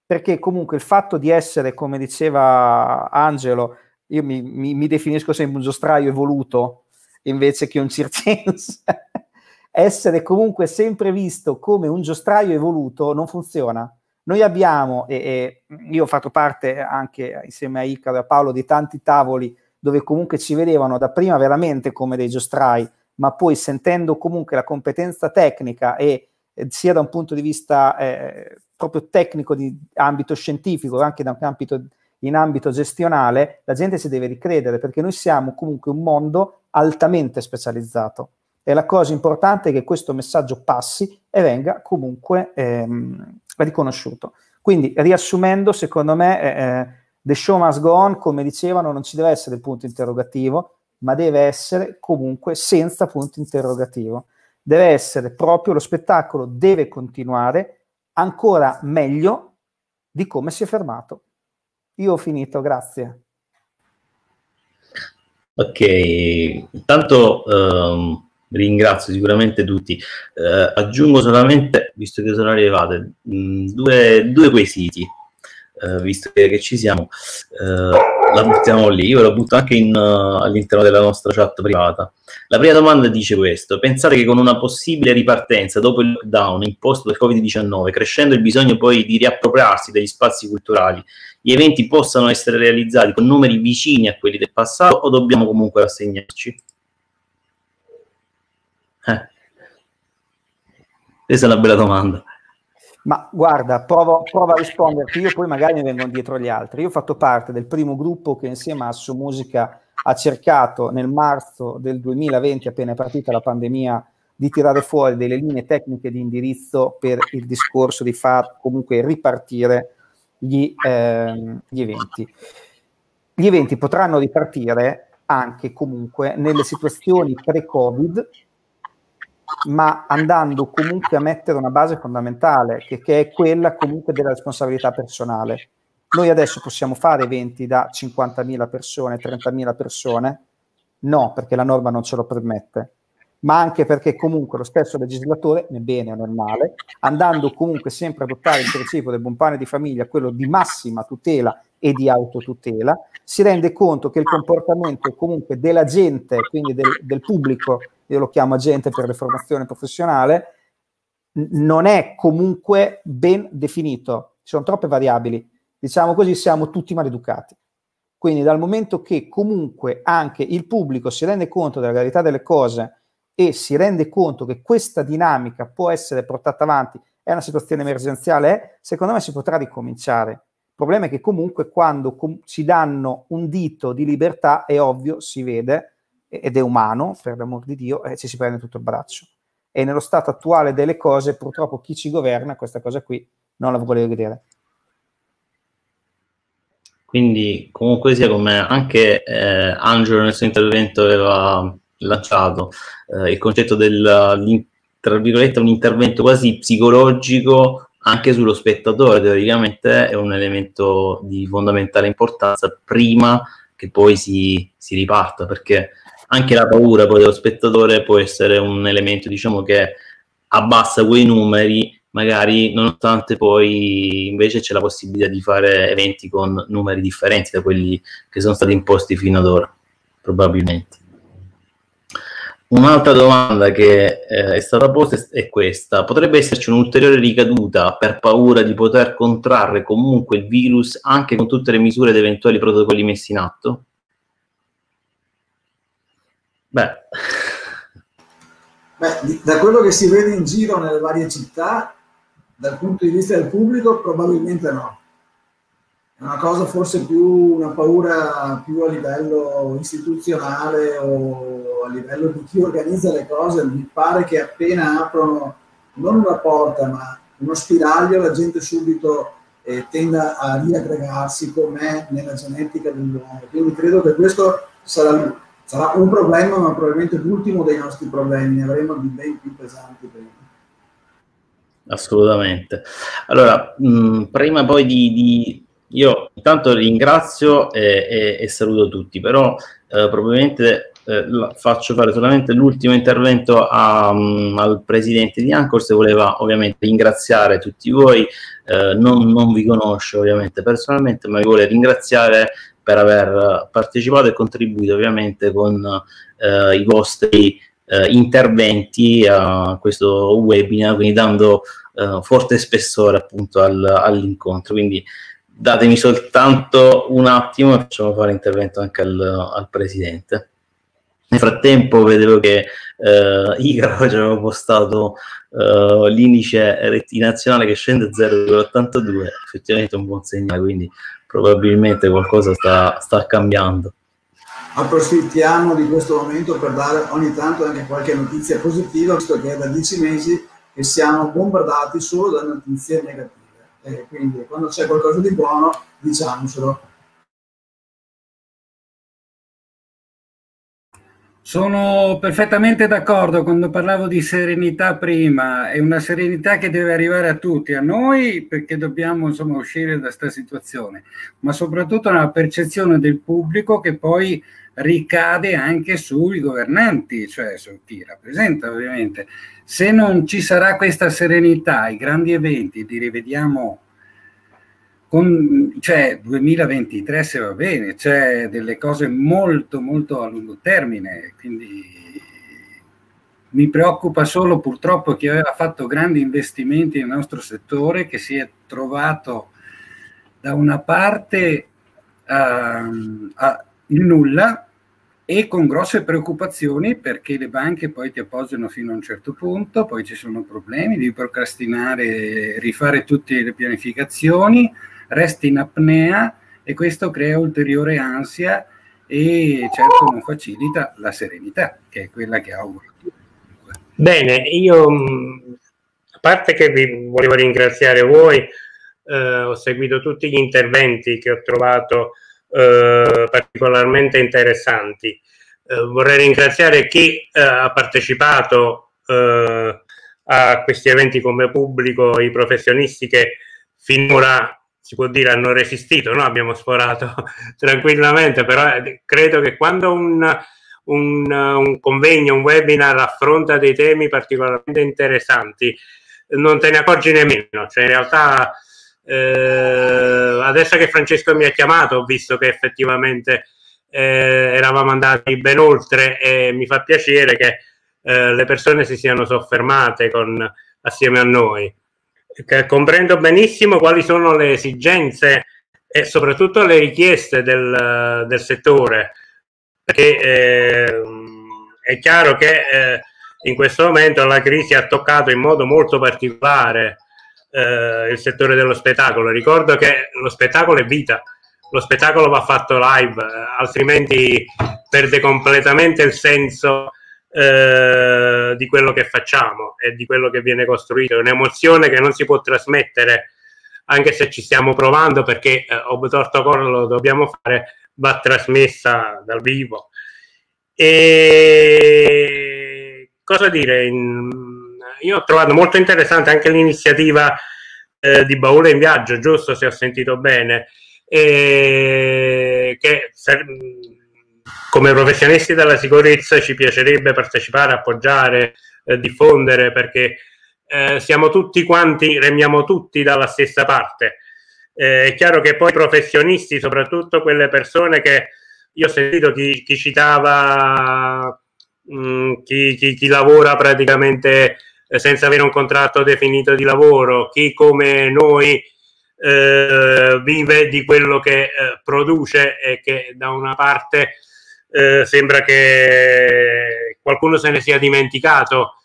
Perché comunque il fatto di essere, come diceva Angelo, io mi, mi, mi definisco sempre un giostraio evoluto invece che un circense, essere comunque sempre visto come un giostraio evoluto non funziona noi abbiamo, e, e, io ho fatto parte anche insieme a Icaro e a Paolo di tanti tavoli dove comunque ci vedevano da prima veramente come dei giostrai, ma poi sentendo comunque la competenza tecnica e eh, sia da un punto di vista eh, proprio tecnico di ambito scientifico, anche da un ambito, in ambito gestionale, la gente si deve ricredere perché noi siamo comunque un mondo altamente specializzato. E la cosa importante è che questo messaggio passi e venga comunque ehm, riconosciuto. Quindi, riassumendo, secondo me, eh, eh, the show must go on, come dicevano, non ci deve essere punto interrogativo, ma deve essere comunque senza punto interrogativo. Deve essere proprio lo spettacolo, deve continuare ancora meglio di come si è fermato. Io ho finito, grazie.
Ok, intanto um, ringrazio sicuramente tutti. Uh, aggiungo solamente, visto che sono arrivate, mh, mm, due, due quesiti eh, visto che, che, ci siamo, eh, la buttiamo lì, io la butto anche in, uh, all'interno della nostra chat privata. La prima domanda dice questo, pensate che con una possibile ripartenza dopo il lockdown imposto dal Covid-19, crescendo il bisogno poi di riappropriarsi degli spazi culturali, gli eventi possano essere realizzati con numeri vicini a quelli del passato o dobbiamo comunque rassegnarci? Eh. Questa è una bella domanda.
Ma guarda, provo, provo a risponderti, io poi magari mi vengo dietro gli altri. Io ho fatto parte del primo gruppo che insieme a Asso Musica ha cercato nel marzo del 2020, appena è partita la pandemia, di tirare fuori delle linee tecniche di indirizzo per il discorso di far comunque ripartire gli, eh, gli eventi. Gli eventi potranno ripartire anche comunque nelle situazioni pre-Covid ma andando comunque a mettere una base fondamentale, che, che, è quella comunque della responsabilità personale. Noi adesso possiamo fare eventi da 50.000 persone, 30.000 persone? No, perché la norma non ce lo permette, ma anche perché comunque lo stesso legislatore, nel bene o nel male, andando comunque sempre a adottare il principio del buon pane di famiglia, quello di massima tutela e di autotutela, si rende conto che il comportamento comunque della gente, quindi del, del pubblico, io lo chiamo agente per la formazione professionale, non è comunque ben definito, ci sono troppe variabili, diciamo così siamo tutti maleducati. Quindi dal momento che comunque anche il pubblico si rende conto della gravità delle cose e si rende conto che questa dinamica può essere portata avanti, è una situazione emergenziale, secondo me si potrà ricominciare. Il problema è che comunque quando com- ci danno un dito di libertà, è ovvio, si vede, ed è umano, per l'amor di Dio, e ci si prende tutto il braccio. E nello stato attuale delle cose, purtroppo chi ci governa questa cosa qui non la vuole vedere.
Quindi, comunque sia come anche eh, Angelo nel suo intervento aveva lanciato eh, il concetto del tra virgolette un intervento quasi psicologico anche sullo spettatore, teoricamente è un elemento di fondamentale importanza prima che poi si, si riparta, perché anche la paura poi dello spettatore può essere un elemento diciamo che abbassa quei numeri magari nonostante poi invece c'è la possibilità di fare eventi con numeri differenti da quelli che sono stati imposti fino ad ora probabilmente Un'altra domanda che eh, è stata posta è questa: potrebbe esserci un'ulteriore ricaduta per paura di poter contrarre comunque il virus anche con tutte le misure ed eventuali protocolli messi in atto?
Beh. Beh, da quello che si vede in giro nelle varie città, dal punto di vista del pubblico, probabilmente no. È una cosa forse più una paura più a livello istituzionale o a livello di chi organizza le cose. Mi pare che appena aprono non una porta, ma uno spiraglio, la gente subito eh, tenda a riaggregarsi com'è nella genetica dell'uomo. Quindi credo che questo sarà sarà un problema, ma probabilmente l'ultimo dei nostri problemi, ne avremo di ben più pesanti prima.
Assolutamente. Allora, mh, prima poi di, di, Io intanto ringrazio e, e, e saluto tutti, però eh, probabilmente eh, faccio fare solamente l'ultimo intervento a, um, al presidente di Ancor, se voleva ovviamente ringraziare tutti voi, eh, non, non vi conosco ovviamente personalmente, ma vi vuole ringraziare per aver partecipato e contribuito ovviamente con eh, i vostri eh, interventi a questo webinar, quindi dando eh, forte spessore appunto al, all'incontro. Quindi datemi soltanto un attimo e facciamo fare intervento anche al, al Presidente. Nel frattempo vedevo che eh, Icaro ci aveva postato eh, l'indice rettinazionale che scende a 0,82, effettivamente un buon segnale, quindi probabilmente qualcosa sta, sta cambiando.
Approfittiamo di questo momento per dare ogni tanto anche qualche notizia positiva, visto che è da dieci mesi che siamo bombardati solo da notizie negative. E quindi quando c'è qualcosa di buono, diciamocelo.
Sono perfettamente d'accordo quando parlavo di serenità prima, è una serenità che deve arrivare a tutti, a noi perché dobbiamo insomma, uscire da questa situazione, ma soprattutto nella percezione del pubblico che poi ricade anche sui governanti, cioè su chi rappresenta ovviamente. Se non ci sarà questa serenità, i grandi eventi li rivediamo con, cioè 2023 se va bene, c'è delle cose molto molto a lungo termine, quindi mi preoccupa solo purtroppo chi aveva fatto grandi investimenti nel nostro settore, che si è trovato da una parte uh, a, in nulla e con grosse preoccupazioni perché le banche poi ti appoggiano fino a un certo punto, poi ci sono problemi di procrastinare, rifare tutte le pianificazioni resta in apnea e questo crea ulteriore ansia e certo non facilita la serenità, che è quella che auguro.
Bene, io a parte che vi volevo ringraziare voi, eh, ho seguito tutti gli interventi che ho trovato eh, particolarmente interessanti. Eh, vorrei ringraziare chi eh, ha partecipato eh, a questi eventi come pubblico, i professionisti che finora si può dire hanno resistito, no? abbiamo sforato tranquillamente, però eh, credo che quando un, un, un, convegno, un webinar affronta dei temi particolarmente interessanti, non te ne accorgi nemmeno, cioè in realtà eh, adesso che Francesco mi ha chiamato ho visto che effettivamente eh, eravamo andati ben oltre e mi fa piacere che eh, le persone si siano soffermate con, assieme a noi comprendo benissimo quali sono le esigenze e soprattutto le richieste del, del settore, perché eh, è chiaro che eh, in questo momento la crisi ha toccato in modo molto particolare eh, il settore dello spettacolo. Ricordo che lo spettacolo è vita, lo spettacolo va fatto live, altrimenti perde completamente il senso eh, di quello che facciamo e di quello che viene costruito. È un'emozione che non si può trasmettere, anche se ci stiamo provando, perché eh, ob torto collo lo dobbiamo fare, va trasmessa dal vivo. E cosa dire? io ho trovato molto interessante anche l'iniziativa eh, di Baule in Viaggio, giusto se ho sentito bene, e che come professionisti della sicurezza ci piacerebbe partecipare, appoggiare, eh, diffondere, perché eh, siamo tutti quanti, remiamo tutti dalla stessa parte. Eh, è chiaro che poi i professionisti, soprattutto quelle persone che io ho sentito chi, chi citava, mh, mm, chi, chi, chi, lavora praticamente eh, senza avere un contratto definito di lavoro, chi come noi eh, vive di quello che eh, produce e che da una parte eh, sembra che qualcuno se ne sia dimenticato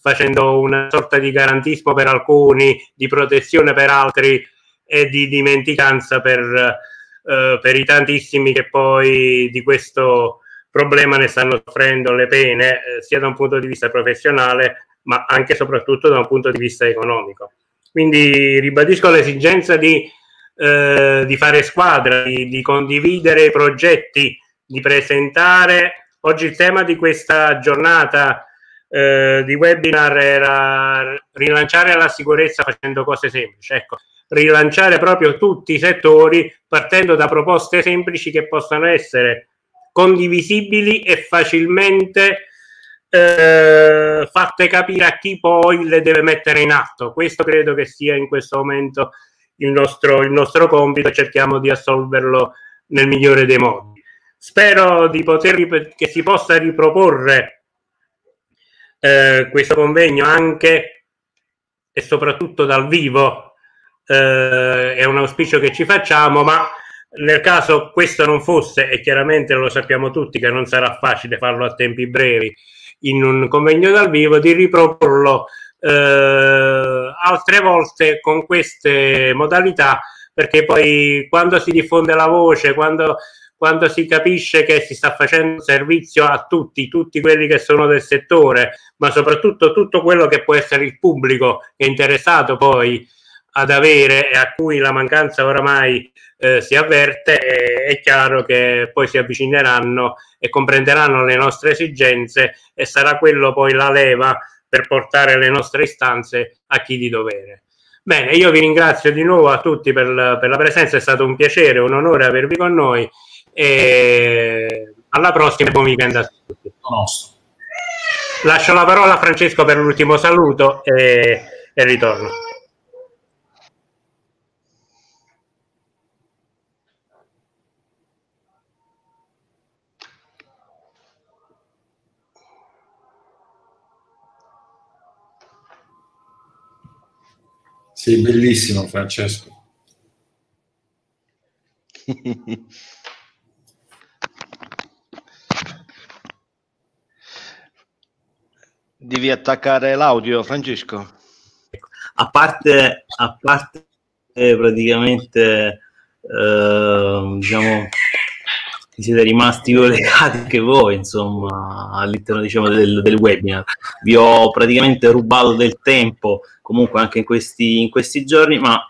facendo una sorta di garantismo per alcuni, di protezione per altri e di dimenticanza per, eh, per i tantissimi che poi di questo problema ne stanno soffrendo le pene, eh, sia da un punto di vista professionale, ma anche e soprattutto da un punto di vista economico. Quindi ribadisco l'esigenza di, eh, di fare squadra, di, di condividere progetti di presentare. Oggi il tema di questa giornata eh, di webinar era rilanciare la sicurezza facendo cose semplici. Ecco, rilanciare proprio tutti i settori partendo da proposte semplici che possano essere condivisibili e facilmente eh, fatte capire a chi poi le deve mettere in atto. Questo credo che sia in questo momento il nostro, il nostro compito cerchiamo di assolverlo nel migliore dei modi. Spero di poter, che si possa riproporre eh, questo convegno anche e soprattutto dal vivo. Eh, è un auspicio che ci facciamo, ma nel caso questo non fosse, e chiaramente lo sappiamo tutti che non sarà facile farlo a tempi brevi in un convegno dal vivo, di riproporlo eh, altre volte con queste modalità, perché poi quando si diffonde la voce, quando quando si capisce che si sta facendo servizio a tutti, tutti quelli che sono del settore, ma soprattutto tutto quello che può essere il pubblico interessato poi ad avere e a cui la mancanza oramai eh, si avverte, è, è chiaro che poi si avvicineranno e comprenderanno le nostre esigenze e sarà quello poi la leva per portare le nostre istanze a chi di dovere. Bene, io vi ringrazio di nuovo a tutti per, per la presenza, è stato un piacere, un onore avervi con noi e alla prossima e buon weekend a tutti. Lascio la parola a Francesco per l'ultimo saluto e, e ritorno.
Sei bellissimo Francesco.
Devi attaccare l'audio, Francesco.
A parte, a parte praticamente, eh, diciamo, siete rimasti collegati anche voi, insomma, all'interno diciamo, del, del, webinar. Vi ho praticamente rubato del tempo, comunque anche in questi, in questi giorni, ma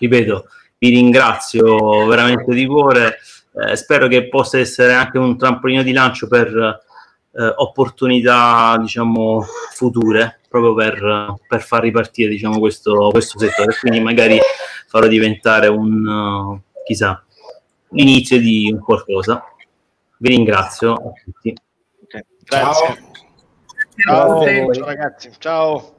ripeto, vi ringrazio veramente di cuore. Eh, spero che possa essere anche un trampolino di lancio per eh, opportunità diciamo future proprio per, per far ripartire diciamo questo, questo settore. Quindi magari farò diventare un uh, chissà l'inizio di un qualcosa. Vi ringrazio a tutti.
Grazie. Ciao, ciao, ciao ragazzi. Ciao